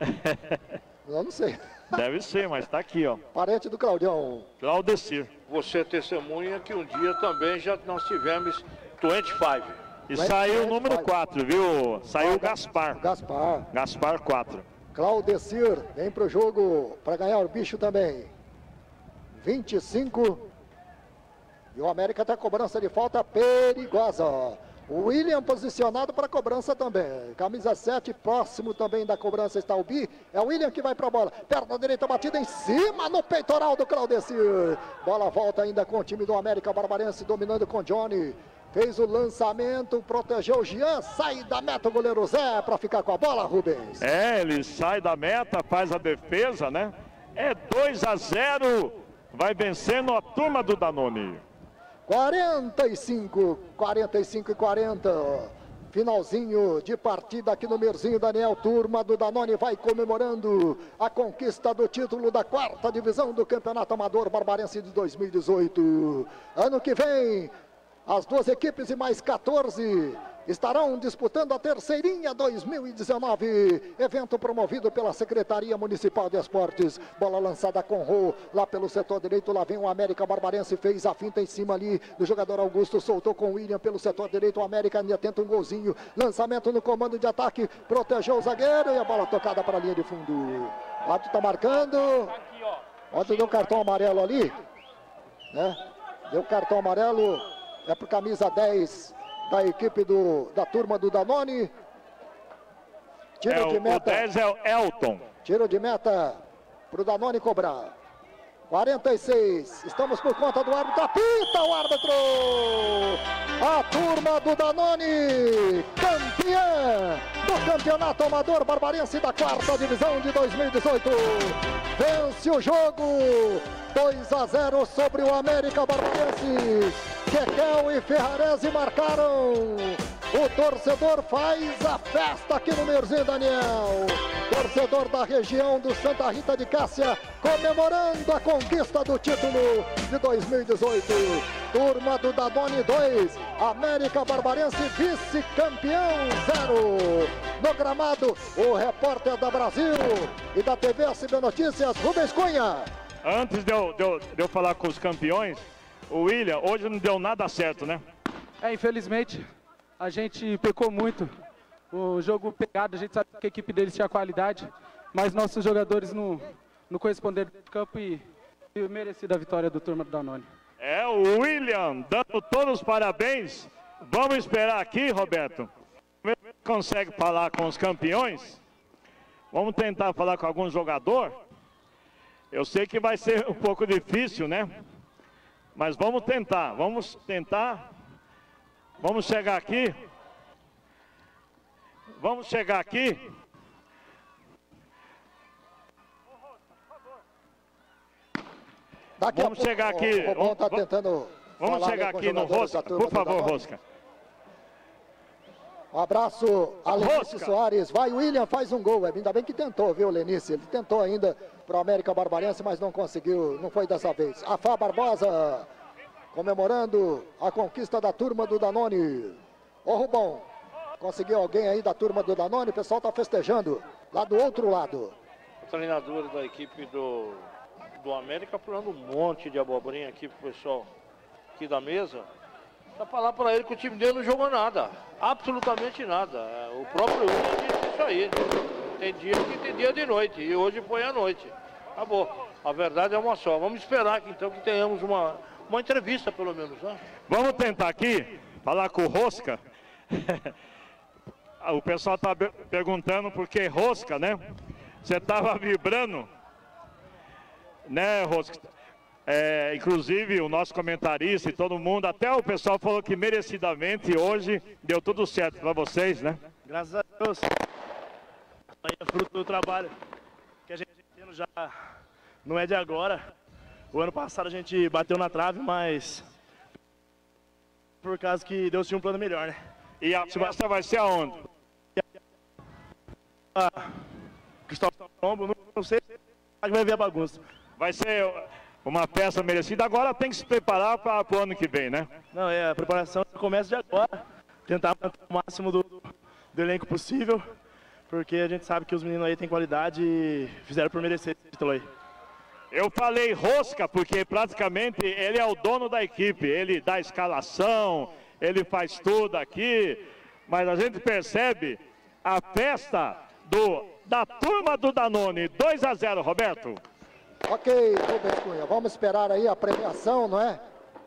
Eu não sei. Deve ser, mas está aqui, ó. Parente do Claudião. Claudecir. Você é testemunha que um dia também já nós tivemos 25. E saiu o número 4, viu? Saiu o Gaspar. Gaspar. Gaspar 4. Claudecir vem pro jogo para ganhar o bicho também. 25. E o América tá cobrança de falta perigosa. William posicionado para cobrança também. Camisa 7, próximo também da cobrança está o Bi. É o William que vai para a bola. Perna direita batida em cima no peitoral do Claudecir. Bola volta ainda com o time do América Barbarense dominando com Johnny. Fez o lançamento, protegeu o Jean, sai da meta o goleiro Zé para ficar com a bola, Rubens. É, ele sai da meta, faz a defesa, né? É 2 a 0, vai vencendo a turma do Danone. 45, 45 e 40. Finalzinho de partida aqui no Merzinho, Daniel Turma do Danone vai comemorando a conquista do título da quarta divisão do Campeonato Amador Barbarense de 2018. Ano que vem, as duas equipes e mais 14 estarão disputando a Terceirinha 2019, evento promovido pela Secretaria Municipal de Esportes. Bola lançada com Rô, lá pelo setor direito, lá vem o América Barbarense, fez a finta em cima ali do jogador Augusto, soltou com o William pelo setor direito, o América ainda tenta um golzinho, lançamento no comando de ataque, protegeu o zagueiro e a bola tocada para a linha de fundo. O está marcando, ontem deu cartão amarelo ali, né? Deu cartão amarelo, é para camisa 10 da equipe do, da turma do Danone. Tiro é, de meta. O 10 é o Elton. Tiro de meta para o Danone cobrar. 46. Estamos por conta do árbitro. Apita o árbitro! A turma do Danone, campeã do Campeonato Amador Barbarense da quarta divisão de 2018. Vence o jogo 2 a 0 sobre o América Barbarense. Kekel e Ferrarese marcaram. O torcedor faz a festa aqui no Merzinho Daniel. Torcedor da região do Santa Rita de Cássia comemorando a conquista do título de 2018. Turma do Danone 2, América Barbarense vice-campeão 0. No gramado, o repórter da Brasil e da TV SB Notícias, Rubens Cunha. Antes de eu, de, eu, de eu falar com os campeões, o William, hoje não deu nada certo, né? É, infelizmente, a gente pecou muito. O jogo pegado, a gente sabe que a equipe deles tinha qualidade, mas nossos jogadores não, não corresponderam no campo e, e merecida a vitória do turma do Danone. É o William dando todos os parabéns. Vamos esperar aqui, Roberto. Consegue falar com os campeões? Vamos tentar falar com algum jogador? Eu sei que vai ser um pouco difícil, né? Mas vamos tentar, vamos tentar. Vamos chegar aqui. Vamos chegar aqui. Daqui vamos chegar aqui. O Robão está tentando. Vamos chegar aqui no Rosca. Por favor, Rosca. Um abraço a Lenice Soares. Vai, William, faz um gol. Ainda bem que tentou, viu, Lenice? Ele tentou ainda para o América Barbarense, mas não conseguiu. Não foi dessa vez. A Fá Barbosa comemorando a conquista da turma do Danone. Ô, Rubão, conseguiu alguém aí da turma do Danone? O pessoal está festejando lá do outro lado. O treinador da equipe do, do América falando um monte de abobrinha aqui pro pessoal aqui da mesa. Dá falar para ele que o time dele não jogou nada. Absolutamente nada. É, O próprio William disse isso aí. Tem dia que tem dia de noite. E hoje foi à noite. Acabou. A verdade é uma só. Vamos esperar que então que tenhamos uma, uma entrevista, pelo menos. Né? Vamos tentar aqui falar com o Rosca. o pessoal está perguntando por que Rosca, né? Você estava vibrando, né, Rosca? É, inclusive o nosso comentarista e todo mundo, até o pessoal falou que merecidamente hoje deu tudo certo para vocês, né? Graças a Deus. Aí é fruto do trabalho que a gente tá tendo já não é de agora. O ano passado a gente bateu na trave, mas por causa que Deus tinha um plano melhor, né? E a festa vai ser aonde? Ah, Cristóvão Colombo, não, não sei se vai ver a bagunça. Vai ser uma festa merecida. Agora tem que se preparar para o ano que vem, né? Não, é, a preparação começa de agora. Tentar manter o máximo do, do elenco possível, porque a gente sabe que os meninos aí têm qualidade e fizeram por merecer esse título aí. Eu falei rosca porque praticamente ele é o dono da equipe, ele dá escalação, ele faz tudo aqui, mas a gente percebe a festa do, da turma do Danone, 2 a 0, Roberto. Ok, Rubens Cunha, vamos esperar aí a premiação, não é?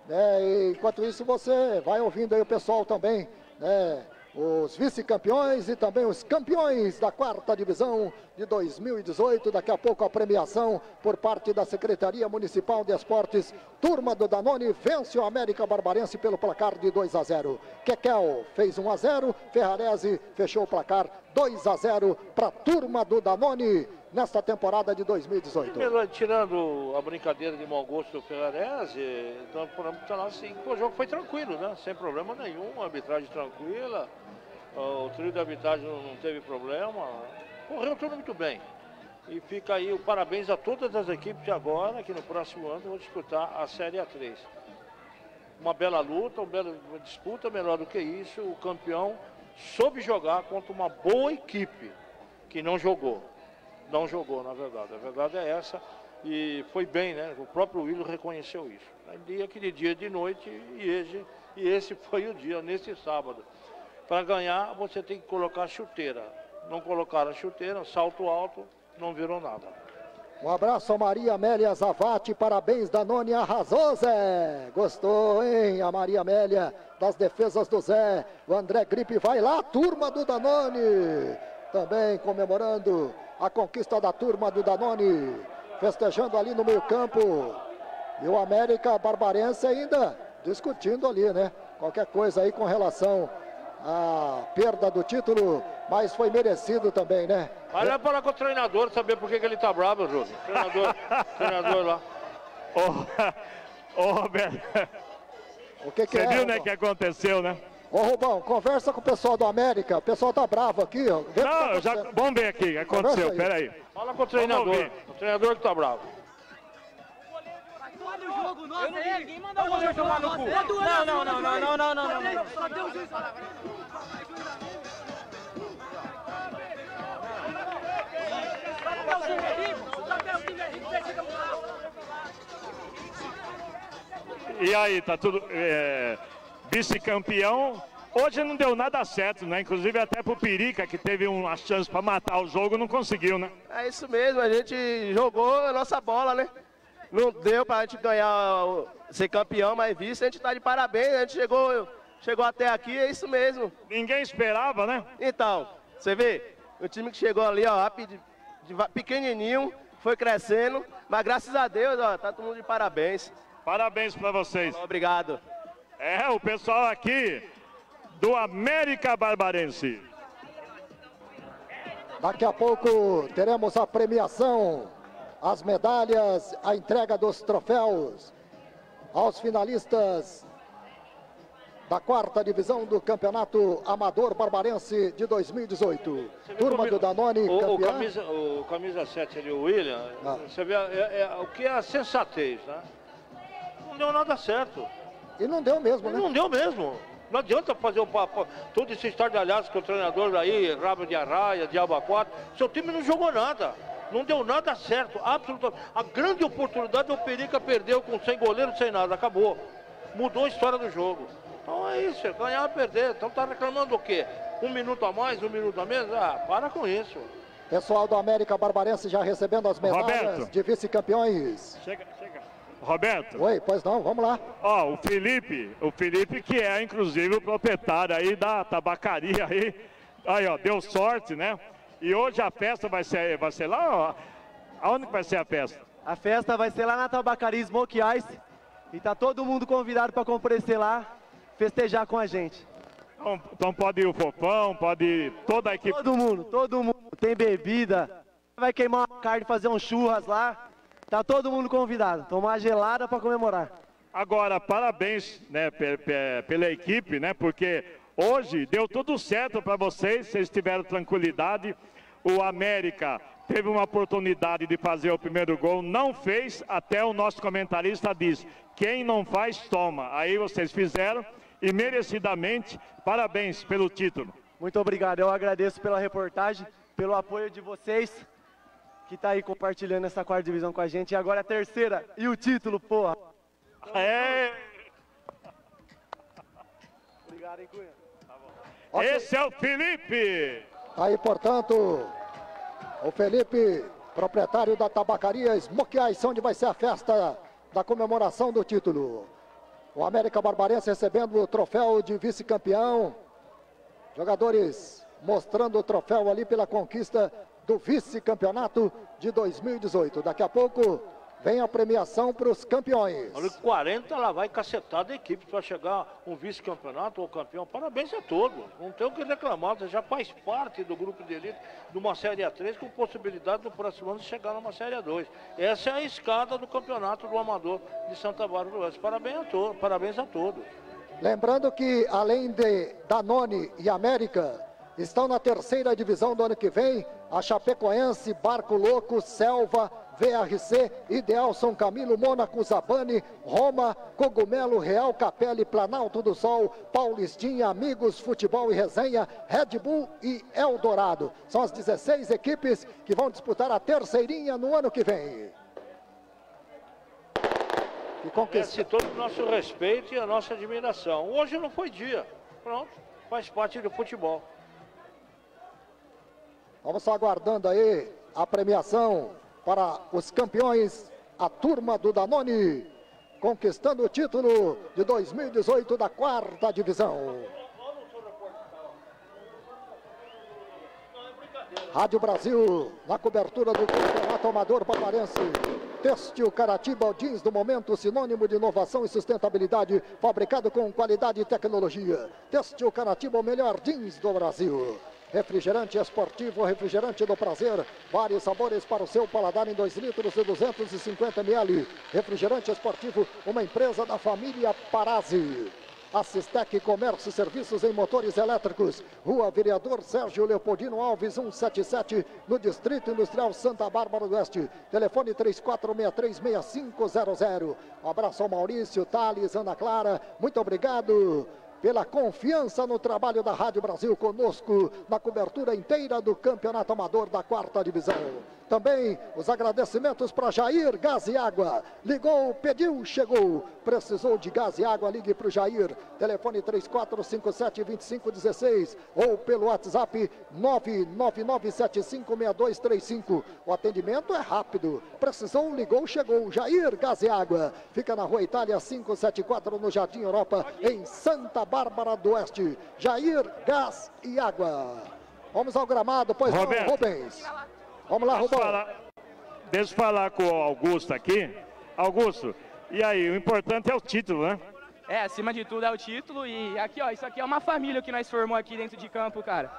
É, e enquanto isso, você vai ouvindo aí o pessoal também, né? Os vice-campeões e também os campeões da quarta divisão de 2018. Daqui a pouco a premiação por parte da Secretaria Municipal de Esportes. Turma do Danone vence o América Barbarense pelo placar de 2 a 0. Kekel fez 1 a 0. Ferrarese fechou o placar 2 a 0 para a turma do Danone nesta temporada de 2018. Primeiro, tirando a brincadeira de mau gosto do Ferrarese, então falar assim, o jogo foi tranquilo, né? Sem problema nenhum, arbitragem tranquila, o trio de arbitragem não teve problema, correu tudo muito bem. E fica aí o parabéns a todas as equipes de agora, que no próximo ano vão disputar a Série A3. Uma bela luta, uma bela disputa, melhor do que isso, o campeão soube jogar contra uma boa equipe que não jogou não jogou, na verdade. A verdade é essa. E foi bem, né? O próprio Willo reconheceu isso. Dia aquele dia de noite e esse, e esse foi o dia, nesse sábado. Para ganhar, você tem que colocar chuteira. Não colocaram chuteira, salto alto, não virou nada. Um abraço a Maria Amélia Zavati, parabéns Danone, arrasou Zé, gostou hein, a Maria Amélia das defesas do Zé, o André Gripe vai lá, turma do Danone, também comemorando a conquista da turma do Danone. festejando ali no meio campo. E o América Barbarense ainda discutindo ali, né? Qualquer coisa aí com relação à perda do título, mas foi merecido também, né? Mas é para com o treinador saber por que, que ele tá bravo, Júlio. Treinador, treinador lá. Ô, ô Roberto. O que, que Você é, viu, né, Rubão? que aconteceu, né? Ô Rubão, conversa com o pessoal do América. O pessoal tá bravo aqui, ó. Vê Não, tá já, vamos ver aqui o que aconteceu, aí. peraí. Fala com o treinador. O treinador que tá bravo. Olha o jogo nosso aí, ninguém manda o jogo, tomar. Não, não, não, não, não, não, não, não. E aí, tá tudo... É... Vice-campeão. Hoje não deu nada certo, né? Inclusive até pro Perica, que teve uma chance para matar o jogo, não conseguiu, né? É isso mesmo, a gente jogou a nossa bola, né? Não deu pra gente ganhar, ser campeão, mas vice, a gente tá de parabéns, a gente chegou, chegou até aqui, é isso mesmo. Ninguém esperava, né? Então, você vê, o time que chegou ali, ó, rápido, pequenininho, foi crescendo, mas graças a Deus, ó, tá todo mundo de parabéns. Parabéns para vocês. Obrigado. É, o pessoal aqui do América Barbarense. Daqui a pouco teremos a premiação, as medalhas, a entrega dos troféus aos finalistas da quarta divisão do Campeonato Amador Barbarense de 2018. Turma do Danone, O, o, campeã. camisa, o camisa 7 ali, o William, Ah. você vê é- é- o que é a sensatez, né? Não deu nada certo. E não deu mesmo, né? Não deu mesmo. Não adianta fazer o papo, todo esse estardalhaço que o treinador aí, rabo de arraia, diabo 4, seu time não jogou nada. Não deu nada certo, absolutamente. A grande oportunidade o Perica perdeu com sem goleiro, sem nada, acabou. Mudou a história do jogo. Então é isso, é ganhar ou perder. Então tá reclamando o quê? Um minuto a mais, um minuto a menos? Ah, para com isso. Pessoal do América Barbarense já recebendo as medalhas Roberto. de vice-campeões. Chega. Roberto. Oi, pois não, vamos lá. Ó, o Felipe, o Felipe que é inclusive o proprietário aí da tabacaria aí. Aí, ó, deu sorte, né? E hoje a festa vai ser, vai ser lá, ó. Aonde que vai ser a festa? A festa vai ser lá na Tabacaria Smoke Ice. E tá todo mundo convidado para comparecer lá, festejar com a gente. Então, então pode ir o Fofão, pode ir toda a equipe. Todo mundo, todo mundo. Tem bebida. Vai queimar uma carne, fazer um churras lá. Tá todo mundo convidado. Tomar gelada para comemorar. Agora, parabéns né, pe- pe- pela equipe, né? Porque hoje deu tudo certo para vocês, vocês tiveram tranquilidade. O América teve uma oportunidade de fazer o primeiro gol, não fez, até o nosso comentarista diz: quem não faz, toma. Aí vocês fizeram e merecidamente, parabéns pelo título. Muito obrigado. Eu agradeço pela reportagem, pelo apoio de vocês que tá aí compartilhando essa quarta divisão com a gente. E agora a terceira e o título, porra. É. Obrigado, hein, Cunha. Esse é o Felipe. Aí, portanto, o Felipe, proprietário da tabacaria Smoke Ice, onde vai ser a festa da comemoração do título. O América Barbarense recebendo o troféu de vice-campeão. Jogadores mostrando o troféu ali pela conquista do vice-campeonato de 2018. Daqui a pouco vem a premiação para os campeões. Olha, 40 lá vai cacetada a equipe para chegar um vice-campeonato ou campeão. Parabéns a todos. Não tem o que reclamar. Você já faz parte do grupo de elite de uma Série A3 com possibilidade no próximo ano de chegar numa Série A2. Essa é a escada do campeonato do Amador de Santa Bárbara do Oeste. Parabéns a, to parabéns a todos. Lembrando que além de Danone e América, estão na terceira divisão do ano que vem a Chapecoense, Barco Louco, Selva, VRC, Idealson, Camilo, Mônaco, Zabane, Roma, Cogumelo, Real Capelle, Planalto do Sol, Paulistinha, Amigos, Futebol e Resenha, Red Bull e Eldorado. São as 16 equipes que vão disputar a terceirinha no ano que vem. E Merece todo o nosso respeito e a nossa admiração. Hoje não foi dia. Pronto, faz parte do futebol. Vamos só aguardando aí a premiação para os campeões, a turma do Danone, conquistando o título de 2018 da quarta divisão. Rádio Brasil, na cobertura do Campeonato Amador Barbarense. Têxtil Caratiba Jeans do momento, sinônimo de inovação e sustentabilidade, fabricado com qualidade e tecnologia. Têxtil Caratiba, o melhor jeans do Brasil. Refrigerante esportivo, refrigerante do prazer. Vários sabores para o seu paladar em 2 litros e 250 ml. Refrigerante esportivo, uma empresa da família Parazzi. Assistec Comércio e Serviços em Motores Elétricos. Rua Vereador Sérgio Leopoldino Alves, 177, no Distrito Industrial Santa Bárbara do Oeste. Telefone 34636500. Um abraço ao Maurício, Thales, Ana Clara. Muito obrigado pela confiança no trabalho da Rádio Brasil conosco na cobertura inteira do Campeonato Amador da quarta divisão. Também os agradecimentos para Jair Gás e Água. Ligou, pediu, chegou. Precisou de gás e água, ligue para o Jair. Telefone 3457-2516 ou pelo WhatsApp 999756235. O atendimento é rápido. Precisou, ligou, chegou. Jair Gás e Água. Fica na Rua Itália 574 no Jardim Europa, em Santa Bárbara do Oeste. Jair Gás e Água. Vamos ao gramado, pois Roberto. não, Rubens. Vamos lá, Rubão. falar- Deixa eu falar com o Augusto aqui. Augusto, e aí, o importante é o título, né? É, acima de tudo é o título e aqui, ó, isso aqui é uma família que nós formamos aqui dentro de campo, cara.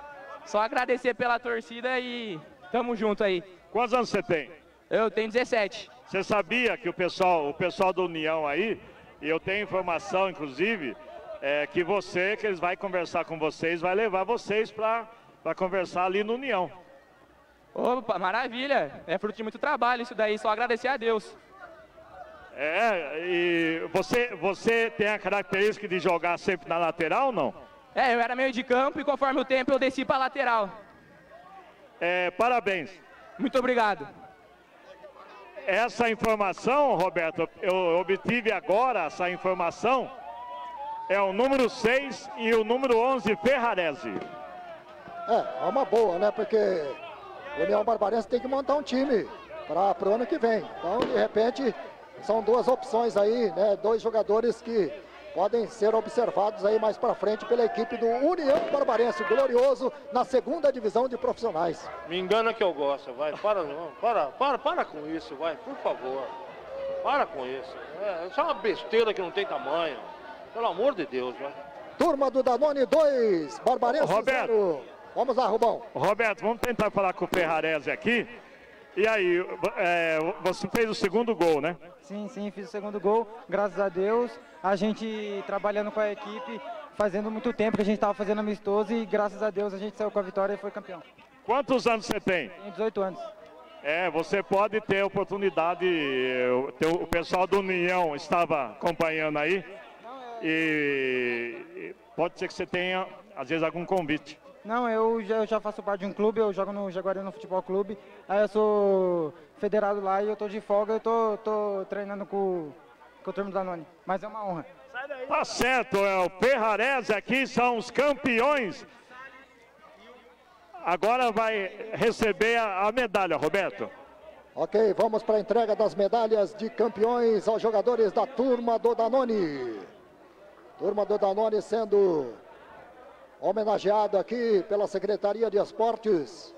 Só agradecer pela torcida e tamo junto aí. Quantos anos você tem? Eu tenho 17. Você sabia que o pessoal, o pessoal da União aí, e eu tenho informação, inclusive, é, que você, que eles vão conversar com vocês, vai levar vocês para conversar ali no União. Opa, maravilha. É fruto de muito trabalho isso daí, só agradecer a Deus. É, e você, você tem a característica de jogar sempre na lateral ou não? É, eu era meio de campo e conforme o tempo eu desci pra lateral. É, parabéns. Muito obrigado. Essa informação, Roberto, eu obtive agora essa informação. É o número 6 e o número 11, Ferrarese. É, é uma boa, né? Porque o União Barbarense tem que montar um time para o ano que vem. Então, de repente, são duas opções aí, né? Dois jogadores que podem ser observados aí mais para frente pela equipe do União Barbarense, glorioso na segunda divisão de profissionais. Me engana que eu gosto, vai. Para, não, para, para, para com isso, vai, por favor. Para com isso. É, isso é uma besteira que não tem tamanho. Pelo amor de Deus, vai. Turma do Danone 2, Barbarense Roberto. 0. Vamos lá, Rubão. Roberto, vamos tentar falar com o Ferrarese aqui. E aí, é, você fez o segundo gol, né? Sim, sim, fiz o segundo gol, graças a Deus. A gente trabalhando com a equipe, fazendo muito tempo que a gente estava fazendo amistoso e graças a Deus a gente saiu com a vitória e foi campeão. Quantos anos você tem? Tenho 18 anos. É, você pode ter oportunidade, o pessoal do União estava acompanhando aí, e e pode ser que você tenha, às vezes, algum convite. Não, eu já, eu já faço parte de um clube, eu jogo no Jaguariúna Futebol Clube. Aí eu sou federado lá e eu tô de folga, eu tô, tô treinando com, com o turno da Noni. Mas é uma honra. Tá certo, é o Ferrarese aqui são os campeões. Agora vai receber a, a medalha, Roberto. Ok, vamos para a entrega das medalhas de campeões aos jogadores da turma do Danone. Turma do Danone sendo homenageado aqui pela Secretaria de Esportes.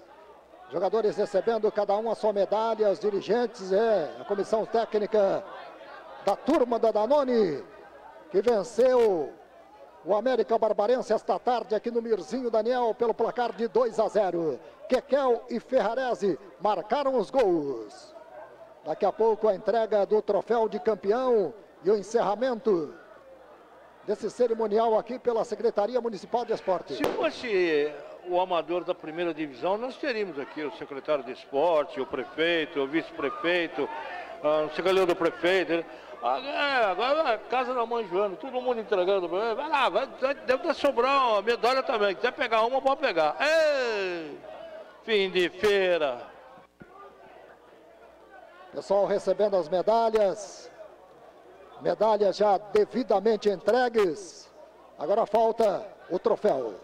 Jogadores recebendo cada um a sua medalha, os dirigentes, é, a comissão técnica da turma da Danone, que venceu o América Barbarense esta tarde aqui no Mirzinho Daniel pelo placar de 2 a 0. Kekel e Ferrarese marcaram os gols. Daqui a pouco a entrega do troféu de campeão e o encerramento desse cerimonial aqui pela Secretaria Municipal de Esporte. Se fosse o amador da primeira divisão, nós teríamos aqui o secretário de esporte, o prefeito, o vice-prefeito, ah, o secretário do prefeito. Ah, é, agora é casa da mãe Joana, todo mundo entregando. Vai lá, vai, deve sobrar uma medalha também. Quiser pegar uma, pode pegar. Ei, fim de feira. Pessoal recebendo as medalhas. Medalhas já devidamente entregues. Agora falta o troféu.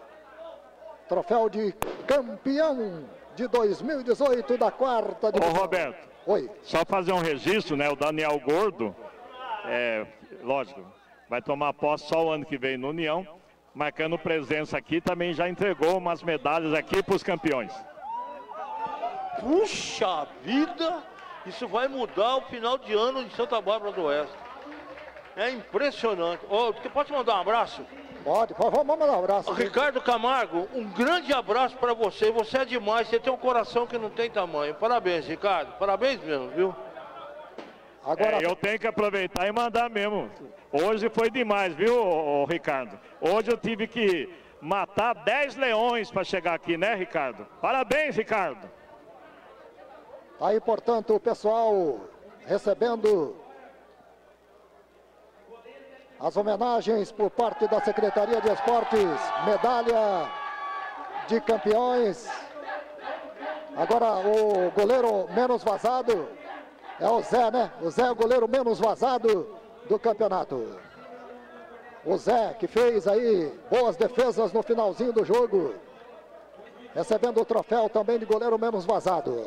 Troféu de campeão de 2018 da quarta Ô, divisão. Roberto. Oi. Só fazer um registro, né? O Daniel Gordo, é, lógico, vai tomar posse só o ano que vem no União, marcando presença aqui, também já entregou umas medalhas aqui para os campeões. Puxa vida! Isso vai mudar o final de ano em Santa Bárbara do Oeste. É impressionante. Oh, pode mandar um abraço? Pode, por favor, mandar um abraço. Ricardo Camargo, um grande abraço para você. Você é demais, você tem um coração que não tem tamanho. Parabéns, Ricardo. Parabéns mesmo, viu? Agora... É, eu tenho que aproveitar e mandar mesmo. Hoje foi demais, viu, ô, ô, Ricardo? Hoje eu tive que matar 10 leões para chegar aqui, né, Ricardo? Parabéns, Ricardo. Aí, portanto, o pessoal recebendo as homenagens por parte da Secretaria de Esportes, medalha de campeões. Agora o goleiro menos vazado é o Zé, né? O Zé é o goleiro menos vazado do campeonato. O Zé que fez aí boas defesas no finalzinho do jogo. Recebendo o troféu também de goleiro menos vazado.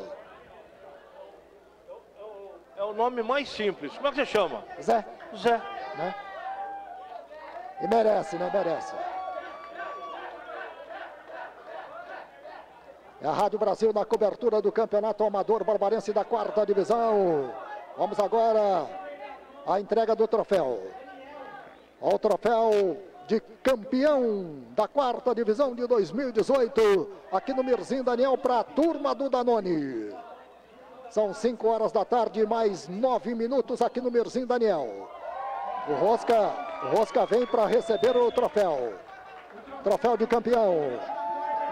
É o nome mais simples. Como é que você chama? Zé. Zé. Né? E merece, né? Merece. É a Rádio Brasil na cobertura do Campeonato Amador Barbarense da quarta divisão. Vamos agora à entrega do troféu. O troféu de campeão da quarta divisão de 2018, aqui no Mirzim Daniel, para a turma do Danone. São 5 horas da tarde, mais 9 minutos aqui no Mirzim Daniel. O Rosca, o Rosca vem para receber o troféu. Troféu de campeão.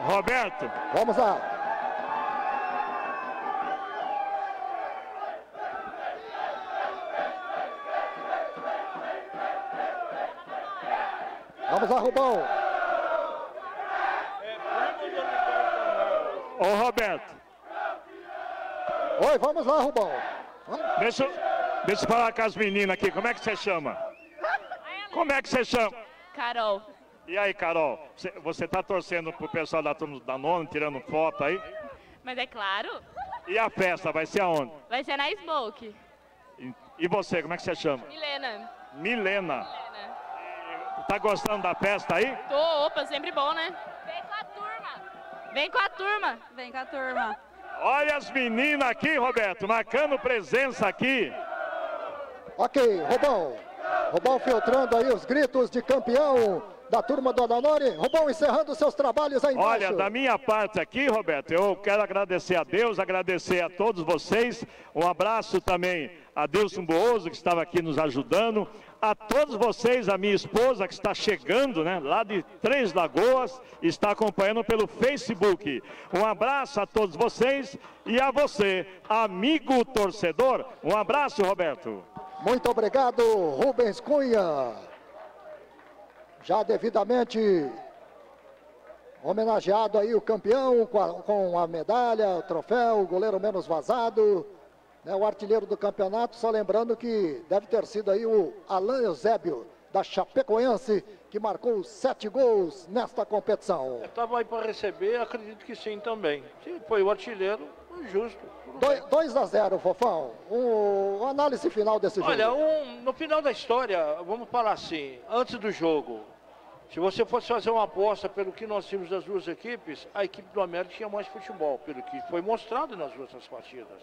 Roberto. Vamos lá. Vamos lá, Rubão. Ô, Roberto. Oi, vamos lá, Rubão. Deixa, deixa eu falar com as meninas aqui. Como é que você chama? Como é que você chama? Carol. E aí, Carol? Você está torcendo pro pessoal da turma da nona, tirando foto aí? Mas é claro. E a festa vai ser aonde? Vai ser na Smoke. E, e você, como é que você chama? Milena. Milena. Milena. Tá gostando da festa aí? Tô, opa, sempre bom, né? Vem com a turma. Vem com a turma. Vem com a turma. Olha as meninas aqui, Roberto, marcando presença aqui. Ok, Robão. Robão filtrando aí os gritos de campeão da turma do Adanori. Robão encerrando seus trabalhos aí embaixo. Olha, da minha parte aqui, Roberto, eu quero agradecer a Deus, agradecer a todos vocês. Um abraço também a Deus Boozo, que estava aqui nos ajudando. A todos vocês, a minha esposa que está chegando, né, lá de Três Lagoas, está acompanhando pelo Facebook. Um abraço a todos vocês e a você, amigo torcedor. Um abraço, Roberto. Muito obrigado, Rubens Cunha. Já devidamente homenageado aí o campeão com a, com a medalha, o troféu, o goleiro menos vazado, né, o artilheiro do campeonato. Só lembrando que deve ter sido aí o Alain Eusébio, da Chapecoense, que marcou sete gols nesta competição. Estava aí para receber, acredito que sim também. Se foi o artilheiro, justo. 2 a 0, Fofão. Um, uma análise final desse jogo. Olha, um, no final da história, vamos falar assim, antes do jogo, se você fosse fazer uma aposta pelo que nós tínhamos das duas equipes, a equipe do América tinha mais futebol, pelo que foi mostrado nas duas partidas.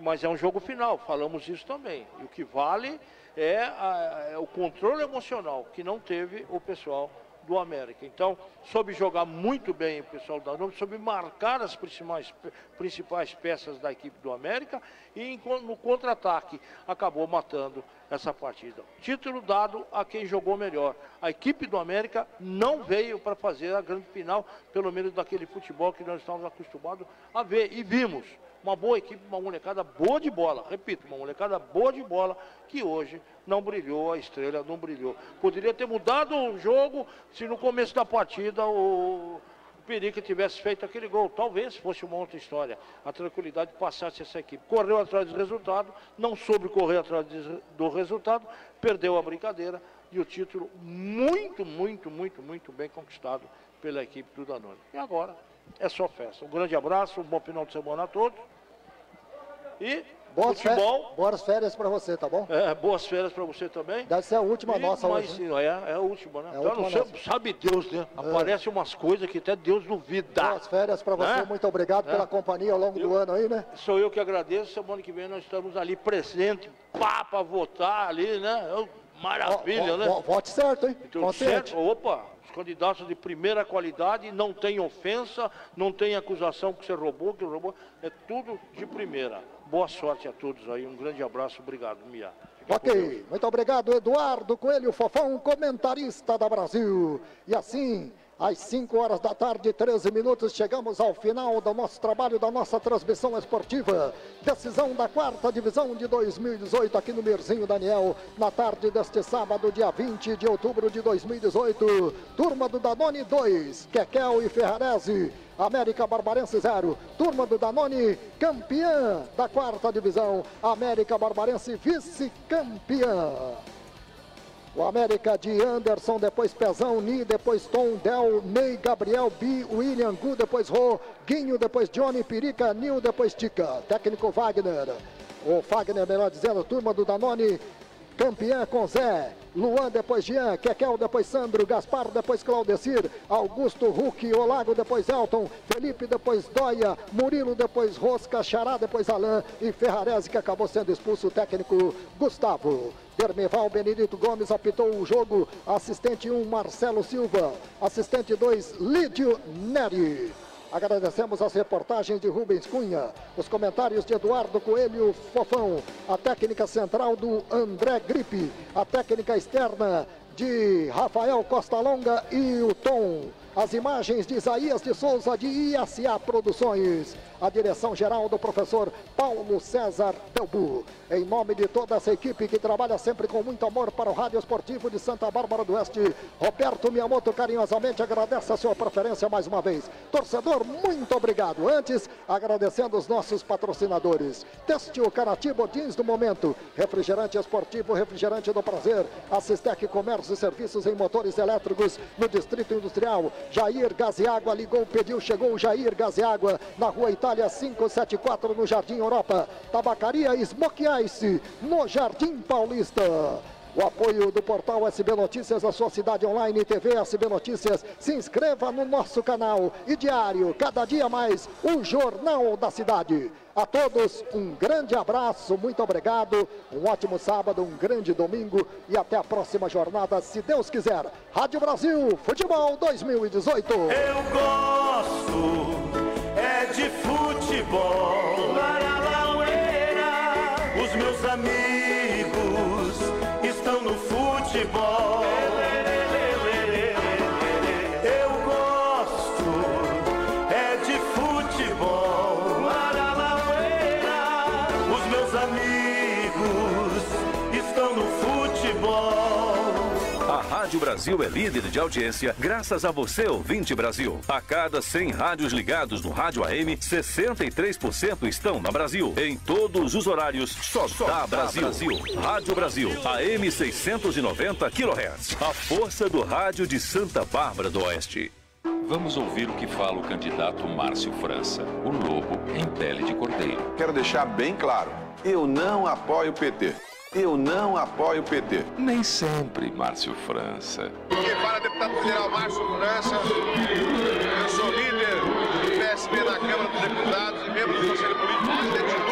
Mas é um jogo final, falamos isso também. E o que vale é, a, é o controle emocional que não teve o pessoal do América. Então, soube jogar muito bem o pessoal da Nome, soube marcar as principais, principais peças da equipe do América e no contra-ataque acabou matando essa partida. Título dado a quem jogou melhor. A equipe do América não veio para fazer a grande final, pelo menos daquele futebol que nós estávamos acostumados a ver. E vimos uma boa equipe, uma molecada boa de bola. Repito, uma molecada boa de bola que hoje não brilhou, a estrela não brilhou. Poderia ter mudado o jogo se no começo da partida o, Perica tivesse feito aquele gol. Talvez fosse uma outra história. A tranquilidade passasse essa equipe. Correu atrás do resultado, não soube correr atrás do resultado, perdeu a brincadeira e o título muito, muito, muito, muito bem conquistado pela equipe do Danone. E agora é só festa. Um grande abraço, um bom final de semana a todos. E Boas, futebol. boas férias pra você, tá bom? É, boas férias para você também. Deve ser a última E nossa mais, hoje. né? É, é a última, né? É a Então, última sei, sabe Deus, né? Aparecem umas coisas que até Deus duvida. Boas férias pra você, Né? muito obrigado É. pela companhia ao longo do ano aí, né? Sou eu que agradeço. Semana que vem nós estamos ali presente, pá, para votar ali, né? Eu- Maravilha, né? vo- Vote certo, hein? Consciente. certo? Opa, os candidatos de primeira qualidade, não tem ofensa, não tem acusação que você roubou, que roubou. É tudo de primeira. Boa sorte a todos aí. Um grande abraço. Obrigado, Mia. Fica. Ok, muito obrigado, Eduardo Coelho Fofão, comentarista da Brasil. E assim, às 5 horas da tarde, 13 minutos, chegamos ao final do nosso trabalho, da nossa transmissão esportiva. Decisão da quarta divisão de 2018 aqui no Mirzinho Daniel, na tarde deste sábado, dia 20 de outubro de 2018. Turma do Danone 2, Kekel e Ferrarese. América Barbarense 0. Turma do Danone, campeã da quarta divisão. América Barbarense vice-campeã. O América de Anderson, depois Pezão, Ni, depois Tom, Del, Ney, Gabriel, Bi, William, Gu, depois Rô, Guinho, depois Johnny, Pirica, Nil, depois Tica. Técnico Wagner. O Wagner, melhor dizendo, turma do Danone, campeã com Zé. Luan, depois Jean, Kekel, depois Sandro, Gaspar, depois Claudecir, Augusto, Hulk, Olago, depois Elton, Felipe, depois Dóia, Murilo, depois Rosca, Xará, depois Alain e Ferrarese, que acabou sendo expulso o técnico Gustavo. Dermeval Benedito Gomes apitou o jogo, assistente 1, Marcelo Silva, assistente 2, Lídio Neri. Agradecemos as reportagens de Rubens Cunha, os comentários de Eduardo Coelho Fofão, a técnica central do André Gripe, a técnica externa de Rafael Costa Longa e o Tom. As imagens de Isaías de Souza de ISA Produções. A direção geral do professor Paulo César Delbu. Em nome de toda essa equipe que trabalha sempre com muito amor para o Rádio Esportivo de Santa Bárbara do Oeste, Roberto Miyamoto carinhosamente agradece a sua preferência mais uma vez. Torcedor, muito obrigado. Antes, agradecendo os nossos patrocinadores. Têxtil Caratibo Jeans do Momento, refrigerante esportivo, refrigerante do prazer, Assistec Comércio e Serviços em Motores Elétricos no Distrito Industrial. Jair Gás e Água ligou, pediu, chegou o Jair Gás e Água na Rua Itália 574 no Jardim Europa. Tabacaria Smoke No Jardim Paulista. O apoio do portal SB Notícias, a sua cidade online TV SB Notícias. Se inscreva no nosso canal e diário, cada dia mais, o Jornal da Cidade. A todos, um grande abraço, muito obrigado, um ótimo sábado, um grande domingo e até a próxima jornada, se Deus quiser. Rádio Brasil, Futebol 2018. Eu gosto é de futebol. Meus amigos estão no futebol. Rádio Brasil é líder de audiência graças a você, ouvinte Brasil. A cada 100 rádios ligados no rádio AM, 63% estão na Brasil. Em todos os horários, só, dá Brasil. Rádio Brasil, AM 690 kHz. A força do rádio de Santa Bárbara do Oeste. Vamos ouvir o que fala o candidato Márcio França, o lobo em pele de cordeiro. Quero deixar bem claro, eu não apoio o PT. Eu não apoio o PT. Nem sempre, Márcio França. Quem fala deputado federal Márcio França. Eu sou líder do PSB da Câmara dos Deputados e membro do Conselho Político do Presidente